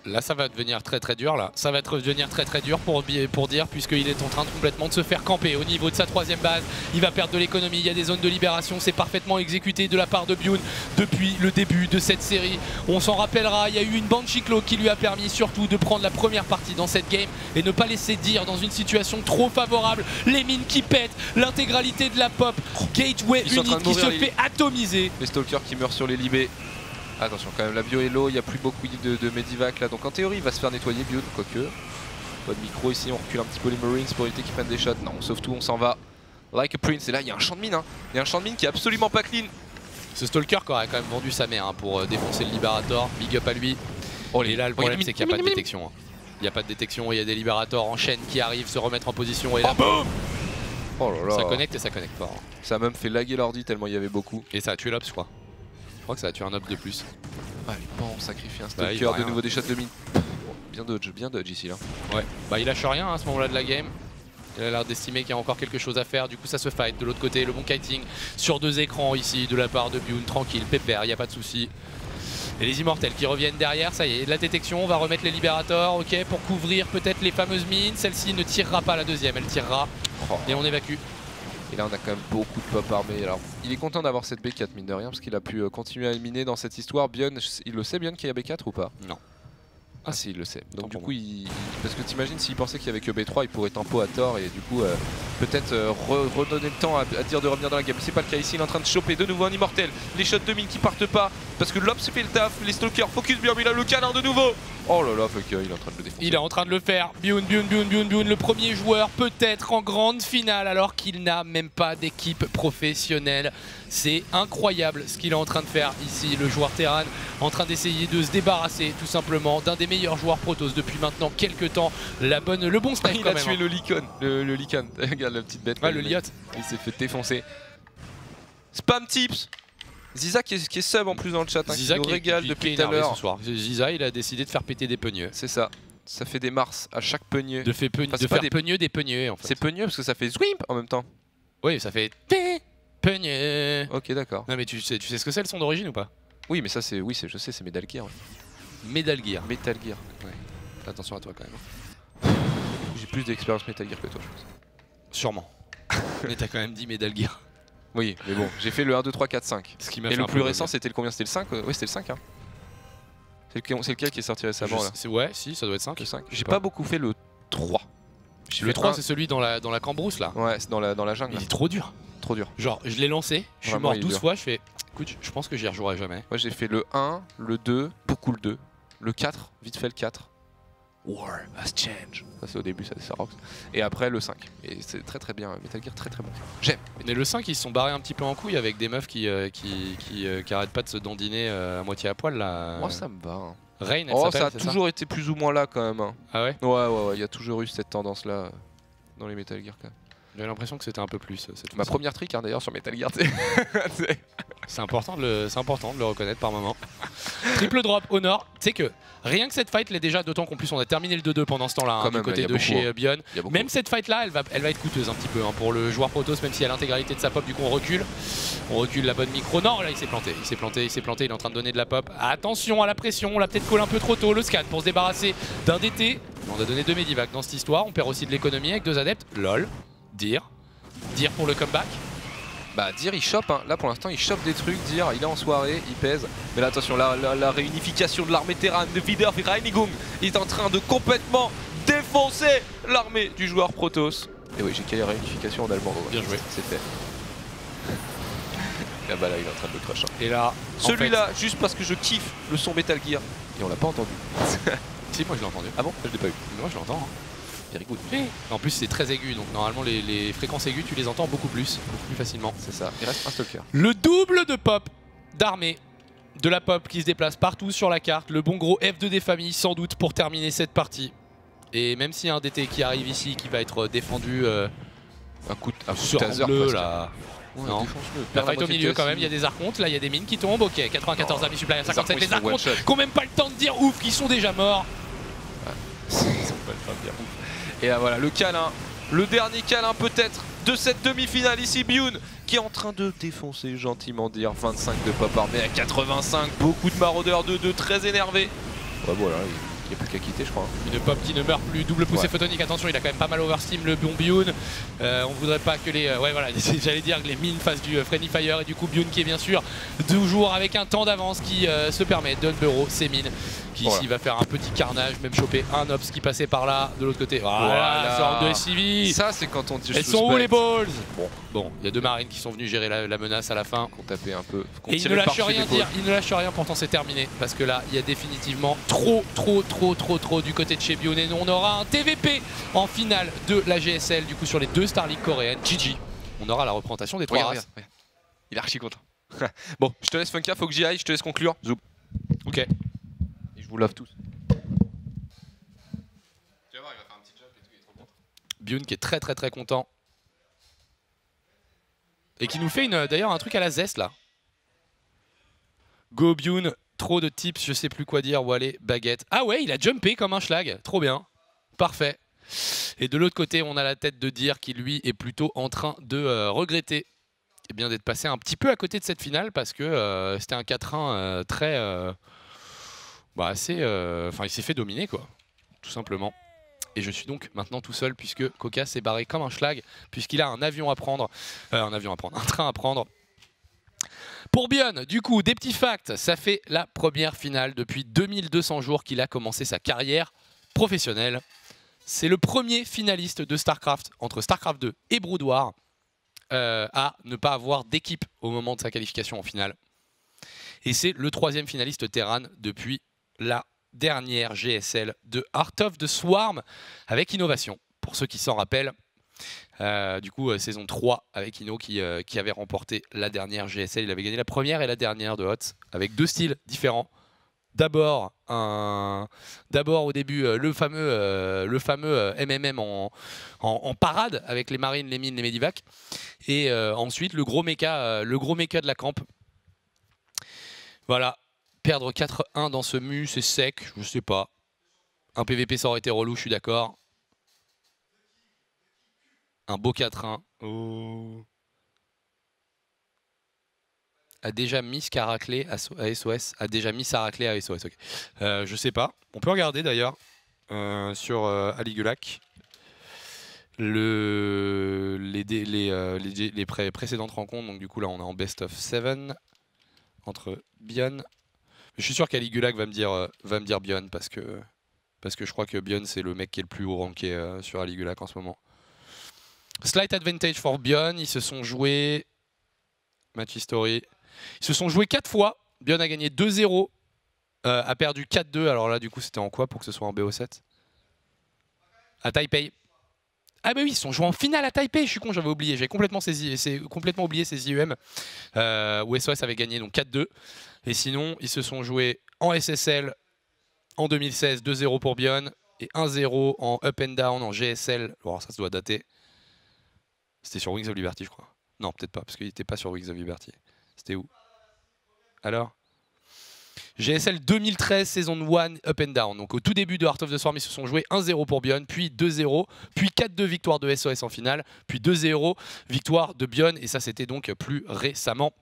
Là, ça va devenir très très dur. Là, ça va devenir très très dur pour, pour dire, puisqu'il est en train de complètement de se faire camper au niveau de sa troisième base. Il va perdre de l'économie. Il y a des zones de libération. C'est parfaitement exécuté de la part de Bune depuis le début de cette série. On s'en rappellera. Il y a eu une bande Chiclo qui lui a permis surtout de prendre la première partie dans cette game et ne pas laisser dire dans une situation trop favorable les mines qui pètent, l'intégralité de la pop, Gateway unique qui se fait atomiser. Les stalkers qui meurent sur les libés. Attention quand même, la bio est low, il n'y a plus beaucoup de, de Medivac là, donc en théorie il va se faire nettoyer bio, quoique. Pas de micro ici, on recule un petit peu les Marines pour éviter qu'ils prennent des shots. Non, on sauve tout, on s'en va. Like a Prince, et là il y a un champ de mine, hein. il y a un champ de mine qui est absolument pas clean. Ce Stalker qui aurait quand même vendu sa mère hein, pour euh, défoncer le Liberator, big up à lui. Oh, et là le problème c'est qu'il n'y a pas de détection. Hein. Il n'y a pas de détection, il y a des Liberators en chaîne qui arrivent se remettre en position et là... Oh, oh là là. Ça connecte et ça connecte pas. Ça a même fait laguer l'ordi tellement il y avait beaucoup. Et ça a tué l'Ops je crois crois que ça a tué un up de plus. Ah, bon, on sacrifie un bah, stalker, de nouveau des shots de mine. bien dodge, bien dodge ici là. Ouais, bah il lâche rien hein, à ce moment-là de la game. Il a l'air d'estimer qu'il y a encore quelque chose à faire, du coup ça se fight. De l'autre côté, le bon kiting sur deux écrans ici de la part de Bune, tranquille, pépère, il a pas de souci. Et les immortels qui reviennent derrière, ça y est, la détection, on va remettre les libérateurs, ok, pour couvrir peut-être les fameuses mines. Celle-ci ne tirera pas la deuxième, elle tirera oh. et on évacue. Et là on a quand même beaucoup de pop armés. Alors il est content d'avoir cette B4 mine de rien parce qu'il a pu euh, continuer à éliminer dans cette histoire. Bion, il le sait Bion qu'il y a B4 ou pas? Non. Ah si, il le sait. Donc du coup, il... parce que t'imagines s'il pensait qu'il y avait que B3, il pourrait tempo à tort et du coup euh, peut-être euh, redonner le temps à, dire de revenir dans la game. C'est pas le cas ici, il est en train de choper de nouveau un immortel. Les shots de mine qui partent pas parce que l'Ops fait le taf, les stalkers focus bien, mais il a le canin de nouveau. Oh là là, fuck, il est en train de le défoncer. Il est en train de le faire. Bion, Bion, Bion, Bion, Bion, le premier joueur peut-être en grande finale alors qu'il n'a même pas d'équipe professionnelle. C'est incroyable ce qu'il est en train de faire ici, le joueur Terran, en train d'essayer de se débarrasser tout simplement d'un des meilleurs joueurs Protoss depuis maintenant quelques temps. La bonne, le bon snipe <laughs> Il a tué hein. le Lycon, le, le <laughs> Regarde la petite bête. Ouais, le Liot. Il s'est fait défoncer. Spam tips Ziza qui est, sub en plus dans le chat, hein, Ziza qui nous régale depuis tout à l'heure. Ziza il a décidé de faire péter des peigneux. C'est ça. Ça fait des mars à chaque peigneux. De, fait de faire des... peigneux des peigneux en fait. C'est peigneux parce que ça fait zwimp en même temps. Oui, ça fait peigneux. Ok, d'accord. Non mais tu sais, tu sais ce que c'est le son d'origine ou pas? Oui, mais ça c'est, oui, je sais, c'est Metal Gear. Metal Gear. Metal Gear. Ouais. Attention à toi quand même. J'ai plus d'expérience Metal Gear que toi, je pense. Sûrement. <laughs> mais t'as quand même dit Metal Gear. Oui, mais bon, j'ai fait le 1, 2, 3, 4, 5. Ce qui Et le plus récent, c'était le combien? C'était le 5 Oui, c'était le 5. Hein. C'est lequel, qui est sorti récemment là? Ouais, si, ça doit être 5. 5. J'ai pas. beaucoup fait le 3. Le 3, c'est celui dans la, dans la cambrousse là Ouais, c'est dans la, dans la jungle. Il est trop dur. Trop dur. Genre, je l'ai lancé, je suis mort 12 fois, je fais. Écoute, je pense que j'y rejouerai jamais. Moi, j'ai fait le 1, le 2, beaucoup le 2. Le 4, vite fait le 4. War has changed. Ça c'est au début, ça c'est Rox. Et après le 5. Et c'est très très bien, Metal Gear très très bon. J'aime. Mais le 5 ils se sont barrés un petit peu en couille avec des meufs qui, euh, qui, qui, euh, qui, arrêtent pas de se dandiner euh, à moitié à poil là. Moi ça me va. Hein. Rain, elle oh, ça a toujours été plus ou moins là quand même. Hein. Ah ouais Ouais ouais ouais, il y a toujours eu cette tendance là dans les Metal Gear quand même. J'ai l'impression que c'était un peu plus. Ma première trick hein, d'ailleurs sur Metal Gear. <laughs> c'est important, de le, important de le reconnaître par moment. Triple drop au nord. Tu sais que rien que cette fight l'est déjà, d'autant qu'en plus on a terminé le 2-2 pendant ce temps-là hein, du côté de chez hein. Bion. Même cette fight là, elle va, elle va être coûteuse un petit peu hein, pour le joueur Protoss, même si a l'intégralité de sa pop, du coup on recule. On recule la bonne micro. Non, là il s'est planté, il s'est planté, il s'est planté, il est en train de donner de la pop. Attention à la pression, on l'a peut-être collé un peu trop tôt. Le scan pour se débarrasser d'un DT. On a donné deux Medivac dans cette histoire, on perd aussi de l'économie avec deux adeptes. LOL, dire. Dire pour le comeback bah Dire il chope, hein. là pour l'instant il chope des trucs, Dire il est en soirée, il pèse. Mais là attention, la, la, réunification de l'armée Terran de Vider Reinigung est en train de complètement défoncer l'armée du joueur Protoss. Et oui j'ai calé réunification en allemand, bien joué, c'est fait. Et bah là il est en train de le crush. Hein. Et là, celui-là, juste parce que je kiffe le son Metal Gear, et on l'a pas entendu. <laughs> si moi je l'ai entendu. Ah bon Je l'ai pas eu. moi je l'entends. Hein. En plus c'est très aigu, donc normalement les, fréquences aiguës tu les entends beaucoup plus, beaucoup plus facilement. C'est ça, il reste un stalker. Le double de pop d'armée de la pop qui se déplace partout sur la carte. Le bon gros F2 des familles sans doute pour terminer cette partie. Et même s'il y a un DT qui arrive ici qui va être défendu euh, Un coup, un coup taser bleu, là. non. La fight au milieu quand même, il y a des archontes, là il y a des mines qui tombent, ok, 94 amis supplémentaires, 57, les archontes qui ont même pas le temps de dire ouf, qui sont déjà morts. <laughs> Ils ont pas le temps de dire ouf. Et là voilà, le câlin, le dernier câlin peut-être de cette demi-finale ici, Bioun qui est en train de défoncer gentiment dire 25 de pop armé à 85, beaucoup de maraudeurs de 2 très énervés. Ouais voilà, il n'y a plus qu'à quitter, je crois. Une pop qui ne meurt plus, double poussée photonique. Attention, il a quand même pas mal oversteam le bon Bioun. Euh, on voudrait pas que les. Euh, ouais, voilà, <laughs> j'allais dire que les mines fassent du euh, Friendly Fire. Et du coup, Bioun qui est bien sûr toujours avec un temps d'avance qui se permet de bureau ses mines. Qui ici va faire un petit carnage, même choper un Ops qui passait par là, de l'autre côté. Voilà, sort de SCV. Ça, c'est quand on dit. Elles sont où les balls? Bon, bon, il y a deux marines qui sont venus gérer la, menace à la fin. Qu'on tapait un peu. Et ils ne lâchent rien dire, ils ne lâchent rien, pourtant c'est terminé. Parce que là, il y a définitivement trop, trop, trop trop trop du côté de chez Bionen. On aura un TVP en finale de la GSL du coup sur les deux Star League coréennes. GG. On aura la représentation des trois races. Il est archi content. <laughs> bon, je te laisse Funka, faut que j'y aille, je te laisse conclure. Zoom. Ok. Je vous love tous. Tu vas voir, il va faire un petit jump et tout, il est trop content. Bune qui est très très très content. Et qui nous fait d'ailleurs un truc à la zeste là. Go Bune Trop de tips, je sais plus quoi dire. Ou aller, baguette. Ah ouais, il a jumpé comme un schlag. Trop bien. Parfait. Et de l'autre côté, on a la tête de dire qu'il lui est plutôt en train de euh, regretter eh bien d'être passé un petit peu à côté de cette finale parce que euh, c'était un 4-1 euh, très bah, assez enfin il s'est fait dominer quoi tout simplement et je suis donc maintenant tout seul puisque Coca s'est barré comme un schlag puisqu'il a un avion à prendre un avion à prendre <laughs> un train à prendre pour Bion, du coup, des petits facts. Ça fait la première finale depuis 2200 jours qu'il a commencé sa carrière professionnelle. C'est le premier finaliste de StarCraft entre StarCraft 2 et Brood War euh, à ne pas avoir d'équipe au moment de sa qualification en finale. Et c'est le troisième finaliste Terran depuis la dernière GSL de Art of the Swarm avec innovation. Pour ceux qui s'en rappellent, euh, du coup, euh, saison 3 avec Ino qui, euh, qui, avait remporté la dernière GSL. Il avait gagné la première et la dernière de Hot avec deux styles différents. D'abord, un... d'abord au début le fameux, le fameux MMM en, en, parade avec les marines, les mines, les medivacs, et ensuite le gros mecha, le gros mecha de la camp. Voilà, perdre 4-1 dans ce mu, c'est sec, je sais pas. Un PVP ça aurait été relou, je suis d'accord. Un beau 4-1. A déjà mis Scaraclé à SOS. A déjà mis Saraclé à SOS. Euh, je sais pas. On peut regarder d'ailleurs euh, sur euh, Aligulac le, les, les, précédentes rencontres. Donc du coup là on est en best of 7 entre Bion. Je suis sûr qu'Aligulac va me dire va me dire Bion parce que parce que je crois que Bion c'est le mec qui est le plus haut ranké sur Aligulac en ce moment. Slight advantage for Bion. Ils se sont joués. Match history. Ils se sont joués 4 fois. Bion a gagné 2-0. Euh, a perdu 4-2. Alors là, du coup, c'était en quoi pour que ce soit en BO7 À Taipei. Ah bah oui, ils sont joués en finale à Taipei, je suis con, j'avais oublié, j'ai complètement, oublié ces IEM euh, où SOS avait gagné donc 4-2. Et sinon, ils se sont joués en SSL en 2016, 2-0 pour Bion et 1-0 en Up and Down en GSL. Alors ça se doit dater. C'était sur Wings of Liberty, je crois. Non, peut-être pas, parce qu'il n'était pas sur Wings of Liberty. C'était où? Alors? GSL 2013, saison 1, up and down. Donc au tout début de Heart of the Swarm, ils se sont joués 1-0 pour Bion, puis 2-0, puis 4-2 victoire de SOS en finale, puis 2-0 victoire de Bion, et ça c'était donc plus récemment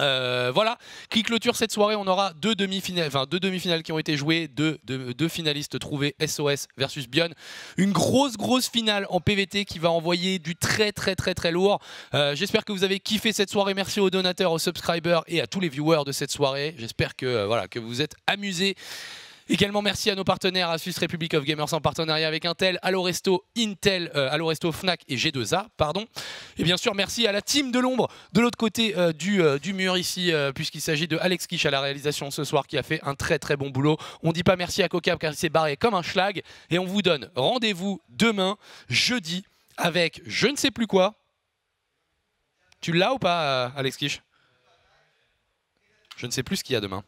euh, voilà, qui clôture cette soirée, on aura deux demi-finales, deux demi-finales qui ont été jouées, deux, deux, finalistes trouvés, SOS versus Bion. Une grosse grosse finale en PVT qui va envoyer du très très très très lourd. Euh, j'espère que vous avez kiffé cette soirée. Merci aux donateurs, aux subscribers et à tous les viewers de cette soirée. J'espère que euh, voilà que vous êtes amusés. Également merci à nos partenaires Asus Republic of Gamers en partenariat avec Intel, Allo Resto, Intel, euh, Allo Resto, Fnac et G2A, pardon. Et bien sûr merci à la team de l'ombre de l'autre côté euh, du, euh, du, mur ici, puisqu'il s'agit de Alex Kish à la réalisation ce soir qui a fait un très très bon boulot. On dit pas merci à Coca car il s'est barré comme un schlag et on vous donne rendez-vous demain, jeudi, avec je ne sais plus quoi. Tu l'as ou pas, Alex Kish? Je ne sais plus ce qu'il y a demain.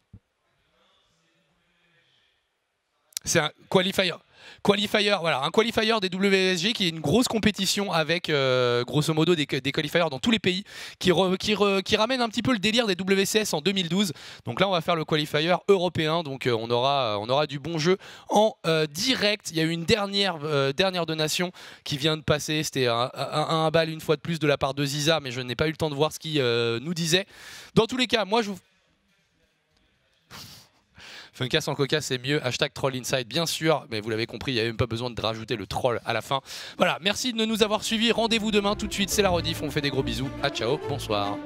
C'est un qualifier. Qualifier, voilà, un qualifier des WSG qui est une grosse compétition avec, euh, grosso modo, des, qualifiers dans tous les pays, qui, ramène un petit peu le délire des WCS en 2012. Donc là, on va faire le qualifier européen, donc euh, on, aura, on aura du bon jeu en euh, direct. Il y a eu une dernière, dernière donation qui vient de passer, c'était un, un, balle une fois de plus de la part de Ziza, mais je n'ai pas eu le temps de voir ce qu'il nous disait. Dans tous les cas, moi, je vous Funkas en coca, c'est mieux. Hashtag troll inside, bien sûr. Mais vous l'avez compris, il n'y a même pas besoin de rajouter le troll à la fin. Voilà, merci de nous avoir suivis. Rendez-vous demain tout de suite. C'est la rediff. On fait des gros bisous. À ciao. Bonsoir.